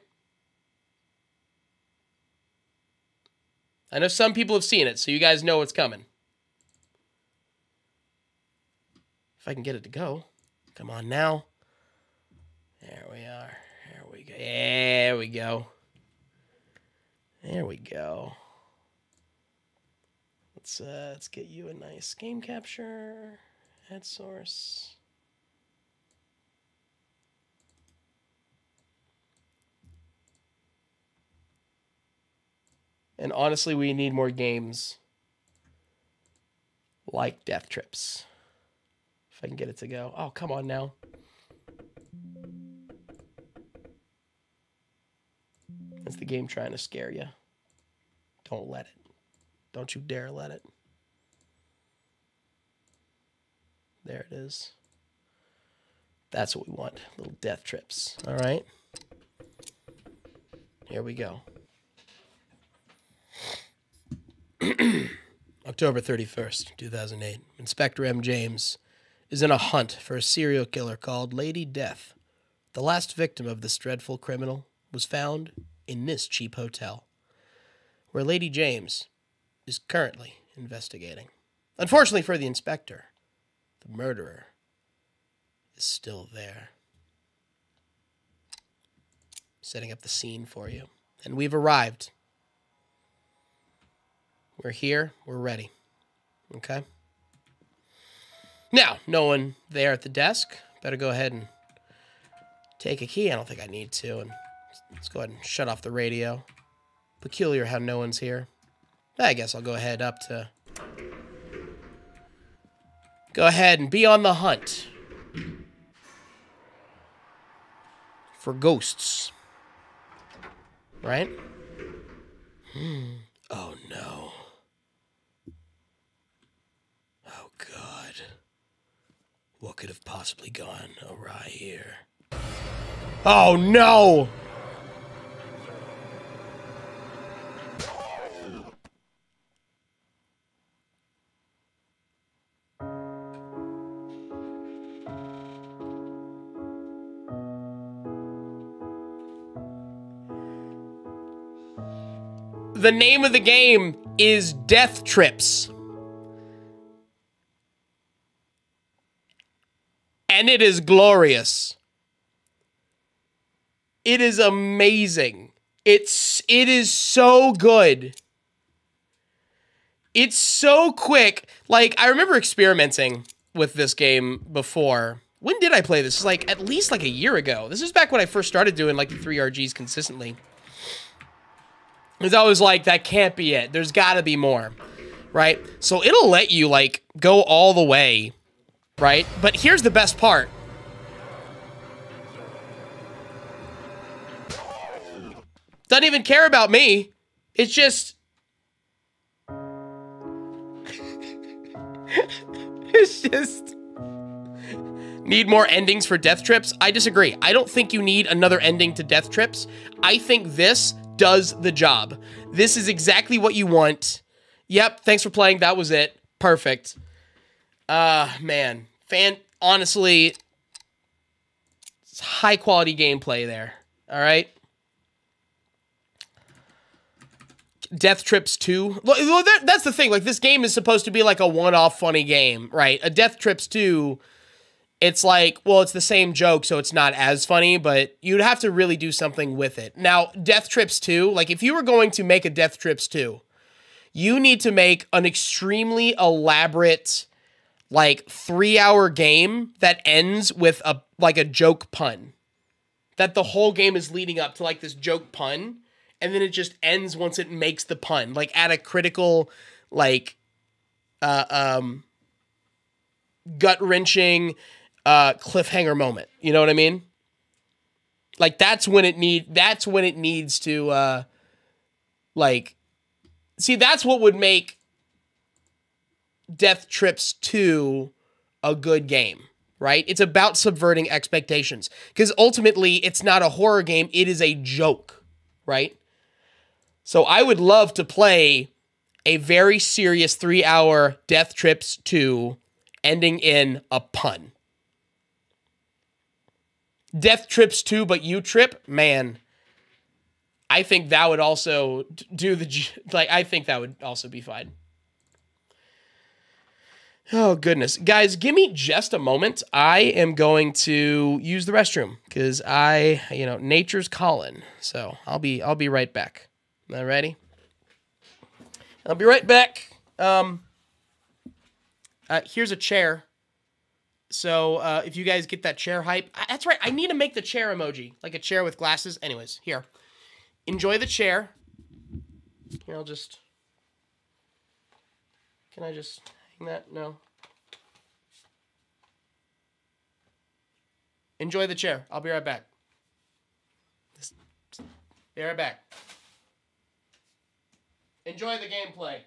I know some people have seen it, so you guys know what's coming. If I can get it to go. Come on now. There we are. There we go. There we go. There we go. Let's uh let's get you a nice game capture. Head source. And honestly, we need more games like Death Trips. I can get it to go. Oh, come on now. That's the game trying to scare you. Don't let it. Don't you dare let it. There it is. That's what we want. Little death trips. All right. Here we go. October 31st, 2008. Inspector M. James is in a hunt for a serial killer called Lady Death. The last victim of this dreadful criminal was found in this cheap hotel, where Lady James is currently investigating. Unfortunately for the inspector, the murderer is still there. Setting up the scene for you. And we've arrived we're here. We're ready. Okay? Now, no one there at the desk. Better go ahead and take a key. I don't think I need to. And let's go ahead and shut off the radio. Peculiar how no one's here. I guess I'll go ahead up to... Go ahead and be on the hunt. For ghosts. Right? Hmm. Oh no. What could have possibly gone awry here? Oh no! The name of the game is Death Trips. And it is glorious. It is amazing. It's it is so good. It's so quick. Like I remember experimenting with this game before. When did I play this? It's like at least like a year ago. This is back when I first started doing like the 3 RGs consistently. Because I was like, that can't be it. There's got to be more, right? So it'll let you like go all the way, right? But here's the best part. Doesn't even care about me. It's just. it's just. Need more endings for Death Trips? I disagree. I don't think you need another ending to Death Trips. I think this does the job. This is exactly what you want. Yep, thanks for playing. That was it. Perfect. Uh man. Fan honestly it's high quality gameplay there. All right? Death Trips 2. Well, well, that- That's the thing. Like this game is supposed to be like a one-off funny game, right? A Death Trips 2 it's like, well, it's the same joke, so it's not as funny, but you'd have to really do something with it. Now, Death Trips 2, like if you were going to make a Death Trips 2, you need to make an extremely elaborate, like three hour game that ends with a like a joke pun. That the whole game is leading up to like this joke pun, and then it just ends once it makes the pun, like at a critical, like uh um gut wrenching uh cliffhanger moment. You know what I mean? Like that's when it need that's when it needs to uh like see that's what would make Death Trips 2 a good game, right? It's about subverting expectations cuz ultimately it's not a horror game, it is a joke, right? So I would love to play a very serious 3-hour Death Trips 2 ending in a pun. Death Trips 2, but you trip, man. I think that would also do the like. I think that would also be fine. Oh goodness, guys, give me just a moment. I am going to use the restroom because I, you know, nature's calling. So I'll be, I'll be right back. Ready? I'll be right back. Um, uh, here's a chair. So uh, if you guys get that chair hype, I- that's right. I need to make the chair emoji, like a chair with glasses. Anyways, here, enjoy the chair. Here, I'll just. Can I just that? No. Enjoy the chair. I'll be right back. Be right back. Enjoy the gameplay.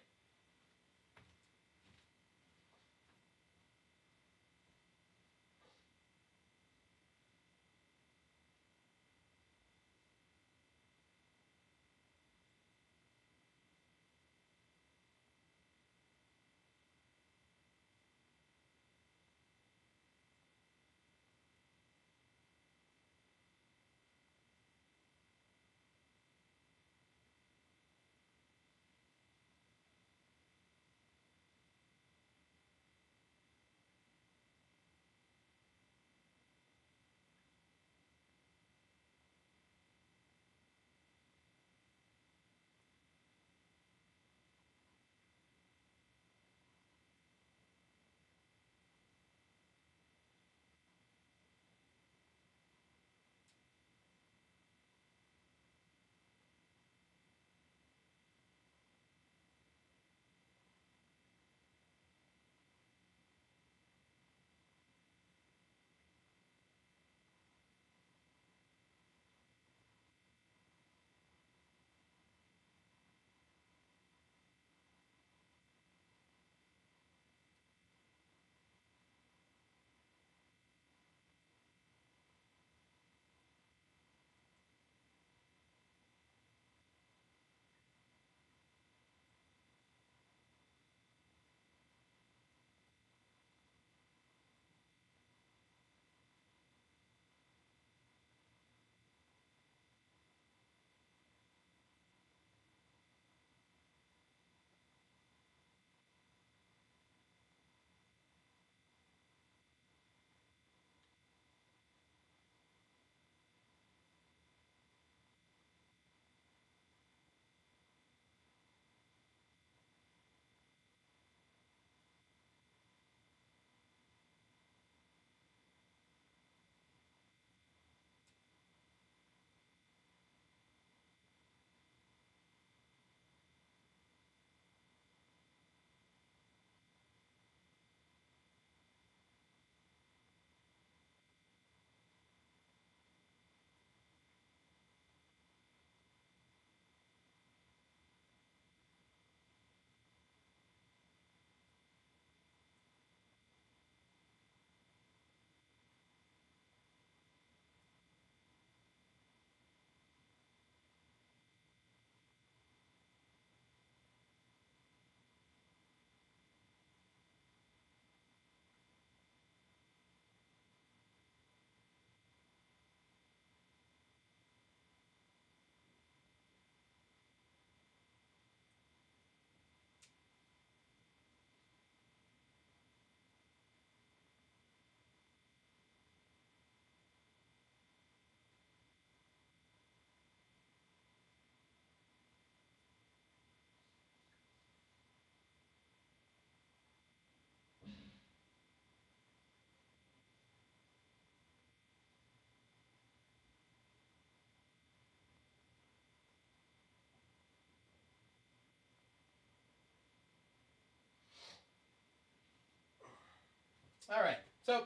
All right. So,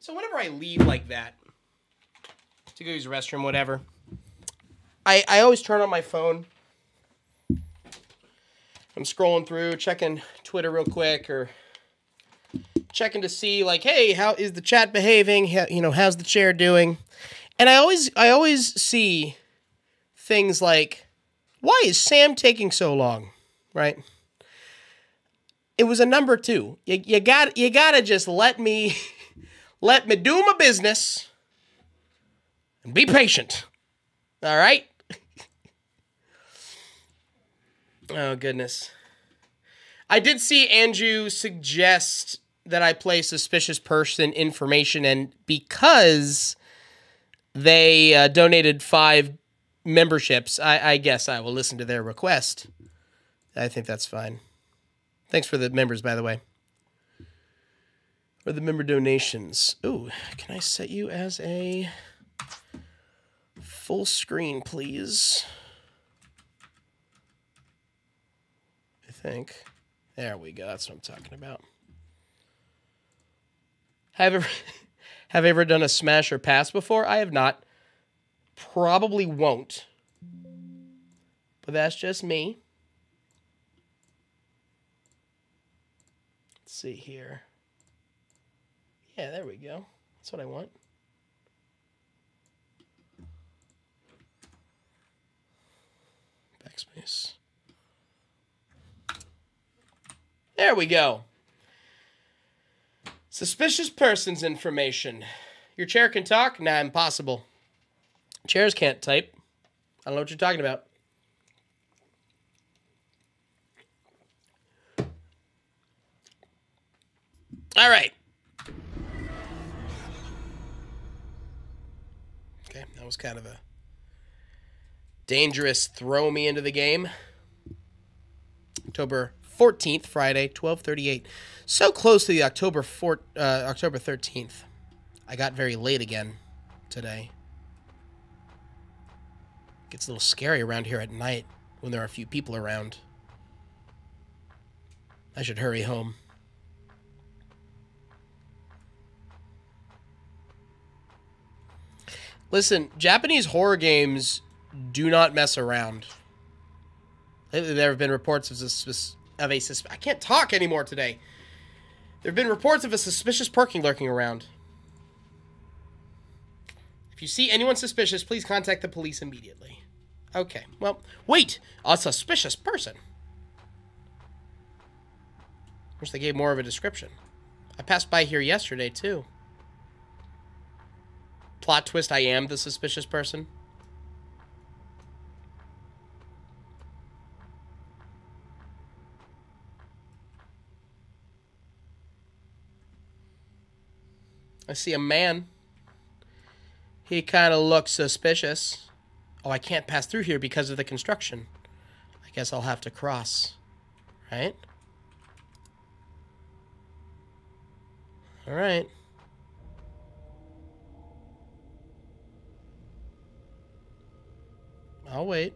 so whenever I leave like that to go use the restroom, whatever, I I always turn on my phone. I'm scrolling through, checking Twitter real quick, or checking to see like, hey, how is the chat behaving? How, you know, how's the chair doing? And I always I always see things like, why is Sam taking so long? Right? It was a number two. You, you got you gotta just let me let me do my business and be patient. All right? oh goodness. I did see Andrew suggest that I play suspicious person information, and because they uh, donated five memberships, I, I guess I will listen to their request. I think that's fine. Thanks for the members, by the way. Or the member donations. Ooh, can I set you as a full screen, please? I think. There we go. That's what I'm talking about. Have ever have I ever done a smash or pass before? I have not. Probably won't. But that's just me. See here. Yeah, there we go. That's what I want. Backspace. There we go. Suspicious persons information. Your chair can talk? Nah, impossible. Chairs can't type. I don't know what you're talking about. All right. Okay, that was kind of a dangerous throw me into the game. October 14th, Friday, 12:38. So close to the October 4 uh, October 13th. I got very late again today. Gets a little scary around here at night when there are a few people around. I should hurry home. Listen, Japanese horror games do not mess around. Lately, there have been reports of, sus- of a sus- I can't talk anymore today. There have been reports of a suspicious parking lurking around. If you see anyone suspicious, please contact the police immediately. Okay, well, wait! A suspicious person. Wish they gave more of a description. I passed by here yesterday, too. Plot twist I am the suspicious person. I see a man. He kind of looks suspicious. Oh, I can't pass through here because of the construction. I guess I'll have to cross. Right? All right. I'll wait.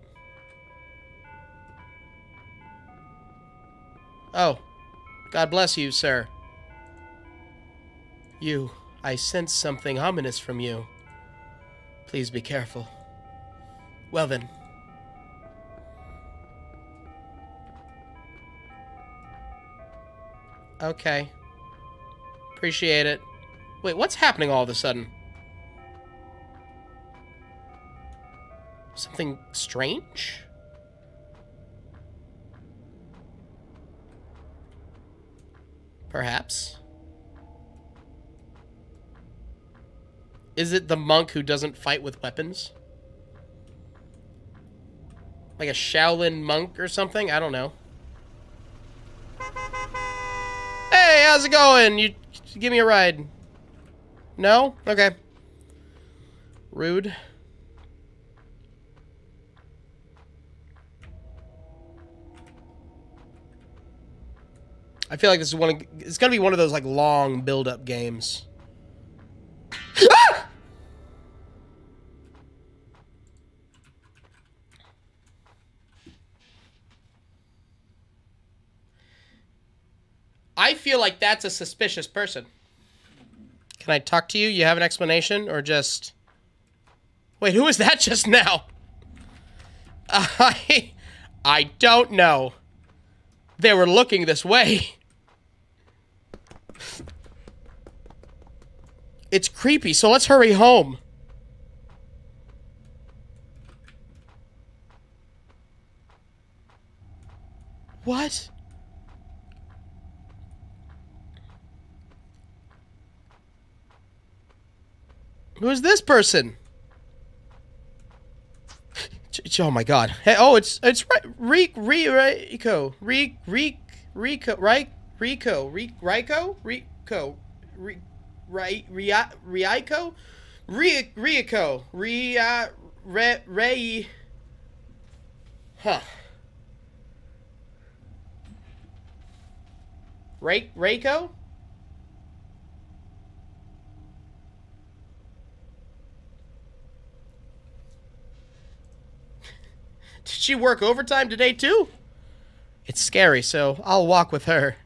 Oh. God bless you, sir. You. I sense something ominous from you. Please be careful. Well then. Okay. Appreciate it. Wait, what's happening all of a sudden? Something strange? Perhaps. Is it the monk who doesn't fight with weapons? Like a Shaolin monk or something? I don't know. Hey, how's it going? You give me a ride. No? Okay. Rude. I feel like this is one of, it's gonna be one of those like long build up games. Ah! I feel like that's a suspicious person. Can I talk to you? You have an explanation or just Wait, who was that just now? I I don't know. They were looking this way. It's creepy, so let's hurry home. What? Who is this person? Oh my god. Hey, oh, it's it's Re Re Rico. Re Re Rico. Right? Rico. Re Rico? Rico. Re Ri Ria Rico? Ri Rico. Ray. Huh. Ray Reiko? Did she work overtime today too? It's scary, so I'll walk with her.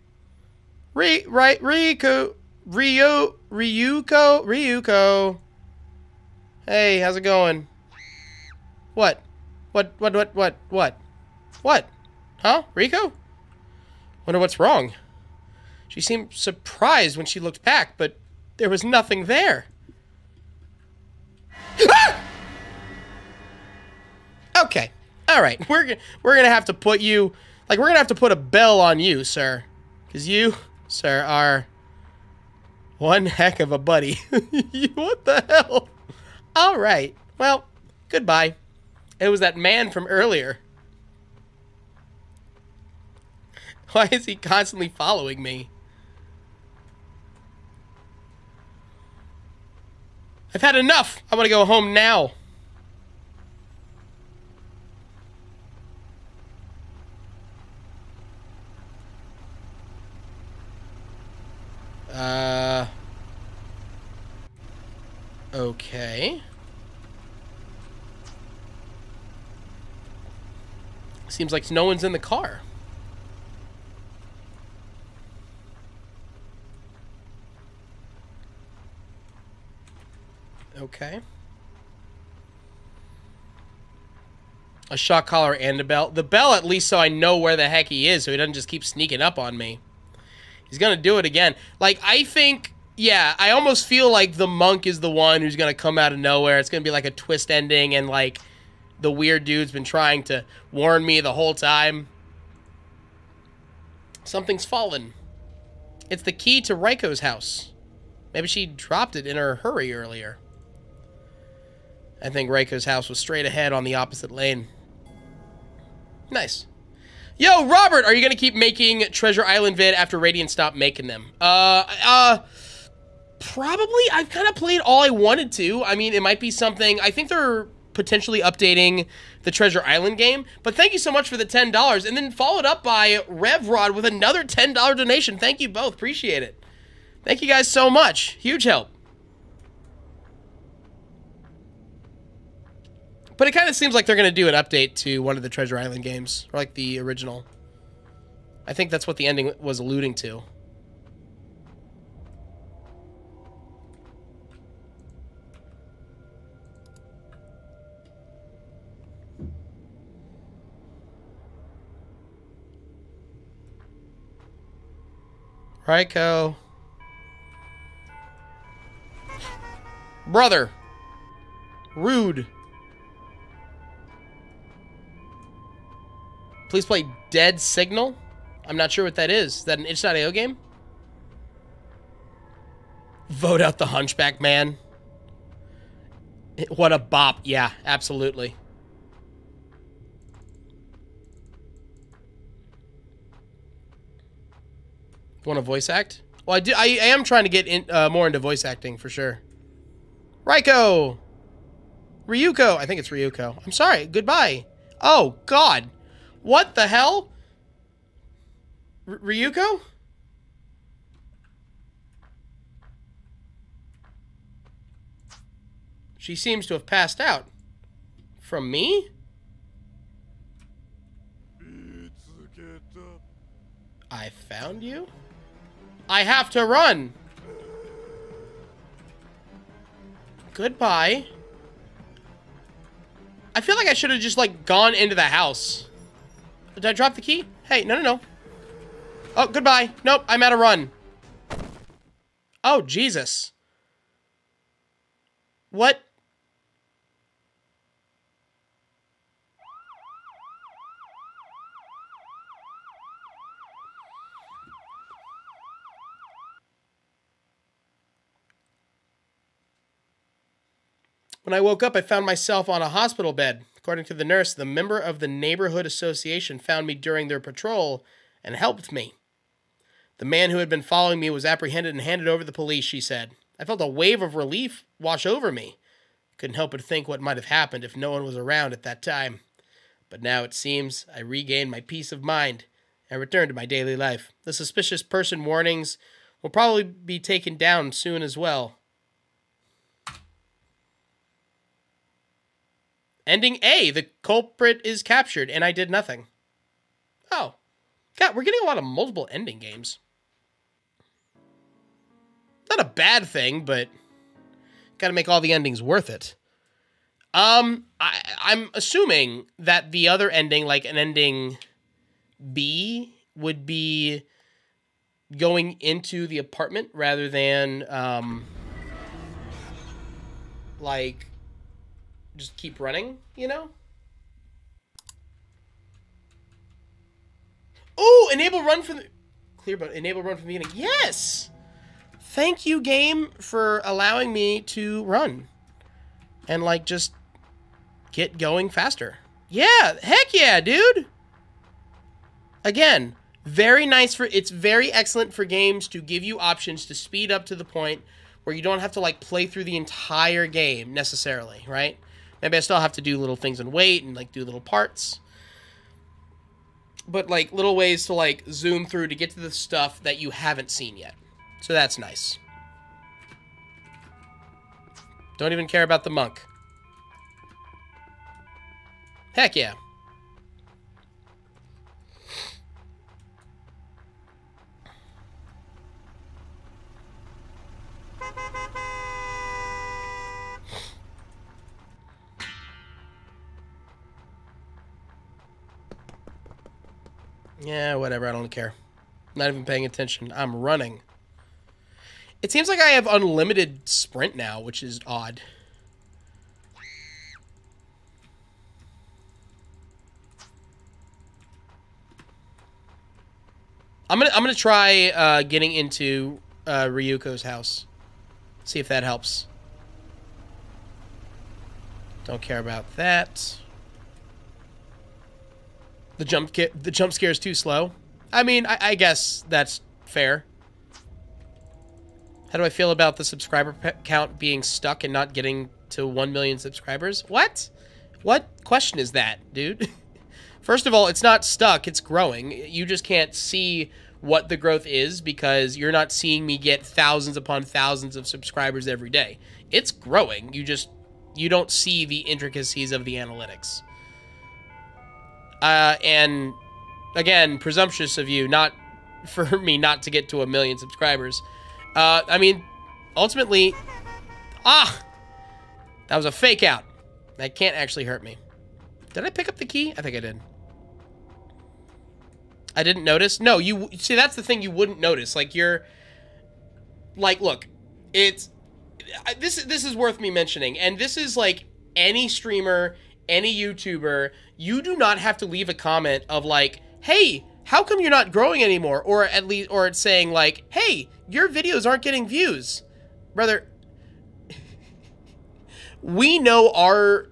Re right Riku Ryu Ryuko Ryuko. Hey, how's it going? What? What what what what what? What? Huh? Rico? Wonder what's wrong. She seemed surprised when she looked back, but there was nothing there. Ah! Okay. All right. We're we're going to have to put you like we're going to have to put a bell on you, sir. Cuz you, sir, are one heck of a buddy. What the hell? All right. Well, goodbye. It was that man from earlier. Why is he constantly following me? I've had enough. I want to go home now. Uh. Okay. Seems like no one's in the car. Okay. A shock collar and a bell. The bell, at least, so I know where the heck he is, so he doesn't just keep sneaking up on me. He's gonna do it again. Like, I think, yeah, I almost feel like the monk is the one who's gonna come out of nowhere. It's gonna be like a twist ending, and like the weird dude's been trying to warn me the whole time. Something's fallen. It's the key to Reiko's house. Maybe she dropped it in her hurry earlier. I think Reiko's house was straight ahead on the opposite lane. Nice. Yo, Robert, are you gonna keep making Treasure Island vid after Radiant stopped making them? Uh, uh, probably. I've kind of played all I wanted to. I mean, it might be something. I think they're potentially updating the Treasure Island game. But thank you so much for the ten dollars, and then followed up by RevRod with another ten dollar donation. Thank you both. Appreciate it. Thank you guys so much. Huge help. But it kind of seems like they're going to do an update to one of the Treasure Island games, or like the original. I think that's what the ending was alluding to. Ryko. Brother. Rude. Please play Dead Signal. I'm not sure what that is. Is that an itch.io game? Vote out the Hunchback Man. What a bop. Yeah, absolutely. Want to voice act? Well, I do. I, I am trying to get in, uh, more into voice acting for sure. Raiko, Ryuko. I think it's Ryuko. I'm sorry. Goodbye. Oh God, what the hell? R- Ryuko? She seems to have passed out. From me? I found you? I have to run. Goodbye. I feel like I should have just, like, gone into the house. Did I drop the key? Hey, no, no, no. Oh, goodbye. Nope, I'm at a run. Oh, Jesus. What? When I woke up, I found myself on a hospital bed. According to the nurse, the member of the neighborhood association found me during their patrol and helped me. The man who had been following me was apprehended and handed over to the police, she said. I felt a wave of relief wash over me. Couldn't help but think what might have happened if no one was around at that time. But now it seems I regained my peace of mind and returned to my daily life. The suspicious person warnings will probably be taken down soon as well. Ending A, the culprit is captured, and I did nothing. Oh. God, we're getting a lot of multiple ending games. Not a bad thing, but gotta make all the endings worth it. Um, I, I'm assuming that the other ending, like an ending B, would be going into the apartment rather than, um, like just keep running, you know? Oh, enable run from the clear but enable run from the beginning. Yes. Thank you, game, for allowing me to run and like just get going faster. Yeah, heck yeah, dude. Again, very nice for it's very excellent for games to give you options to speed up to the point where you don't have to like play through the entire game necessarily, right? Maybe I still have to do little things and wait and like do little parts. But like little ways to like zoom through to get to the stuff that you haven't seen yet. So that's nice. Don't even care about the monk. Heck yeah. Yeah, whatever. I don't care. Not even paying attention. I'm running. It seems like I have unlimited sprint now, which is odd. I'm gonna I'm gonna try uh, getting into uh, Ryuko's house. See if that helps. Don't care about that. The jump the jump scare is too slow. I mean, I, I guess that's fair. How do I feel about the subscriber count being stuck and not getting to 1 million subscribers? What? What question is that, dude? First of all, it's not stuck, it's growing. You just can't see what the growth is because you're not seeing me get thousands upon thousands of subscribers every day. It's growing. You just you don't see the intricacies of the analytics. Uh, and again, presumptuous of you not for me not to get to a million subscribers. Uh, I mean, ultimately, ah, that was a fake out. That can't actually hurt me. Did I pick up the key? I think I did. I didn't notice. No, you see that's the thing you wouldn't notice. Like you're like look, it's this this is worth me mentioning and this is like any streamer, any YouTuber, you do not have to leave a comment of like, "Hey, how come you're not growing anymore?" or at least or it's saying like, "Hey, your videos aren't getting views." Brother, we know our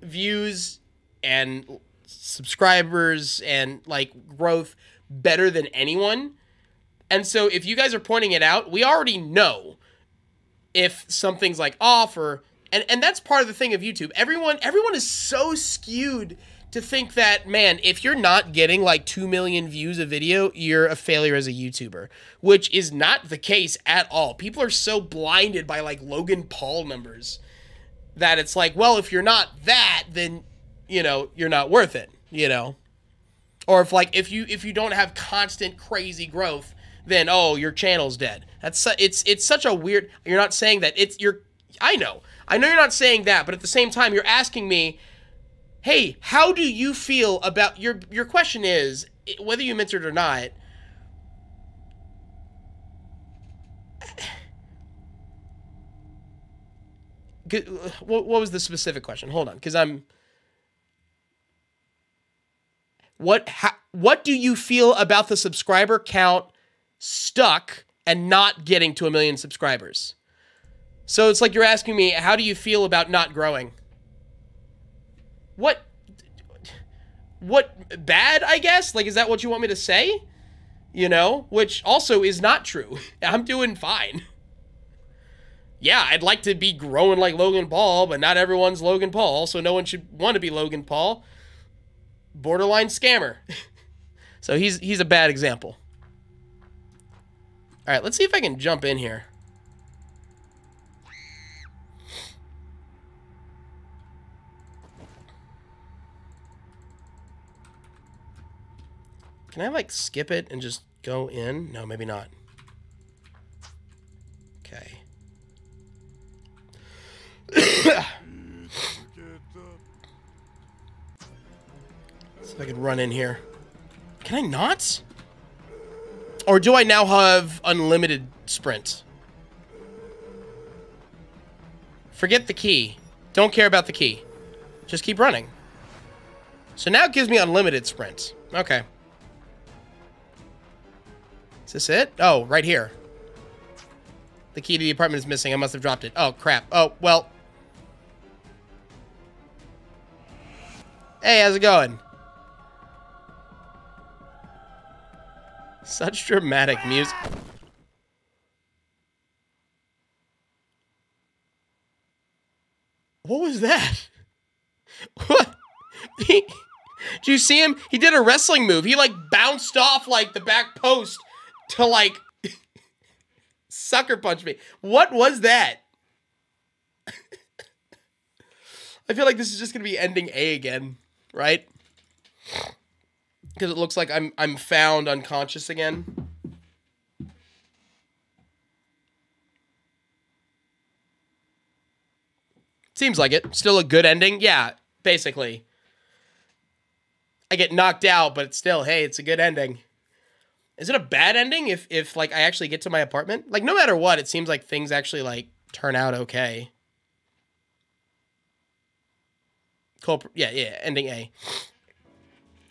views and subscribers and like growth better than anyone. And so if you guys are pointing it out, we already know if something's like off or and and that's part of the thing of YouTube. Everyone everyone is so skewed to think that man, if you're not getting like 2 million views a video, you're a failure as a YouTuber, which is not the case at all. People are so blinded by like Logan Paul numbers that it's like, well, if you're not that, then you know, you're not worth it, you know. Or if like if you if you don't have constant crazy growth, then oh your channel's dead. That's it's it's such a weird. You're not saying that. It's you're. I know. I know you're not saying that, but at the same time, you're asking me, hey, how do you feel about your your question is whether you meant or not. What was the specific question? Hold on, because I'm. What ha, what do you feel about the subscriber count stuck and not getting to a million subscribers? So it's like you're asking me, how do you feel about not growing? What what bad, I guess? Like is that what you want me to say? You know, which also is not true. I'm doing fine. Yeah, I'd like to be growing like Logan Paul, but not everyone's Logan Paul, so no one should want to be Logan Paul. Borderline scammer. so he's he's a bad example. All right, let's see if I can jump in here. Can I like skip it and just go in? No, maybe not. Okay. See if I can run in here. Can I not? Or do I now have unlimited sprint? Forget the key. Don't care about the key. Just keep running. So now it gives me unlimited sprint. Okay. Is this it? Oh, right here. The key to the apartment is missing. I must have dropped it. Oh, crap. Oh, well. Hey, how's it going? Such dramatic music. What was that? What? Did you see him? He did a wrestling move. He like bounced off like the back post to like sucker punch me. What was that? I feel like this is just gonna be ending A again, right? Because it looks like I'm I'm found unconscious again. Seems like it. Still a good ending. Yeah, basically. I get knocked out, but it's still, hey, it's a good ending. Is it a bad ending if if like I actually get to my apartment? Like no matter what, it seems like things actually like turn out okay. Yeah, yeah, ending A.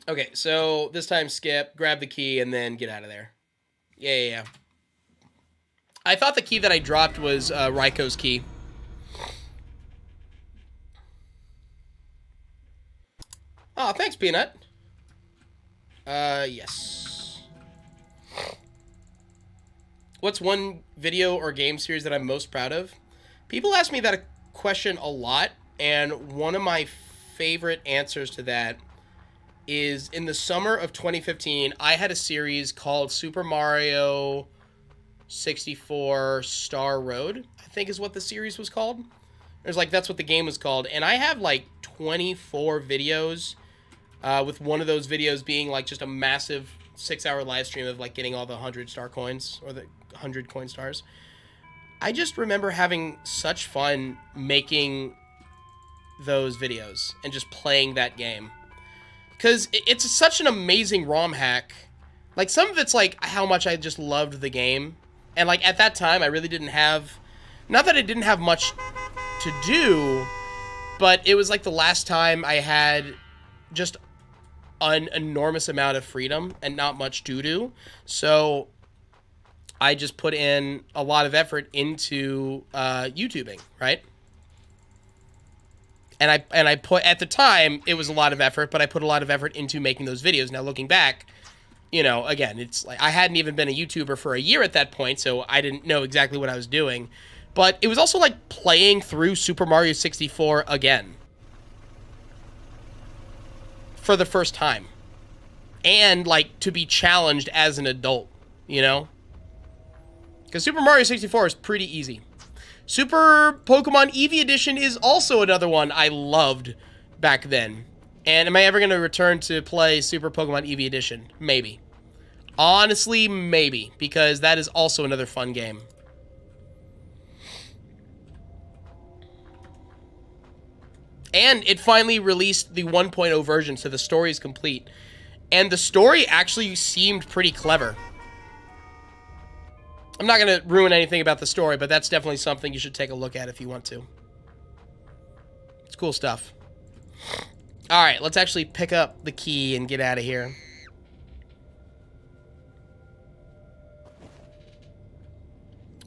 Okay, so this time skip, grab the key, and then get out of there. Yeah, yeah, yeah. I thought the key that I dropped was uh, Raiko's key. Oh, thanks, Peanut. Uh, yes. What's one video or game series that I'm most proud of? People ask me that question a lot, and one of my favorite answers to that is in the summer of 2015, I had a series called Super Mario 64 Star Road, I think is what the series was called. There's like, that's what the game was called. And I have like 24 videos, uh, with one of those videos being like just a massive six hour live stream of like getting all the 100 star coins or the 100 coin stars. I just remember having such fun making those videos and just playing that game because it's such an amazing ROM hack. Like some of it's like how much I just loved the game, and like at that time I really didn't have, not that I didn't have much to do, but it was like the last time I had just an enormous amount of freedom and not much to do. So I just put in a lot of effort into uh, YouTubing, right? and I and I put at the time it was a lot of effort, but I put a lot of effort into making those videos. Now looking back, you know, again, it's like I hadn't even been a YouTuber for a year at that point, so I didn't know exactly what I was doing. But it was also like playing through Super Mario 64 again for the first time. And like to be challenged as an adult, you know? Cuz Super Mario 64 is pretty easy. Super Pokemon Eevee Edition is also another one I loved back then. And am I ever going to return to play Super Pokemon Eevee Edition? Maybe. Honestly, maybe, because that is also another fun game. And it finally released the 1.0 version, so the story is complete. And the story actually seemed pretty clever. I'm not going to ruin anything about the story, but that's definitely something you should take a look at if you want to. It's cool stuff. All right, let's actually pick up the key and get out of here.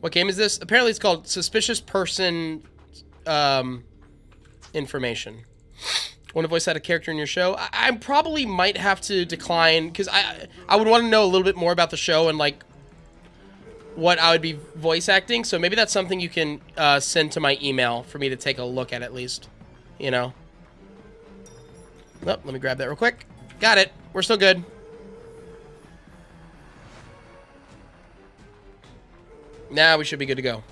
What game is this? Apparently it's called Suspicious Person um, Information. Want to voice out a character in your show? I, I probably might have to decline because I I would want to know a little bit more about the show and like what I would be voice acting. So maybe that's something you can uh, send to my email for me to take a look at at least. You know. Oh, let me grab that real quick. Got it. We're still good. Now we should be good to go.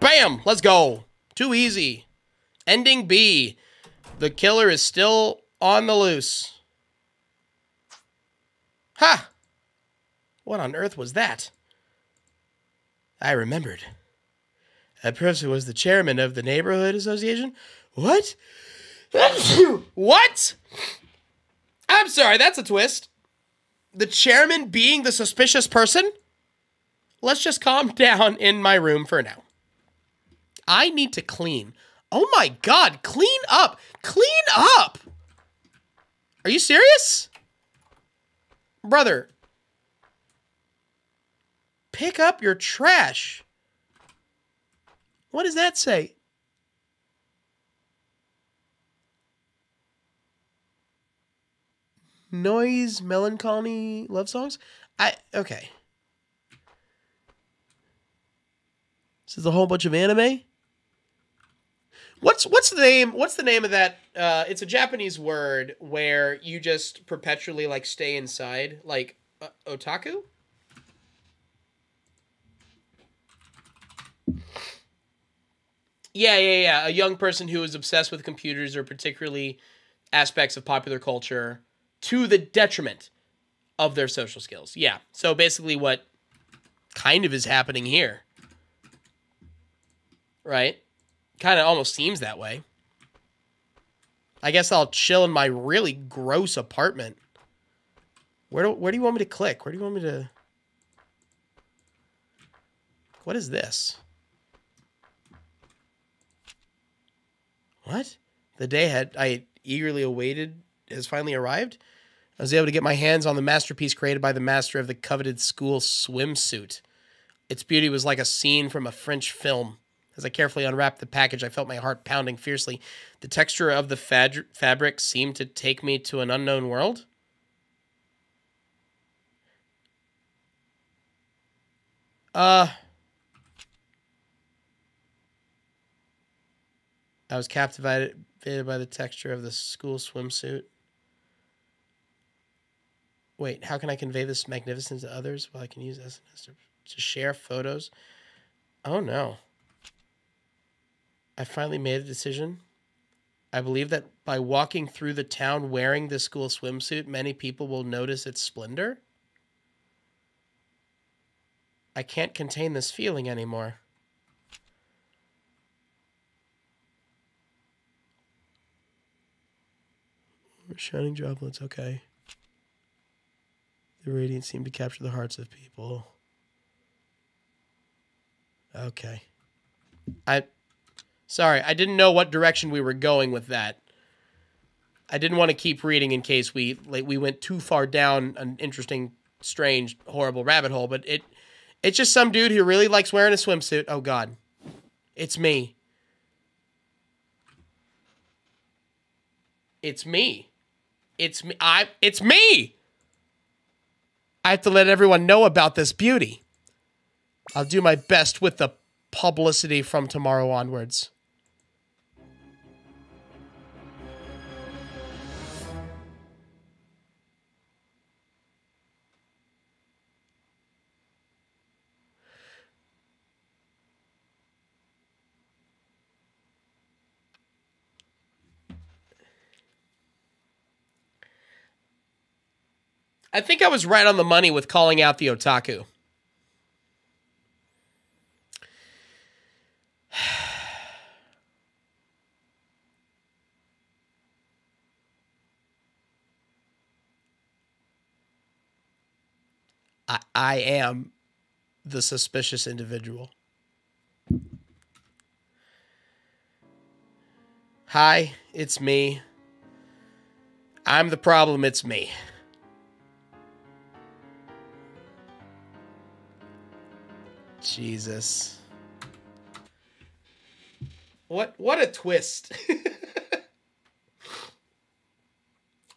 Bam! Let's go. Too easy. Ending B. The killer is still on the loose. Ha! What on earth was that? I remembered. That person was the chairman of the neighborhood association? What? what? I'm sorry, that's a twist. The chairman being the suspicious person? Let's just calm down in my room for now. I need to clean. Oh my god, clean up. Clean up. Are you serious? Brother, pick up your trash. What does that say? Noise, melancholy, love songs? I okay. This is a whole bunch of anime. What's what's the name? What's the name of that? Uh, it's a Japanese word where you just perpetually like stay inside, like uh, otaku. Yeah, yeah, yeah. A young person who is obsessed with computers or particularly aspects of popular culture to the detriment of their social skills. Yeah. So basically, what kind of is happening here, right? Kind of almost seems that way. I guess I'll chill in my really gross apartment. Where do where do you want me to click? Where do you want me to What is this? What? The day had I eagerly awaited has finally arrived. I was able to get my hands on the masterpiece created by the master of the coveted school swimsuit. Its beauty was like a scene from a French film. As I carefully unwrapped the package, I felt my heart pounding fiercely. The texture of the fad- fabric seemed to take me to an unknown world. Uh. I was captivated by the texture of the school swimsuit. Wait, how can I convey this magnificence to others Well, I can use SNS to, to share photos? Oh no. I finally made a decision. I believe that by walking through the town wearing this school swimsuit, many people will notice its splendor. I can't contain this feeling anymore. Shining droplets, okay. The radiance seemed to capture the hearts of people. Okay. I sorry, I didn't know what direction we were going with that. I didn't want to keep reading in case we like we went too far down an interesting, strange, horrible rabbit hole, but it it's just some dude who really likes wearing a swimsuit. Oh god. It's me. It's me. It's me. I it's me. I have to let everyone know about this beauty. I'll do my best with the publicity from tomorrow onwards. I think I was right on the money with calling out the otaku. I, I am the suspicious individual. Hi, it's me. I'm the problem, it's me. Jesus. What what a twist.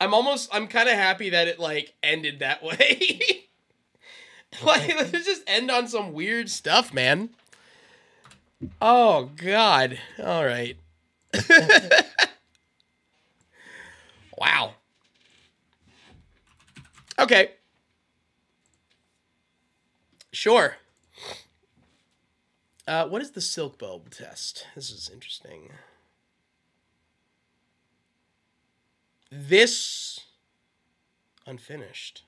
I'm almost I'm kind of happy that it like ended that way. like let's just end on some weird stuff, man. Oh god. All right. wow. Okay. Sure. Uh, what is the silk bulb test? This is interesting. This unfinished.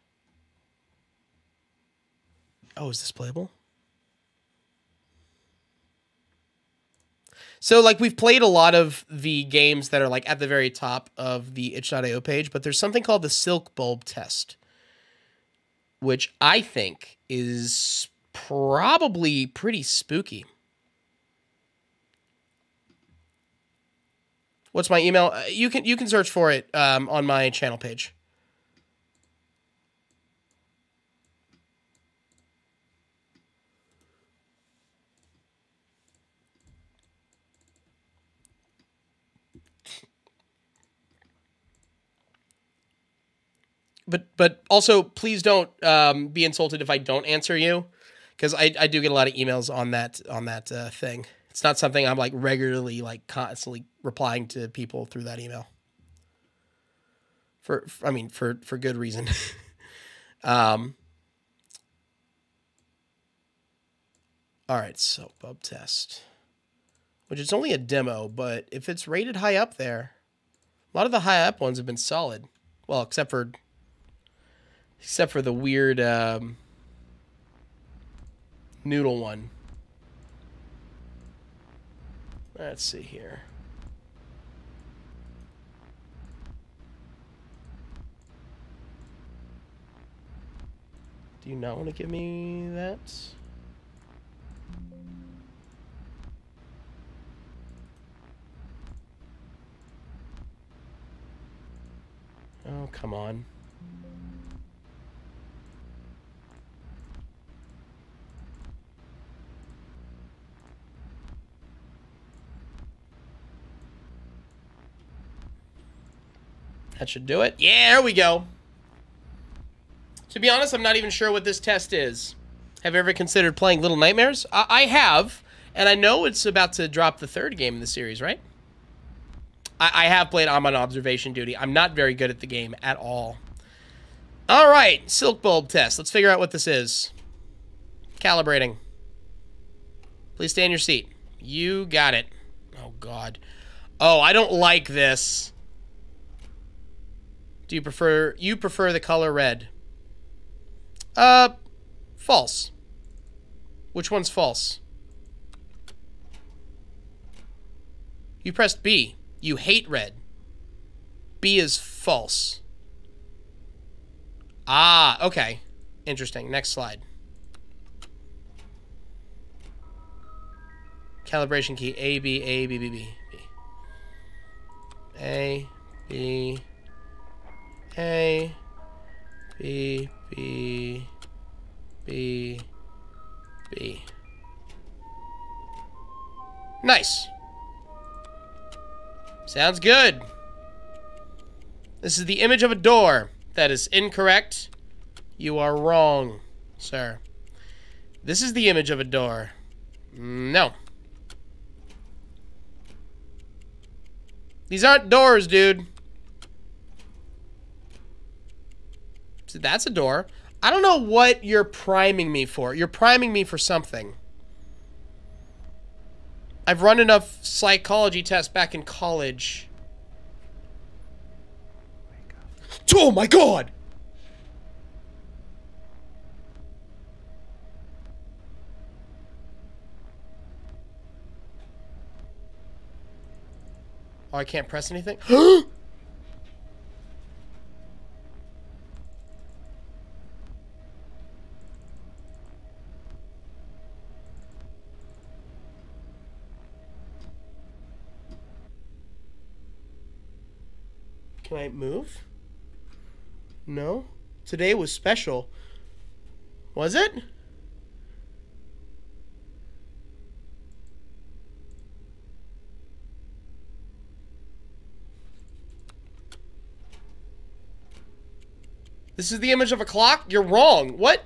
Oh, is this playable? So, like, we've played a lot of the games that are like at the very top of the itch.io page, but there's something called the silk bulb test, which I think is probably pretty spooky. What's my email? Uh, You can you can search for it um, on my channel page. But but also please don't um, be insulted if I don't answer you, because I, I do get a lot of emails on that on that uh, thing. It's not something I'm like regularly like constantly replying to people through that email. For I mean for for good reason. um. All right, so bulb test, which is only a demo, but if it's rated high up there, a lot of the high up ones have been solid. Well, except for except for the weird um, noodle one. Let's see here. Do you not want to give me that? Oh, come on. That should do it. Yeah, there we go. To be honest, I'm not even sure what this test is. Have you ever considered playing Little Nightmares? I, I have, and I know it's about to drop the third game in the series, right? I, I have played I'm on observation duty. I'm not very good at the game at all. All right, silk bulb test. Let's figure out what this is. Calibrating. Please stay in your seat. You got it. Oh, God. Oh, I don't like this. Do you prefer you prefer the color red? Uh false. Which one's false? You pressed B. You hate red. B is false. Ah, okay. Interesting. Next slide. Calibration key A B A B B B B. A B A B B B B. Nice. Sounds good. This is the image of a door. That is incorrect. You are wrong, sir. This is the image of a door. No. These aren't doors, dude. That's a door. I don't know what you're priming me for. You're priming me for something. I've run enough psychology tests back in college. Oh my god! Oh, oh I can't press anything? Can I move? No. Today was special. Was it? This is the image of a clock? You're wrong. What?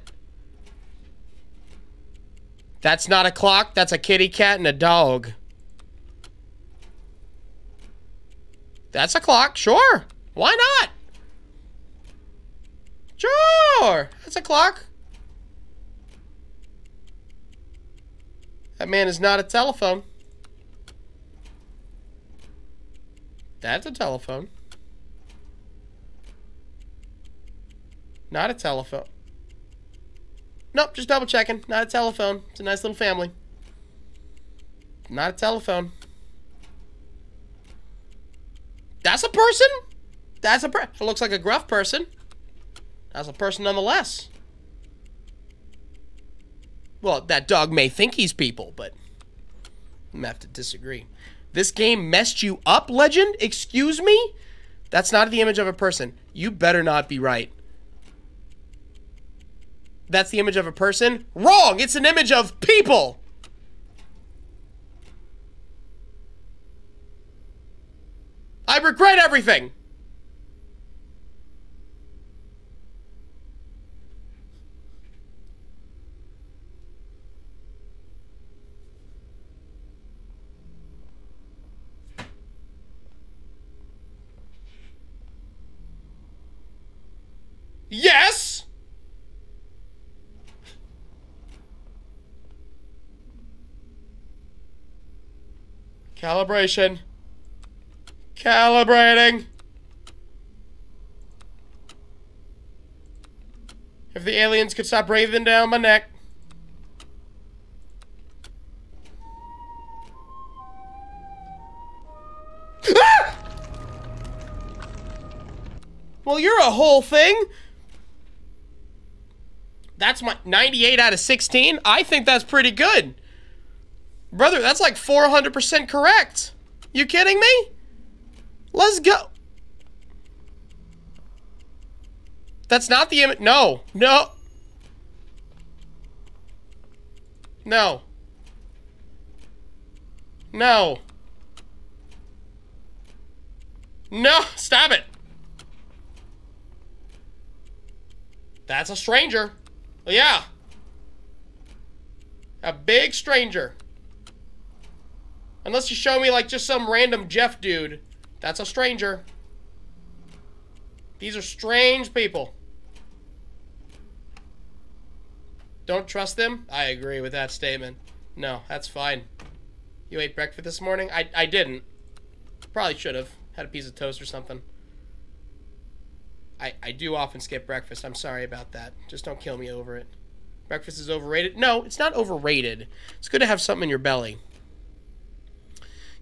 That's not a clock. That's a kitty cat and a dog. That's a clock. Sure. Why not? Sure. That's a clock. That man is not a telephone. That's a telephone. Not a telephone. Nope, just double checking. Not a telephone. It's a nice little family. Not a telephone. That's a person? That's a person. Looks like a gruff person. That's a person nonetheless. Well, that dog may think he's people, but I'm gonna have to disagree. This game messed you up, legend? Excuse me? That's not the image of a person. You better not be right. That's the image of a person? Wrong! It's an image of people! I regret everything! Yes! Calibration. Calibrating. If the aliens could stop breathing down my neck. Ah! Well, you're a whole thing. That's my 98 out of 16. I think that's pretty good. Brother, that's like 400% correct. You kidding me? Let's go. That's not the image. No. No. No. No. No. Stop it. That's a stranger. Yeah. A big stranger. Unless you show me like just some random Jeff dude. That's a stranger. These are strange people. Don't trust them? I agree with that statement. No, that's fine. You ate breakfast this morning? I, I didn't. Probably should have. Had a piece of toast or something. I, I do often skip breakfast. I'm sorry about that. Just don't kill me over it. Breakfast is overrated? No, it's not overrated. It's good to have something in your belly.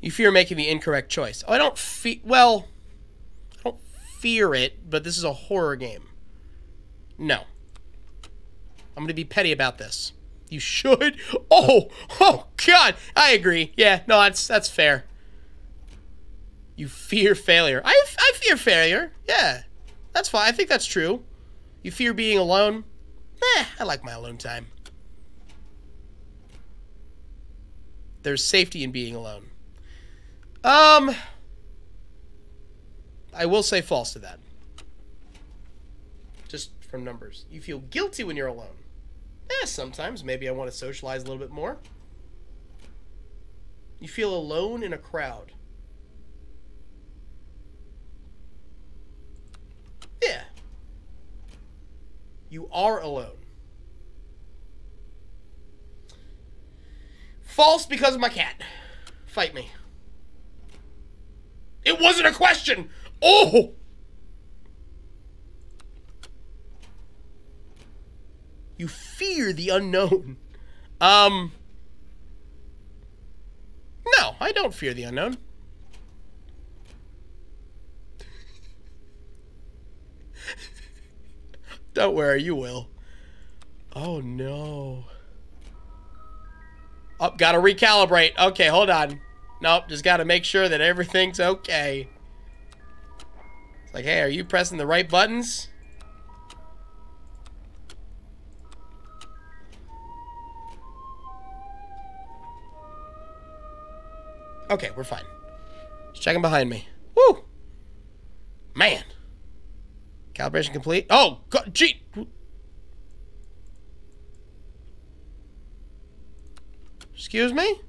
You fear making the incorrect choice. Oh, I don't fear. Well, I don't fear it, but this is a horror game. No. I'm going to be petty about this. You should. Oh, oh God, I agree. Yeah, no, that's that's fair. You fear failure. I I fear failure. Yeah, that's fine. I think that's true. You fear being alone. Eh, I like my alone time. There's safety in being alone. Um, I will say false to that. Just from numbers. You feel guilty when you're alone. Eh, sometimes. Maybe I want to socialize a little bit more. You feel alone in a crowd. Yeah. You are alone. False because of my cat. Fight me. It wasn't a question. Oh. You fear the unknown. Um. No, I don't fear the unknown. don't worry, you will. Oh, no. Up, oh, gotta recalibrate. Okay, hold on. Nope, just gotta make sure that everything's okay. It's like, hey, are you pressing the right buttons? Okay, we're fine. Just checking behind me. Woo! Man. Calibration complete. Oh, God, gee. Excuse me?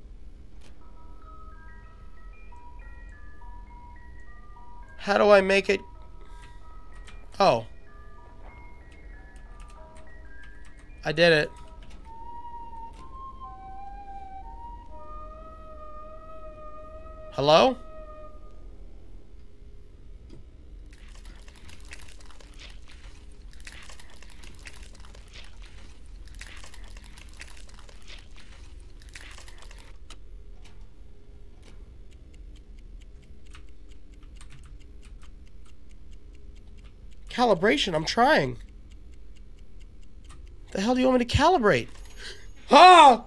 How do I make it? Oh. I did it. Hello? Calibration, I'm trying. The hell do you want me to calibrate? Ah!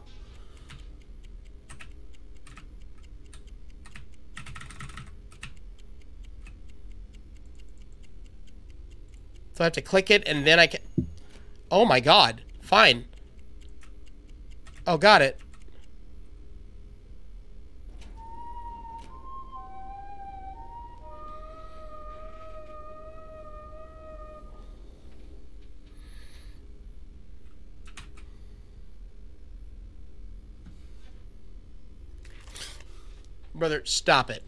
So I have to click it and then I can. Oh my god. Fine. Oh, got it. Brother, stop it.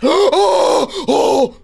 oh! Oh!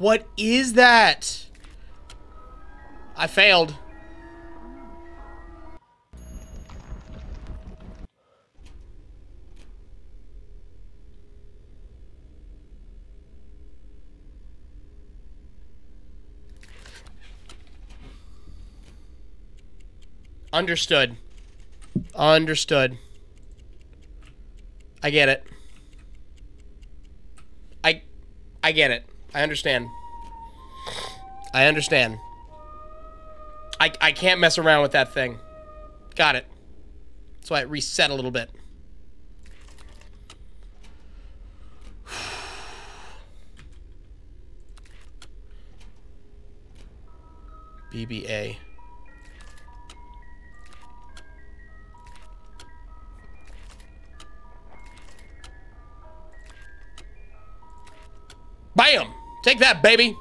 What is that? I failed. Understood. Understood. I get it. I I get it. I understand. I understand. I, I can't mess around with that thing. Got it. That's why it reset a little bit. BBA. Bam! Take that, baby.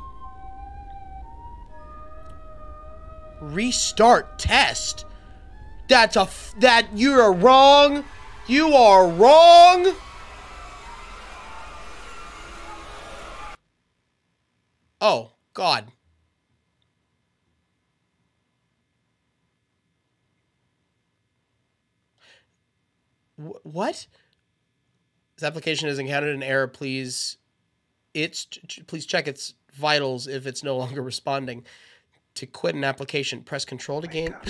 Restart test. That's a that you are wrong. You are wrong. Oh God. Wh- what? This application has encountered an error. Please it's please check its vitals if it's no longer responding. To quit an application, press control to gain.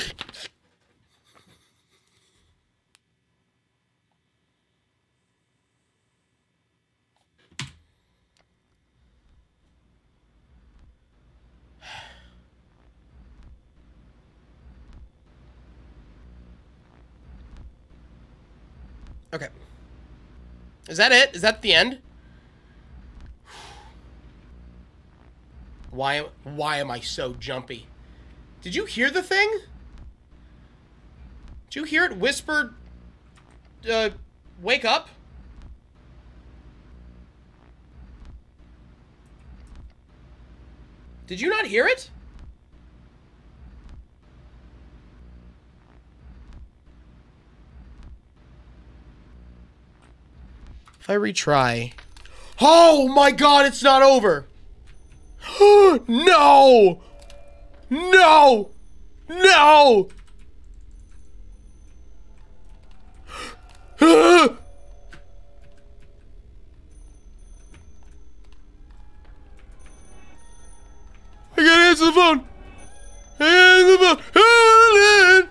Okay. Is that it? Is that the end? Why, why am I so jumpy? Did you hear the thing? Did you hear it whispered, uh, wake up? Did you not hear it? If I retry... Oh my god, it's not over! no! No! No! I gotta answer the phone! Answer the phone! Helen!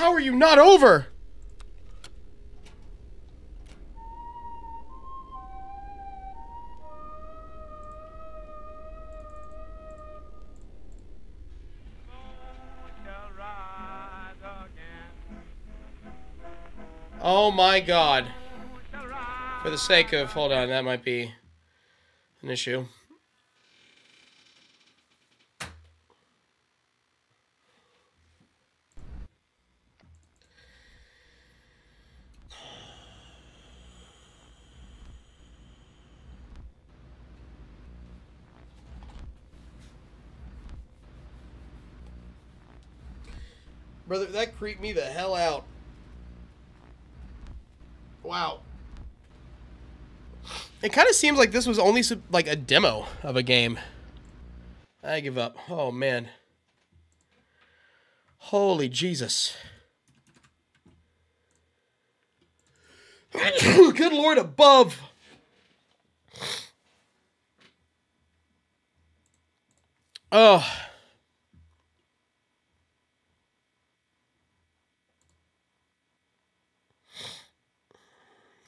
How are you not over? Oh my god. For the sake of, hold on, that might be an issue. Brother, that creeped me the hell out. Wow. It kind of seems like this was only like a demo of a game. I give up. Oh man. Holy Jesus. Good Lord above. Oh.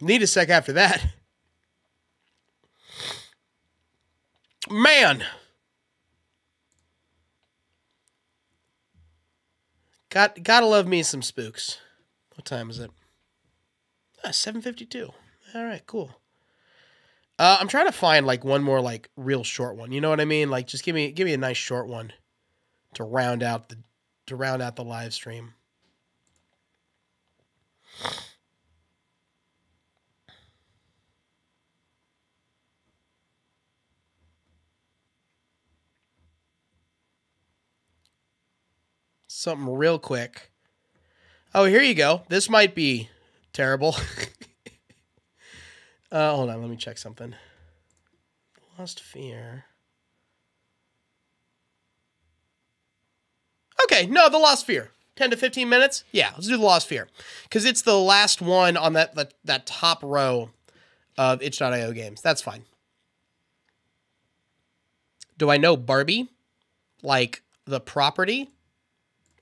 Need a sec after that. Man. Got gotta love me some spooks. What time is it? Ah, 752. All right, cool. Uh, I'm trying to find like one more like real short one. You know what I mean? Like just give me give me a nice short one to round out the to round out the live stream. Something real quick. Oh, here you go. This might be terrible. uh, hold on, let me check something. Lost Fear. Okay, no, the Lost Fear. 10 to 15 minutes? Yeah, let's do the Lost Fear. Because it's the last one on that, that, that top row of itch.io games. That's fine. Do I know Barbie? Like the property?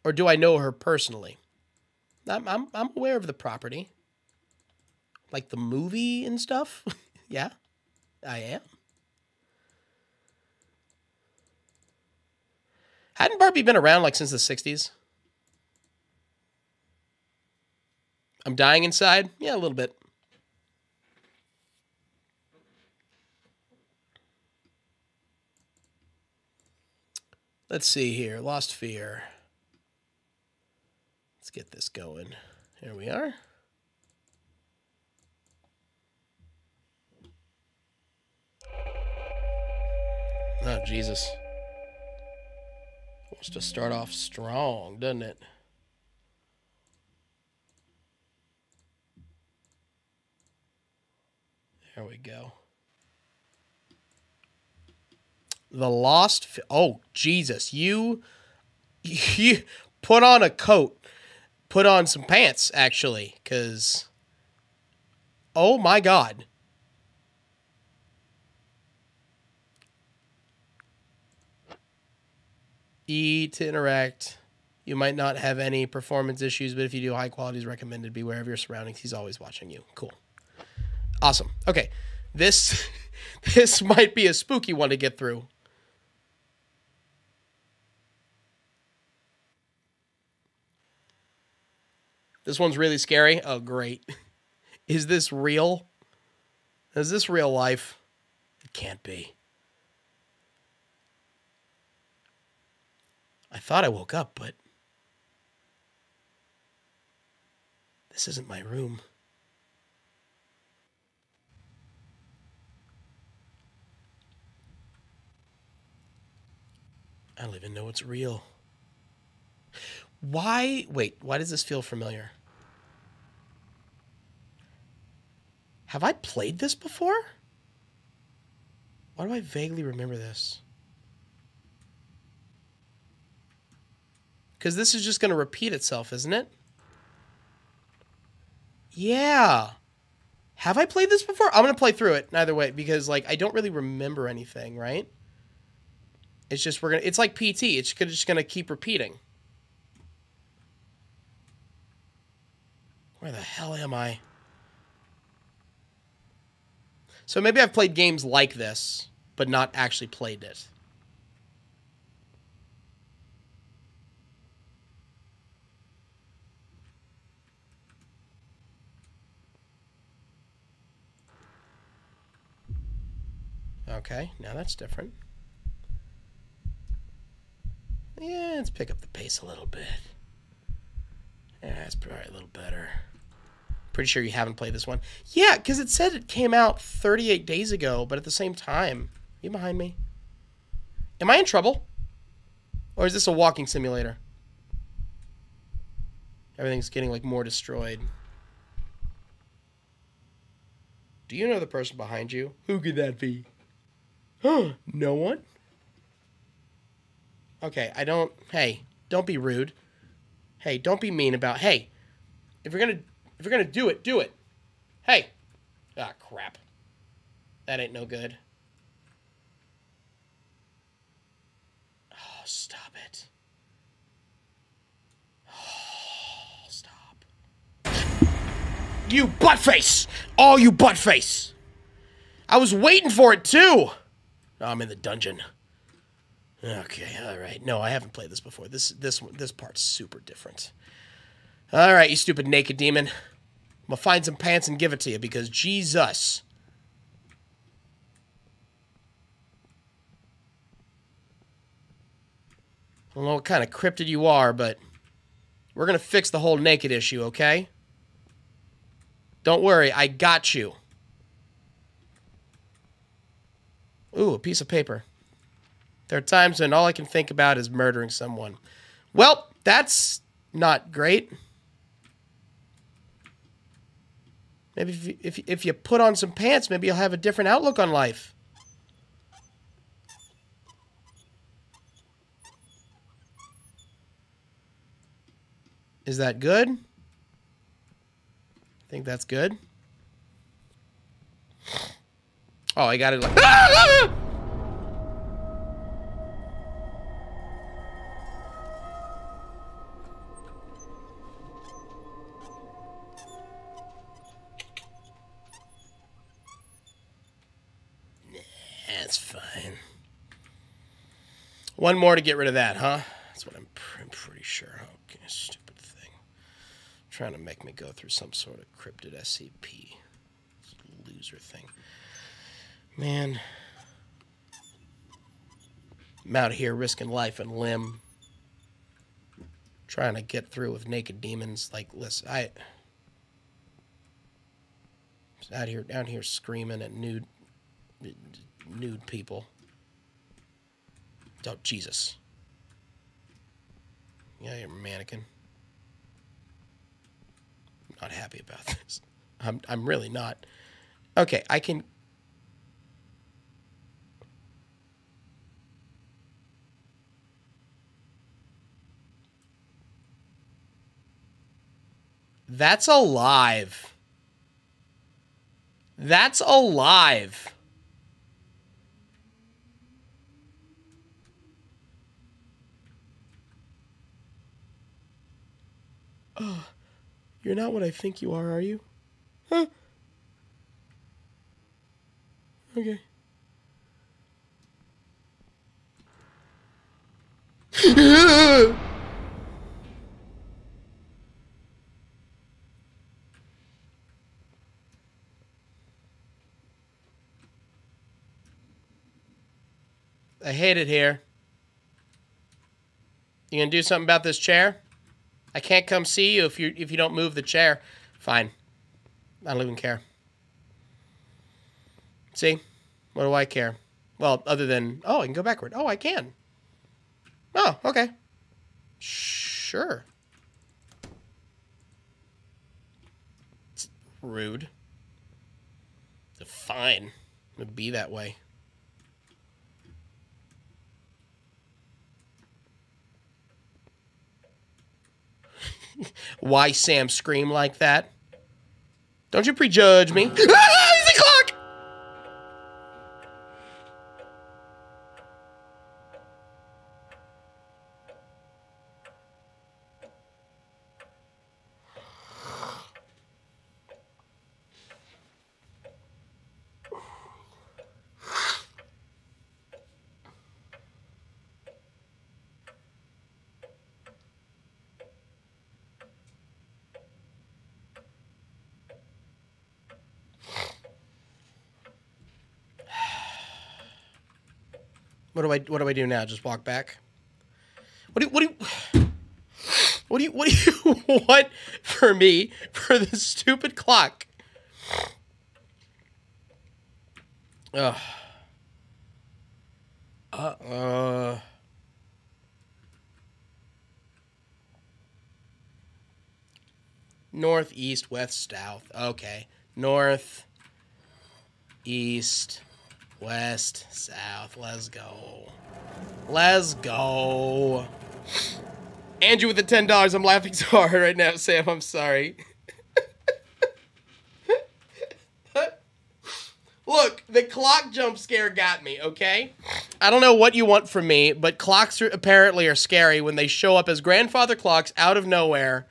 Or do I know her personally? I'm I'm I'm aware of the property. Like the movie and stuff. yeah. I am. Hadn't Barbie been around like since the 60s? I'm dying inside? Yeah, a little bit. Let's see here. Lost Fear. Let's get this going. Here we are. Oh, Jesus. Wants to start off strong, doesn't it? There we go. The Lost. Oh, Jesus. You, you put on a coat put on some pants actually because oh my god. E to interact. You might not have any performance issues but if you do high quality is recommended. Beware of your surroundings. He's always watching you. Cool. Awesome. Okay. This this might be a spooky one to get through This one's really scary. Oh, great. Is this real? Is this real life? It can't be. I thought I woke up, but this isn't my room. I don't even know what's real. Why? Wait, why does this feel familiar? Have I played this before? Why do I vaguely remember this? Because this is just going to repeat itself, isn't it? Yeah. Have I played this before? I'm going to play through it either way because like I don't really remember anything, right? It's just we're going to it's like PT. It's just going to keep repeating. Where the hell am I? So maybe I've played games like this, but not actually played it. Okay, now that's different. Yeah, let's pick up the pace a little bit. Yeah, that's probably a little better. Pretty sure you haven't played this one. Yeah, because it said it came out 38 days ago, but at the same time, you behind me? Am I in trouble? Or is this a walking simulator? Everything's getting like more destroyed. Do you know the person behind you? Who could that be? Huh? No one? Okay, I don't. Hey, don't be rude. Hey, don't be mean about. Hey, if you're gonna if you're gonna do it, do it. Hey. Ah, crap. That ain't no good. Oh, stop it. Oh, stop. You buttface! Oh, you buttface! I was waiting for it too. Oh, I'm in the dungeon. Okay, all right. No, I haven't played this before. This this this part's super different. All right, you stupid naked demon. I'm gonna find some pants and give it to you because Jesus. I don't know what kind of cryptid you are, but we're gonna fix the whole naked issue, okay? Don't worry, I got you. Ooh, a piece of paper. There are times when all I can think about is murdering someone. Well, that's not great. Maybe if you, if, if you put on some pants, maybe you'll have a different outlook on life. Is that good? I think that's good. Oh, I got it ah! One more to get rid of that, huh? That's what I'm, pr- I'm pretty sure. Oh, okay, stupid thing. Trying to make me go through some sort of cryptid SCP. Loser thing. Man. I'm out here risking life and limb. Trying to get through with naked demons. Like, listen, I. Out here, down here screaming at nude nude people. Oh, Jesus. Yeah, you're mannequin. I'm not happy about this. I'm, I'm really not. Okay, I can. That's alive. That's alive. You're not what I think you are, are you? Huh? Okay. I hate it here. You gonna do something about this chair? I can't come see you if you if you don't move the chair. Fine. I don't even care. See? What do I care? Well, other than oh, I can go backward. Oh, I can. Oh, okay. Sure. It's rude. Fine. It'd be that way. Why Sam scream like that? Don't you prejudge me. Ah, it's the clock! What do I what do I do now? Just walk back? What do what do you what do you what do you want for me for this stupid clock? Ugh. Uh uh North, east, west, south. Okay. North, east, west, south. Let's go. Let's go. Andrew with the ten dollars. I'm laughing so hard right now, Sam. I'm sorry. Look, the clock jump scare got me, okay? I don't know what you want from me, but clocks are, apparently are scary when they show up as grandfather clocks out of nowhere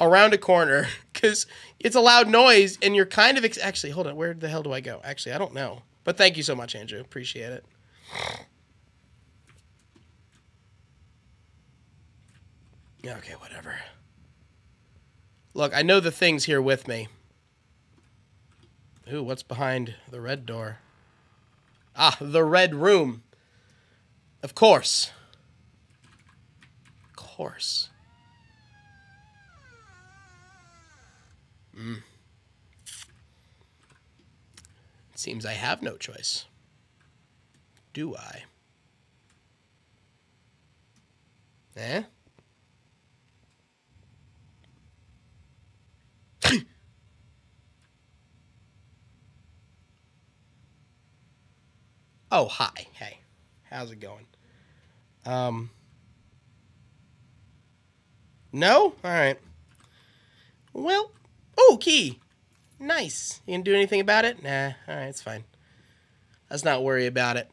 around a corner because it's a loud noise and you're kind of ex- actually hold on where the hell do i go actually i don't know but thank you so much andrew. Appreciate it. Okay whatever. Look i know the thing's here with me. Ooh, what's behind the red door? Ah the red room. Of course. Of course. Mm. It seems I have no choice. Do I? Eh? oh, hi. Hey. How's it going? Um No? All right. Well, Oh, key. Nice. You can do anything about it? Nah. All right, it's fine. Let's not worry about it.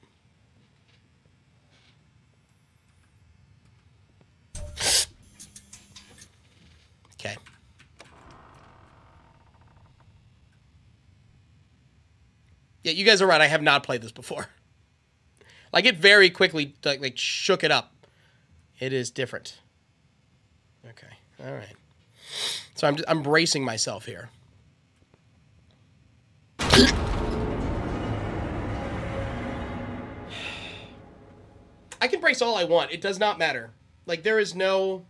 Okay. Yeah, you guys are right. I have not played this before. Like it very quickly like, like shook it up. It is different. Okay. All right. So I'm I'm bracing myself here. I can brace all I want. It does not matter. Like there is no.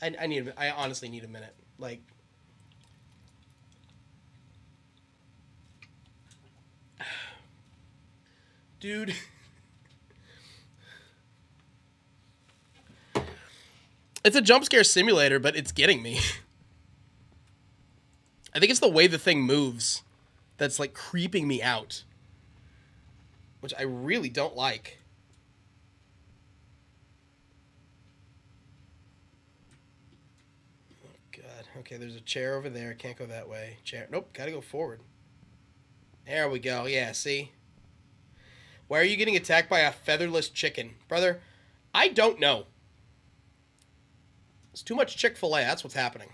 I, I need. I honestly need a minute. Like. Dude. It's a jump scare simulator, but it's getting me. I think it's the way the thing moves that's like creeping me out. Which I really don't like. Oh god. Okay, there's a chair over there. Can't go that way. Chair. Nope, gotta go forward. There we go. Yeah, see? Why are you getting attacked by a featherless chicken? Brother, I don't know. It's too much Chick-fil-A. That's what's happening.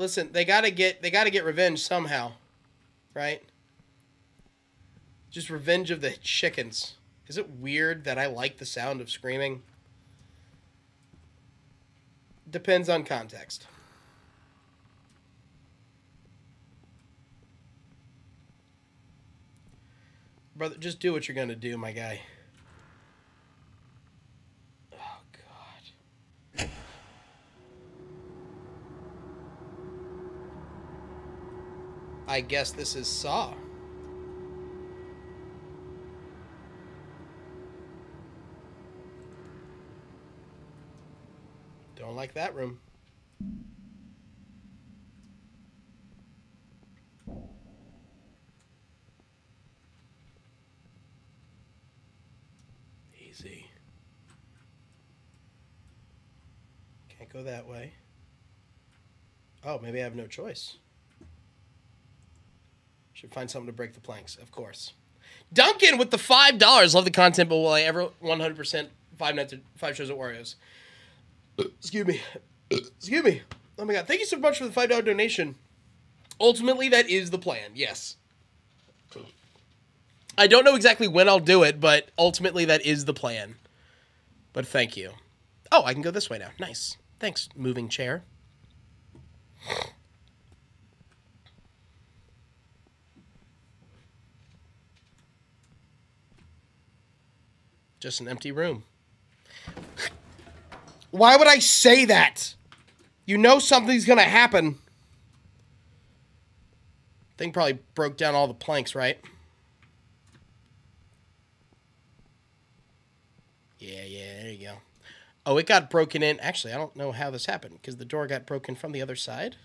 Listen, they gotta get they gotta get revenge somehow, right? Just revenge of the chickens. Is it weird that I like the sound of screaming? Depends on context. Brother, just do what you're gonna do, my guy. I guess this is Saw. Don't like that room. Easy. Can't go that way. Oh, maybe I have no choice. Should find something to break the planks, of course. Duncan with the five dollars. Love the content, but will I ever one hundred percent five nights five shows at Wario's? Excuse me. Excuse me. Oh my god! Thank you so much for the five dollar donation. Ultimately, that is the plan. Yes. I don't know exactly when I'll do it, but ultimately that is the plan. But thank you. Oh, I can go this way now. Nice. Thanks, moving chair. Just an empty room. Why would I say that? You know something's gonna happen. Thing probably broke down all the planks, right? Yeah, yeah, there you go. Oh, it got broken in. Actually, I don't know how this happened because the door got broken from the other side.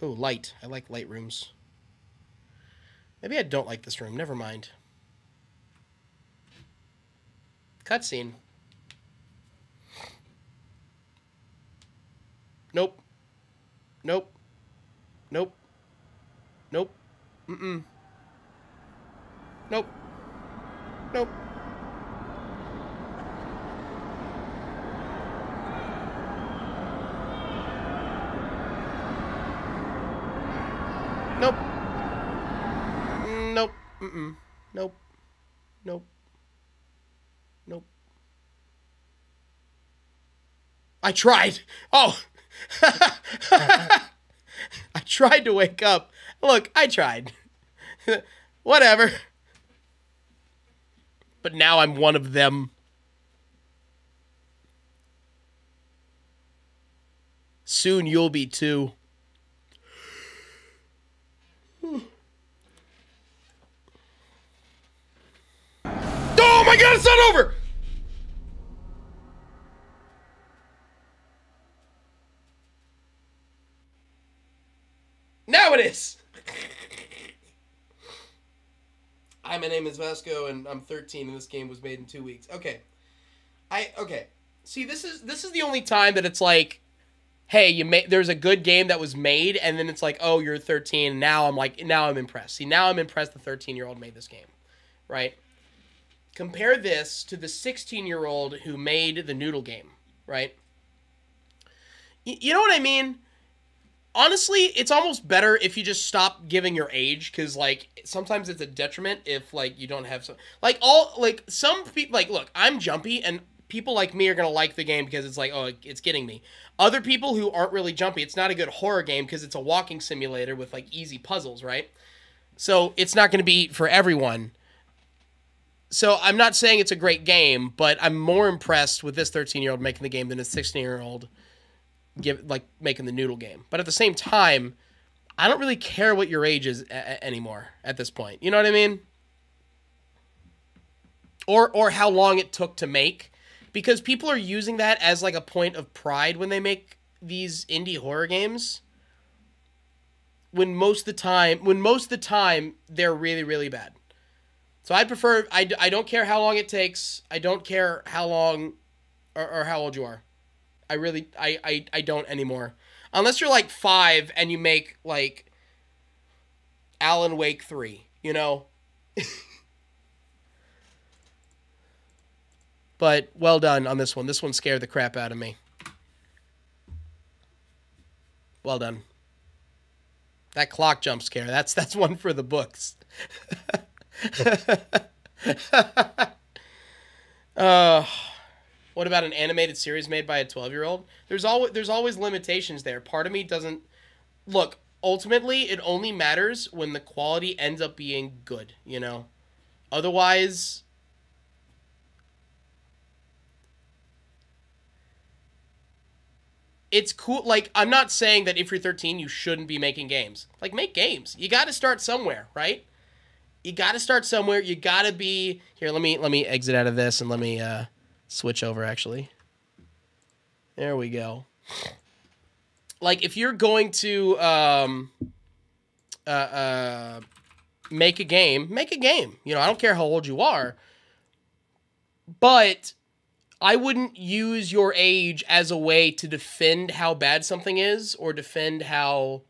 Oh, light. I like light rooms. Maybe I don't like this room. Never mind. Cutscene. Nope. Nope. Nope. Nope. Mm-mm. Nope. Nope. Nope. Mm, Nope. Mm-mm. Nope. Nope. Nope. I tried. Oh. I tried to wake up. Look, I tried. Whatever. But now I'm one of them. Soon you'll be too. Oh my god, it's not over! Now it is! Hi, my name is Vasco, and I'm 13, and this game was made in two weeks. Okay, I okay. See, this is this is the only time that it's like, hey, you made there's a good game that was made, and then it's like, oh, you're 13. Now I'm like, now I'm impressed. See, now I'm impressed. The 13 year old made this game, right? Compare this to the 16 year old who made the Noodle game, right? Y- you know what I mean? Honestly, it's almost better if you just stop giving your age because like sometimes it's a detriment if like you don't have some like all like some people like look I'm jumpy and people like me are gonna like the game because it's like oh it's getting me. Other people who aren't really jumpy, it's not a good horror game because it's a walking simulator with like easy puzzles, right? So it's not gonna be for everyone. So I'm not saying it's a great game, but I'm more impressed with this 13 year old making the game than a 16 year old give like making the noodle game. But at the same time, I don't really care what your age is a- anymore at this point. You know what I mean? Or or how long it took to make because people are using that as like a point of pride when they make these indie horror games. When most of the time, when most of the time they're really really bad. So I prefer I, I don't care how long it takes. I don't care how long or, or how old you are. I really I, I I don't anymore. Unless you're like five and you make like Alan Wake three, you know. but well done on this one. This one scared the crap out of me. Well done. That clock jump scare. That's that's one for the books. uh what about an animated series made by a 12-year-old? There's always there's always limitations there. Part of me doesn't look, ultimately it only matters when the quality ends up being good, you know. Otherwise it's cool like I'm not saying that if you're 13 you shouldn't be making games. Like make games. You got to start somewhere, right? You got to start somewhere. You got to be Here, let me let me exit out of this and let me uh switch over actually. There we go. Like if you're going to um uh uh make a game, make a game. You know, I don't care how old you are. But I wouldn't use your age as a way to defend how bad something is or defend how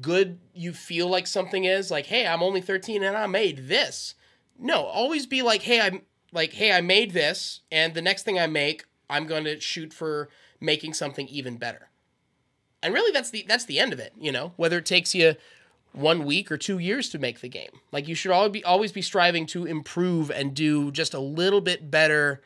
good you feel like something is. Like, hey, I'm only 13 and I made this. No, always be like, hey, I'm like, hey, I made this, and the next thing I make, I'm going to shoot for making something even better. And really, that's the that's the end of it. You know, whether it takes you one week or two years to make the game, like you should always be always be striving to improve and do just a little bit better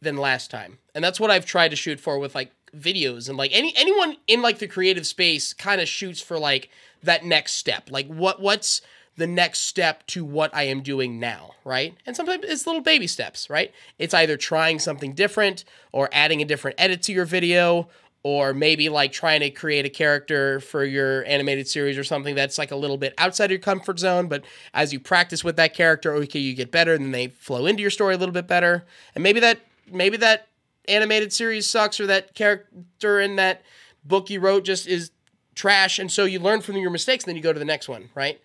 than last time. And that's what I've tried to shoot for with like videos and like any anyone in like the creative space kind of shoots for like that next step. Like what what's the next step to what I am doing now, right? And sometimes it's little baby steps, right? It's either trying something different or adding a different edit to your video or maybe like trying to create a character for your animated series or something that's like a little bit outside of your comfort zone but as you practice with that character okay you get better and then they flow into your story a little bit better and maybe that maybe that animated series sucks or that character in that book you wrote just is trash and so you learn from your mistakes and then you go to the next one right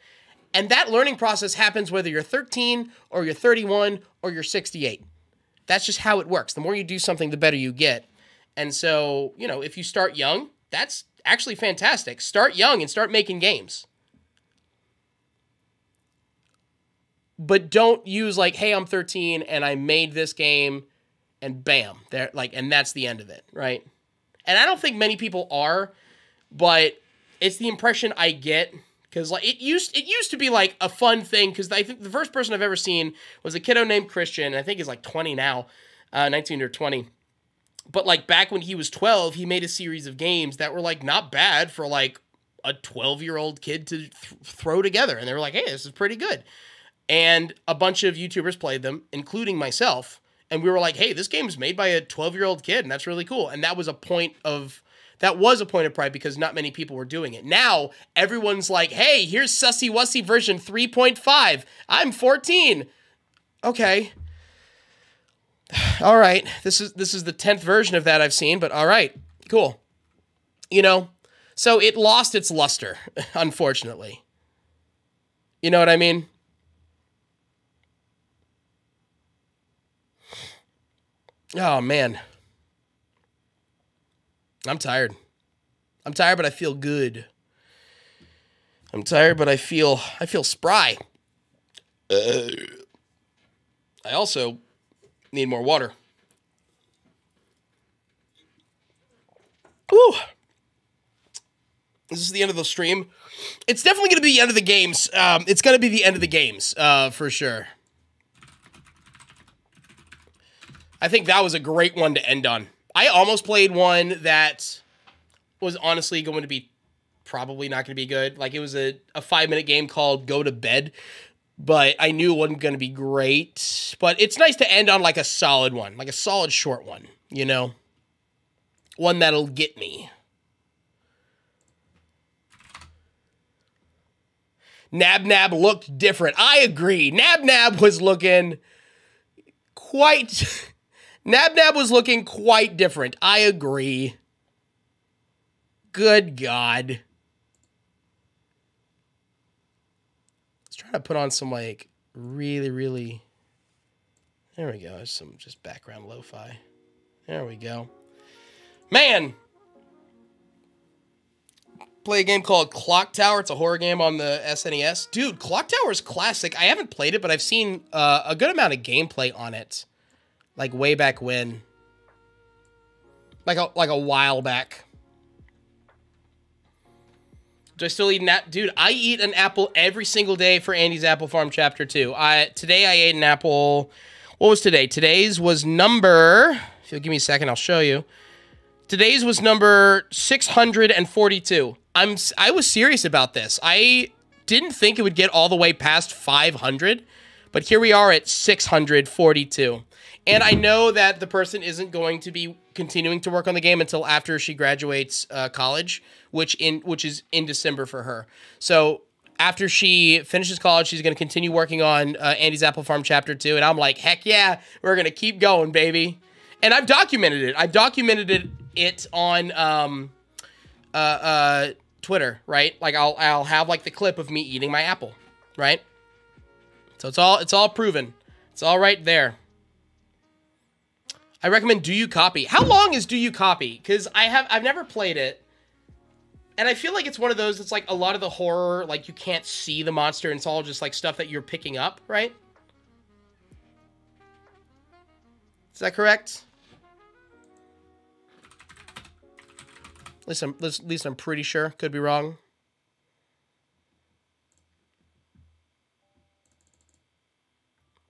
and that learning process happens whether you're 13 or you're 31 or you're 68 that's just how it works the more you do something the better you get and so, you know, if you start young, that's actually fantastic. Start young and start making games. But don't use like, hey, I'm 13 and I made this game and bam, there like and that's the end of it, right? And I don't think many people are, but it's the impression I get because like it used it used to be like a fun thing because I think the first person I've ever seen was a kiddo named Christian. And I think he's like 20 now, uh, 19 or 20 but like back when he was 12 he made a series of games that were like not bad for like a 12 year old kid to th- throw together and they were like hey this is pretty good and a bunch of youtubers played them including myself and we were like hey this game is made by a 12 year old kid and that's really cool and that was a point of that was a point of pride because not many people were doing it now everyone's like hey here's sussy wussy version 3.5 i'm 14 okay all right, this is this is the tenth version of that I've seen, but all right, cool. You know, so it lost its luster, unfortunately. You know what I mean? Oh man. I'm tired. I'm tired, but I feel good. I'm tired, but I feel I feel spry. Uh, I also need more water. Whew. This is the end of the stream. It's definitely going to be the end of the games. Um, it's going to be the end of the games, uh, for sure. I think that was a great one to end on. I almost played one that was honestly going to be probably not going to be good. Like it was a, a five minute game called Go to Bed, but I knew it wasn't going to be great. But it's nice to end on like a solid one, like a solid short one, you know? One that'll get me. Nab Nab looked different. I agree. Nab Nab was looking quite. Nab Nab was looking quite different. I agree. Good God. Let's try to put on some like really, really. There we go. Some just background lo-fi. There we go. Man, play a game called Clock Tower. It's a horror game on the SNES. Dude, Clock Tower is classic. I haven't played it, but I've seen uh, a good amount of gameplay on it, like way back when, like a like a while back. Do I still eat an apple? Dude, I eat an apple every single day for Andy's Apple Farm Chapter 2. I Today I ate an apple. What was today? Today's was number... If you'll give me a second, I'll show you. Today's was number 642. I'm I was serious about this. I didn't think it would get all the way past 500, but here we are at 642. And I know that the person isn't going to be continuing to work on the game until after she graduates uh, college, which in which is in December for her. So after she finishes college, she's going to continue working on uh, Andy's Apple Farm Chapter Two, and I'm like, heck yeah, we're going to keep going, baby. and I've documented it. I've documented it, it on um, uh, uh, Twitter, right? Like I'll I'll have like the clip of me eating my apple, right? So it's all it's all proven. It's all right there. I recommend Do You Copy. How long is Do You Copy? Because I have I've never played it. And I feel like it's one of those that's like a lot of the horror, like you can't see the monster, and it's all just like stuff that you're picking up, right? Is that correct? At least I'm, at least I'm pretty sure. Could be wrong.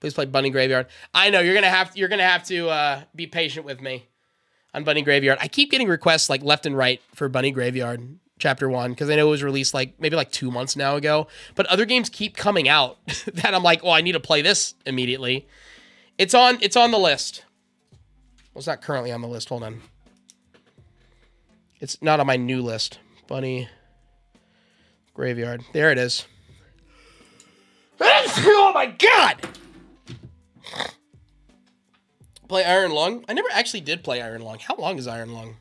Please play Bunny Graveyard. I know you're gonna have you're gonna have to uh, be patient with me on Bunny Graveyard. I keep getting requests like left and right for Bunny Graveyard Chapter One because I know it was released like maybe like two months now ago. But other games keep coming out that I'm like, well, I need to play this immediately. It's on it's on the list. Well, it's not currently on the list. Hold on. It's not on my new list. Bunny Graveyard. There it is. oh my god! Play Iron Lung? I never actually did play Iron Lung. How long is Iron Lung?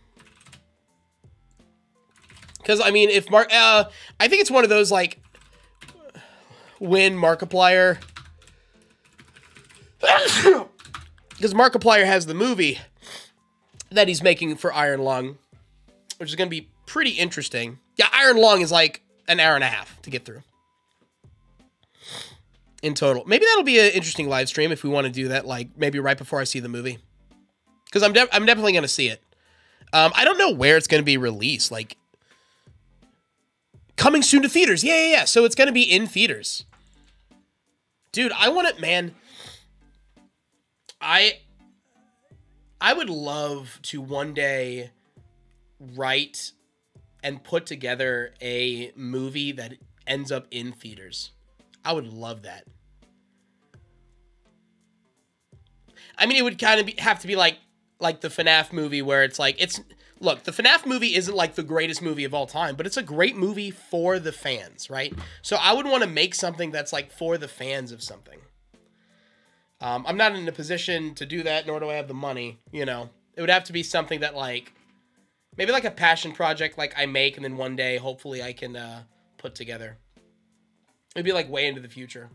Because I mean, if Mark, uh, I think it's one of those like when Markiplier, because Markiplier has the movie that he's making for Iron Lung, which is going to be pretty interesting. Yeah, Iron Lung is like an hour and a half to get through in total. Maybe that'll be an interesting live stream if we want to do that, like maybe right before I see the movie, because I'm de- I'm definitely going to see it. Um, I don't know where it's going to be released. Like coming soon to theaters. Yeah, yeah, yeah. So it's going to be in theaters. Dude, I want it, man. I I would love to one day write and put together a movie that ends up in theaters. I would love that. I mean, it would kind of have to be like like the FNAF movie where it's like it's look, the FNAF movie isn't like the greatest movie of all time, but it's a great movie for the fans, right? So I would want to make something that's like for the fans of something. Um, I'm not in a position to do that, nor do I have the money. You know, it would have to be something that like maybe like a passion project, like I make, and then one day hopefully I can uh, put together. It'd be like way into the future.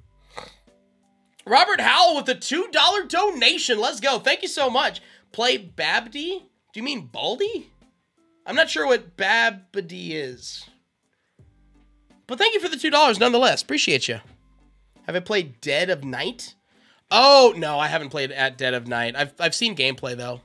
Robert Howell with a $2 donation. Let's go. Thank you so much. Play Babbdi? Do you mean Baldi? I'm not sure what Babbdi is. But thank you for the $2 nonetheless. Appreciate you. Have I played Dead of Night? Oh, no, I haven't played at Dead of Night. I've, I've seen gameplay, though.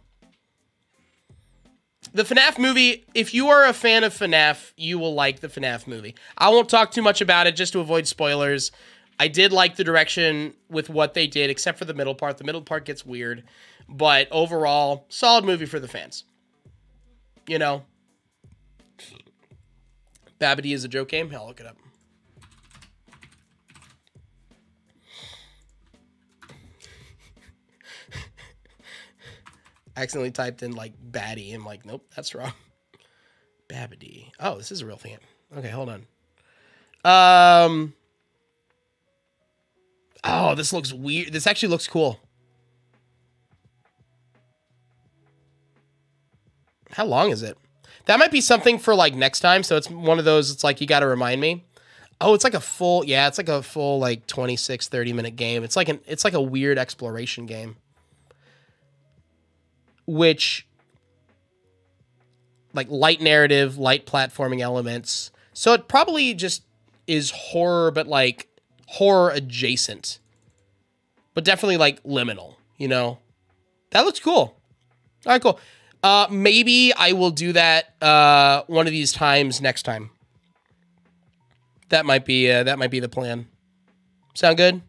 The FNAF movie, if you are a fan of FNAF, you will like the FNAF movie. I won't talk too much about it just to avoid spoilers. I did like the direction with what they did, except for the middle part. The middle part gets weird, but overall, solid movie for the fans. You know, Babidi is a joke game. I'll look it up. Accidentally typed in like baddie. I'm like, nope, that's wrong. Babidi. Oh, this is a real thing. Okay, hold on. Um. Oh, this looks weird. This actually looks cool. How long is it? That might be something for like next time. So it's one of those, it's like you got to remind me. Oh, it's like a full, yeah, it's like a full like 26, 30 minute game. It's like an, it's like a weird exploration game. Which, like light narrative, light platforming elements. So it probably just is horror, but like horror adjacent, but definitely like liminal, you know? That looks cool. All right, cool. Uh, maybe I will do that uh, one of these times next time. That might be uh, that might be the plan. Sound good?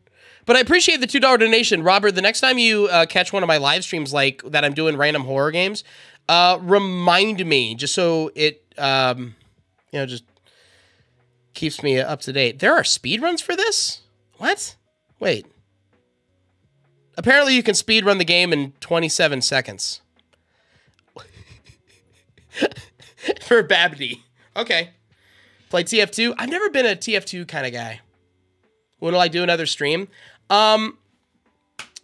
But I appreciate the two dollar donation, Robert. The next time you uh, catch one of my live streams like that, I'm doing random horror games. Uh, remind me just so it um, you know just keeps me up to date. There are speed runs for this. What? Wait. Apparently, you can speed run the game in 27 seconds. for Babbdi. Okay. Play TF2. I've never been a TF2 kind of guy. When will I do another stream? Um,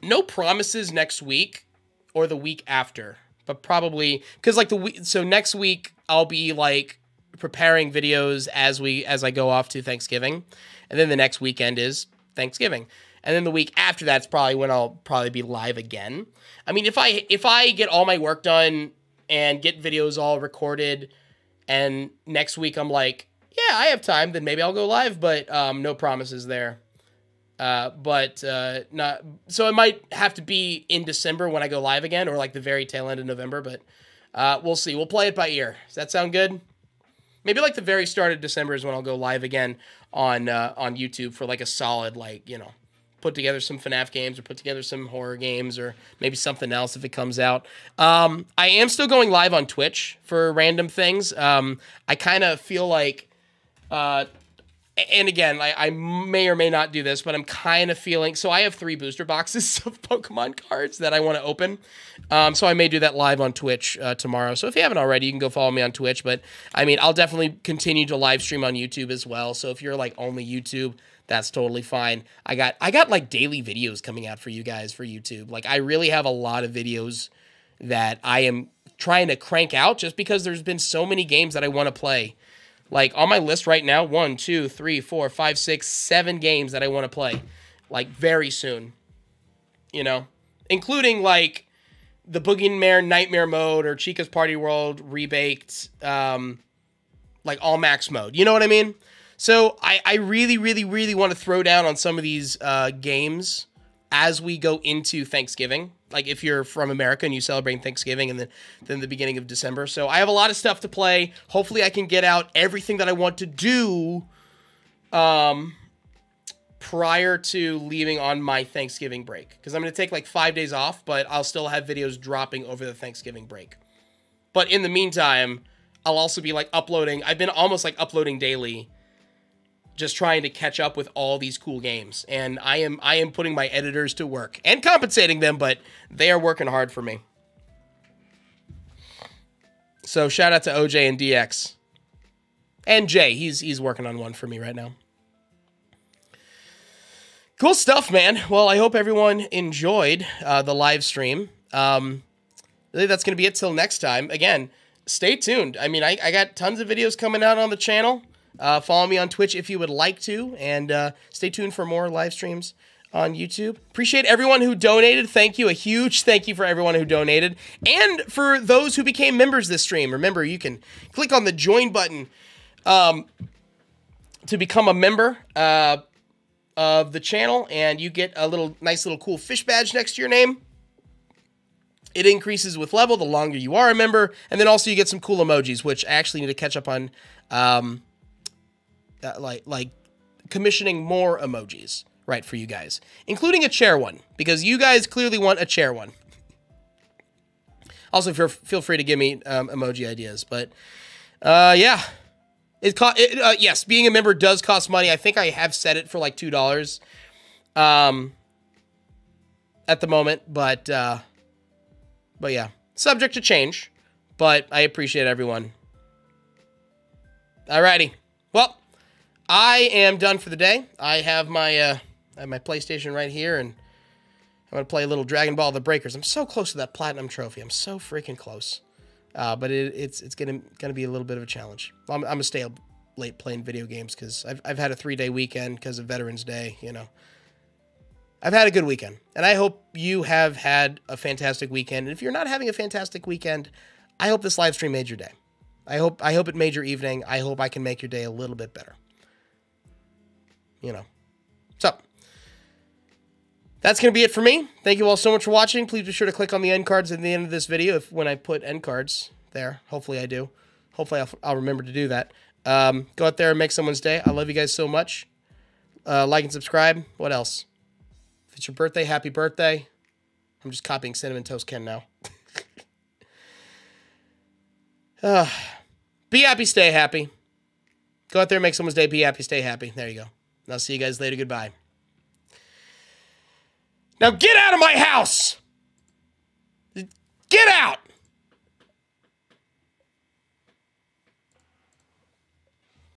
no promises next week or the week after, but probably because like the week. So next week I'll be like preparing videos as we as I go off to Thanksgiving, and then the next weekend is Thanksgiving, and then the week after that's probably when I'll probably be live again. I mean, if I if I get all my work done and get videos all recorded, and next week I'm like, yeah, I have time, then maybe I'll go live, but um, no promises there. Uh, but uh, not so it might have to be in December when I go live again, or like the very tail end of November. But uh, we'll see. We'll play it by ear. Does that sound good? Maybe like the very start of December is when I'll go live again on uh, on YouTube for like a solid like you know put together some FNAF games or put together some horror games or maybe something else if it comes out. Um, I am still going live on Twitch for random things. Um, I kind of feel like uh, and again, I, I may or may not do this, but I'm kind of feeling. So I have three booster boxes of Pokemon cards that I want to open. Um, so I may do that live on Twitch uh, tomorrow. So if you haven't already, you can go follow me on Twitch. But I mean, I'll definitely continue to live stream on YouTube as well. So if you're like only YouTube, that's totally fine. I got I got like daily videos coming out for you guys for YouTube. Like I really have a lot of videos that I am trying to crank out just because there's been so many games that I want to play. Like on my list right now, one, two, three, four, five, six, seven games that I want to play, like very soon. You know, including like the Boogeyman Nightmare mode or Chica's Party World rebaked, um, like all max mode. You know what I mean? So I, I really, really, really want to throw down on some of these uh, games as we go into Thanksgiving. Like if you're from America and you celebrate Thanksgiving and then then the beginning of December. So I have a lot of stuff to play. Hopefully I can get out everything that I want to do um prior to leaving on my Thanksgiving break cuz I'm going to take like 5 days off, but I'll still have videos dropping over the Thanksgiving break. But in the meantime, I'll also be like uploading. I've been almost like uploading daily just trying to catch up with all these cool games. And i am i am putting my editors to work and compensating them but they are working hard for me. So shout out to oj and dx and jay he's he's working on one for me right now. Cool stuff man. Well i hope everyone enjoyed uh, the live stream. Um I think that's going to be it till next time. Again stay tuned. I mean I, I got tons of videos coming out on the channel uh, follow me on Twitch if you would like to, and uh, stay tuned for more live streams on YouTube. Appreciate everyone who donated. Thank you. A huge thank you for everyone who donated. And for those who became members this stream. Remember, you can click on the join button um, to become a member uh, of the channel, and you get a little nice little cool fish badge next to your name. It increases with level the longer you are a member, and then also you get some cool emojis, which I actually need to catch up on. Um, uh, like like commissioning more emojis right for you guys including a chair one because you guys clearly want a chair one. Also feel, feel free to give me um, emoji ideas but uh yeah. It, co- it uh, yes being a member does cost money. I think i have set it for like two dollars um at the moment but uh but yeah. Subject to change but i appreciate everyone. Alrighty. Well I am done for the day. I have my uh, I have my PlayStation right here, and I'm gonna play a little Dragon Ball: The Breakers. I'm so close to that platinum trophy. I'm so freaking close. Uh, but it, it's it's gonna gonna be a little bit of a challenge. I'm, I'm gonna stay up late playing video games because I've I've had a three day weekend because of Veterans Day. You know, I've had a good weekend, and I hope you have had a fantastic weekend. And if you're not having a fantastic weekend, I hope this live stream made your day. I hope I hope it made your evening. I hope I can make your day a little bit better you know. So that's going to be it for me. Thank you all so much for watching. Please be sure to click on the end cards at the end of this video if when I put end cards there. Hopefully I do. Hopefully I'll, I'll remember to do that. Um, go out there and make someone's day. I love you guys so much. Uh, like and subscribe. What else? If it's your birthday, happy birthday. I'm just copying Cinnamon Toast Ken now. uh, be happy, stay happy. Go out there and make someone's day. Be happy, stay happy. There you go. I'll see you guys later. Goodbye. Now get out of my house! Get out!